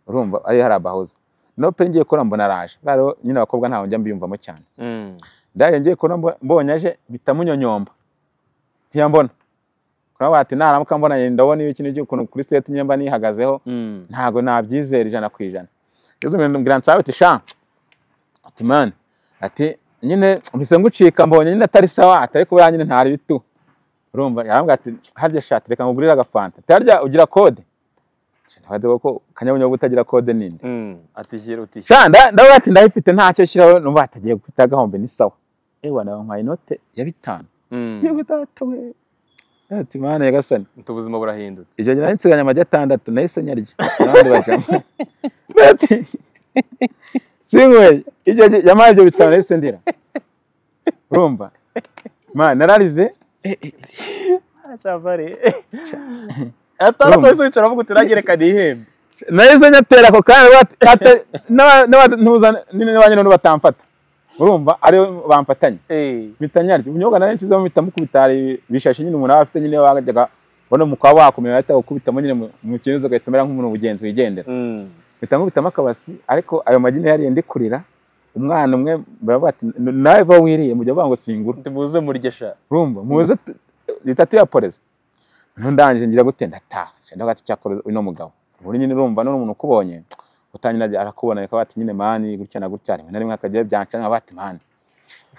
Urumva ari hari abahoze. Noneho peri ngiye kubona mbona araje. Rero nyine abakobwa ntawe njya mbiyumvamo cyane. Mm. ndaje ngiye kubona mbo- mbonye aje mpita munyonyomba. Ntiyambona kuraba ati naramuka mbona ndabona ibiki n'ibyo ukuntu kuri state nyine mba nihagazeho. Mm. ntago nabyizera ijana ku ijana. Mbwira nsabe ati sha. Ati man. Ati nyine mpise ngucika mbonye nyine atari sawa atari kubera nyine ntari bitu. Urumva yarambwira ati harya shati reka ngugurire agafanta. Ati harya ugira kode? Ndabaza ko kanyabunyobwa utagira kode ninde? Mm. ati shyira utishyura sha nda- ndavuga ati ndayifite ntacyo shyiraho numva atagiye guhita agahombe ni sawa. Ewa nawe mpaye inote ya bitanu. Mm. yewe data we. Ati mana yagasani ubuzima burahindutse. Icyo gihe nari nsiganye amagi atandatu nahise nyarya. Abandi bajamo ati sinyweye icyo gihe yampaye ibyo bitanu nahise ndira urumva? Ma nararize atandatu wese wicara avuga uti nagereka nihembe. Nahise nyatera ako kanya n'abanyine batamfata urumva? Ariyo bamfatanye. Eh. mpita nyarya. Ubunyobwa nari nshyizemo mpita mukubita hari ibishashi nyine umuntu aba afite nyine wajyaga ubona mu kwa wakumenya ahita gukubitamo nyine mu- kinuzo ugahita umera nk'umuntu mugenzi wigendera Mm. Mpita nkubitamo akabasi ariko ayo magi yariye ndi kurira umwana umwe baravuga ati "N- nawe va wiriye mujya bavuga ngo singura. Tubuze murye sha. Urumva muze duhita tuyaporeza noneho ndangije ngira gute? Ndataha. Ndavuga ati cyakora uno mugabo ubu nyine urumva none umuntu ukubonye utangira arakubona akaba ati nyine mani gutya na gutya. Rimwe na rimwe akajya byanca nkaba ati mani.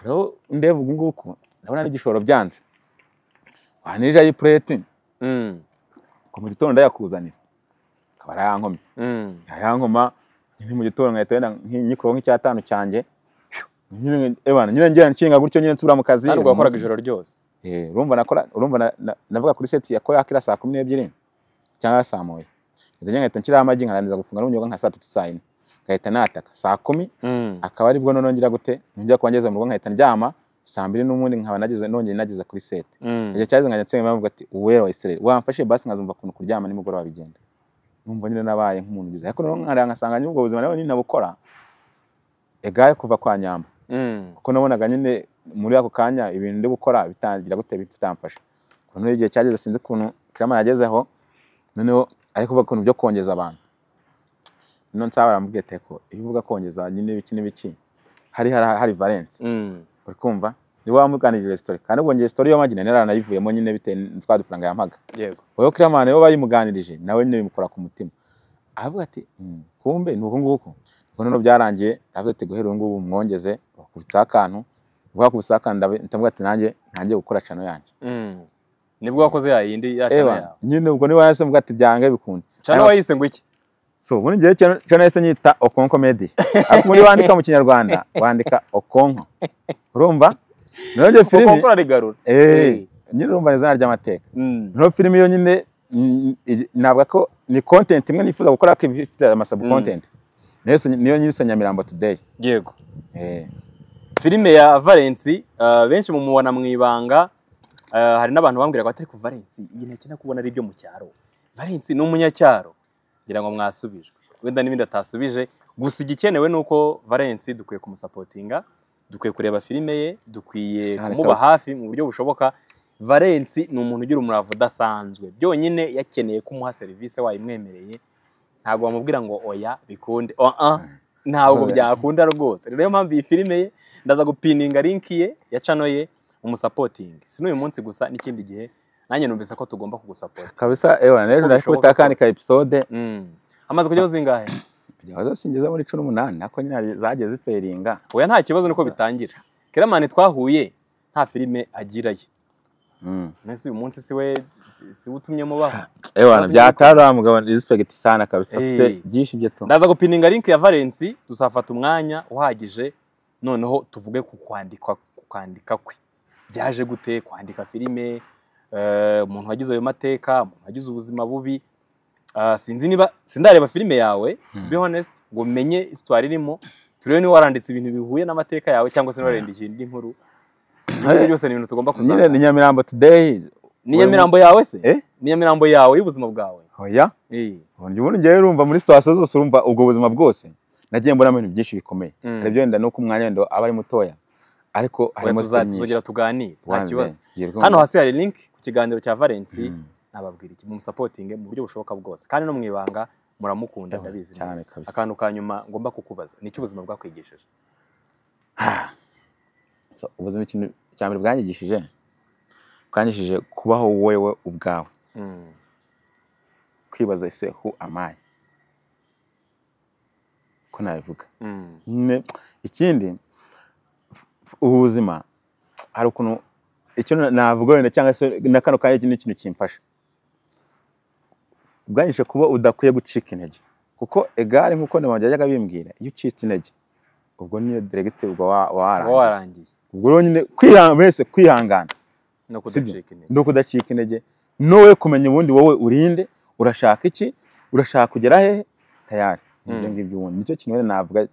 Rero ndeba ubu ngubu ndabona ari igishoro byanze. Wanije ayipureti Mm. ngo mu gitondo ndayakuzanira. Akaba arayankomye Mm. yayankoma nyine mu gitondo nkahita wenda nkikuraho nk'icyatanu cyanjye. Nyine ngira nshinga gutyo nyine nsubira mu kazi. Ubwo wakoraga ijoro ryose. Eh, urumva nakora urumva na- na- navuga kuri seti yako yakira saa kumi n'ebyiri cyangwa saa moya. Ngahita nshyiraho amagi nkarangiza gufunga n'ubunyobwa nka saa tatu saa yine. Ngahita nataka saa kumi Mm. akaba ari bwo noneho ngira gute nongera kuba ngeze mu rugo nkahita ndyama saa mbiri n'ubundi nkaba nageze nongeye nageze kuri seti Mm. igihe cyageze nkajya nsenga bavuga ati uwera wa Isirayeli wamfashe basi nkazumva ukuntu kuryama nimugoroba bigenda. Numva nyine nabaye nk'umuntu ugize ariko noneho nkareba ngasanga nyine ubwo buzima nawe nintabukora egaye kuva kwa nyamba Mm. kuko nabonaga nyine muri ako kanya ibintu ndi gukora bitangira gute bitamfasha. Noneho igihe cyageze sinzi ukuntu kirama yagezeho noneho ari kuvuga ukuntu byo kongeza abantu. Noneho nsaba aramubwiye ati ko iyo uvuga kongeza nyine ibiki n'ibiki? Hari hari, valence Mm. uri kumva? Ni wamuganirije story. Kandi ubwo ngiye story y'amagi nari naranayivuyemo nyine bitewe n'utwa dufaranga yampaga yego wowe kiramani nibo bayimuganirije nawe nyine bimukora ku mutima. Aravuga ati "Mm, kumbe ni uku nguku. Noneho byarangiye aravuga ati guhera ubu ngubu mwongeze bakubitsaho akantu. Ubwo bakubitsaho akantu ndavuga ati nanjye ntangiye gukora cano yanjye Mm. ni bwo wakoze ya yindi ya Ewa, yawe. nyine ubwo niba yahise mvuga ati byange bikunda channel wayise ngo iki? So ubundi ngewe cano cano yahise nyita okonko media. Ariko muri wandika mu kinyarwanda wandika okonko urumva? Noneho njye filimi? kuko arigarura eh, nyine urumva ni izina ry'amateka Mm. noneho filimi yo nyine mm, igi- navuga ko ni content imwe nifuza gukora iba ifite amasabu Mm. content. Niyo niyo nyise nyamirambo today. Yego. Eh filime ya Valence uh, benshi mumubona mu ibanga uh, hari n'abantu bambwira ko atari ku Valence iyi ntakina kubona ari ibyo mu cyaro. Valence ni umunyacyaro ngira ngo mwasubijwe. Wenda n'ibindi atasubije. Gusa igikenewe ni uko Valence dukwiye kumusapotinga. Dukwiye kureba filime ye dukwiye Cyane kumuba hafi mu buryo bushoboka. Valence ni umuntu ugira umurava udasanzwe. Byonyine yakeneye kumuha serivisi wayimwemereye. Ntabwo wamubwira ngo oya bikunde. Uh -uh. ntabwo Oya. byakunda rwose. Rero niyo mpamvu iyi filime ye ndaza gupininga linki ye ya channel ye umusapotingi si n'uyu munsi gusa n'ikindi gihe nanjye numvise ko tugomba kugusapota kabisa ewa n'ejo nari kubita akandi ka episode. Mm. amaze kujyaho zingahe kujya zo singeza muri cumi n'umunani nako nyine zagiye ziferinga oya nta kibazo niko bitangira. Keramani twahuye nta filime agirayo Mm. nese uyu munsi si we si- si we utumye mubaho. Ewa Ntabwo byatari wa mugabo respect sana kabisa. Afite byinshi byo tu ndaza gupininga link ya Valence tuzafata umwanya uhagije noneho tuvuge ku kwandikwa ku kwandika kwe. Byaje gute kwandika filime eh, umuntu wagize ayo mateka umuntu wagize ubuzima bubi sinzi niba sindareba filime yawe to be honest ngo menye histoire irimo turebe niba waranditse ibintu bihuye n'amateka yawe cyangwa se niba waranditse indi nkuru. Ibyo byose ni ibintu tugomba nyine ni kuzana nyamirambo today. Ni nyamirambo yawe se? Eh? Ni nyamirambo yawe y'ubuzima bwawe. Oya Eh. ubundi ubundi ngewe urumva muri situation zose urumva ubwo buzima bwose nagiye mbonamo ibintu byinshi bikomeye. Mm. hari ibyo wenda nuko umwanya wenda aba ari mutoya ariko harimo tuzongera tuganire nta kibazo. Hano hasi hari link ku kiganiro cya Valence. Mm. Nababwira iki? Mumusapotinge mu buryo bushoboka bwose. Kandi no mu ibanga muramukunda ndabizi akantu ka nyuma ngomba kukubaza. Ni ubuzima bwakwigishije? Ubuzima ikintu cya mbere bwanyigishije? Bwanyigishije kubaho wowe ubwawe. Mm. kwibaza ese who am I? Ko nabivuga. Mm. Ne- ikindi ubu buzima hari ukuntu icyo na- navuga wenda cyangwa se na kano kanya ni ikintu kimfasha. Bwanyishe kuba udakwiye gucika intege. Kuko egare nk'uko nabanjye yajyaga bimbwira iyo ucitse intege ubwo niyo deregite ubwo warangiye. Ubwo rero nyine wese kwihangana. No Sibyo? kudacika intege. Nowe kumenya ubundi wowe urinde urashaka iki? Urashaka kugera hehe? Tayari. Ibyo Mm. ngibyo ubundi. Nicyo kintu rero navuga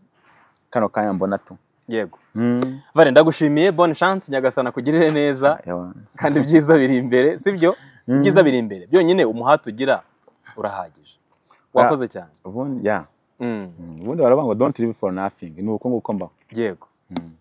kano kanya mbona tu. Yego. Mm. vare ndagushimiye. Bonne chance nyagasana akugirire neza. Kandi ibyiza biri imbere sibyo? Mm. ibyiza biri imbere. Byonyine umuhate ugira urahagije wakoze cyane ubundi ya Mm. Mm. ubundi baravuga ngo don't live for nothing ni uko nguko mbaho yego Mm.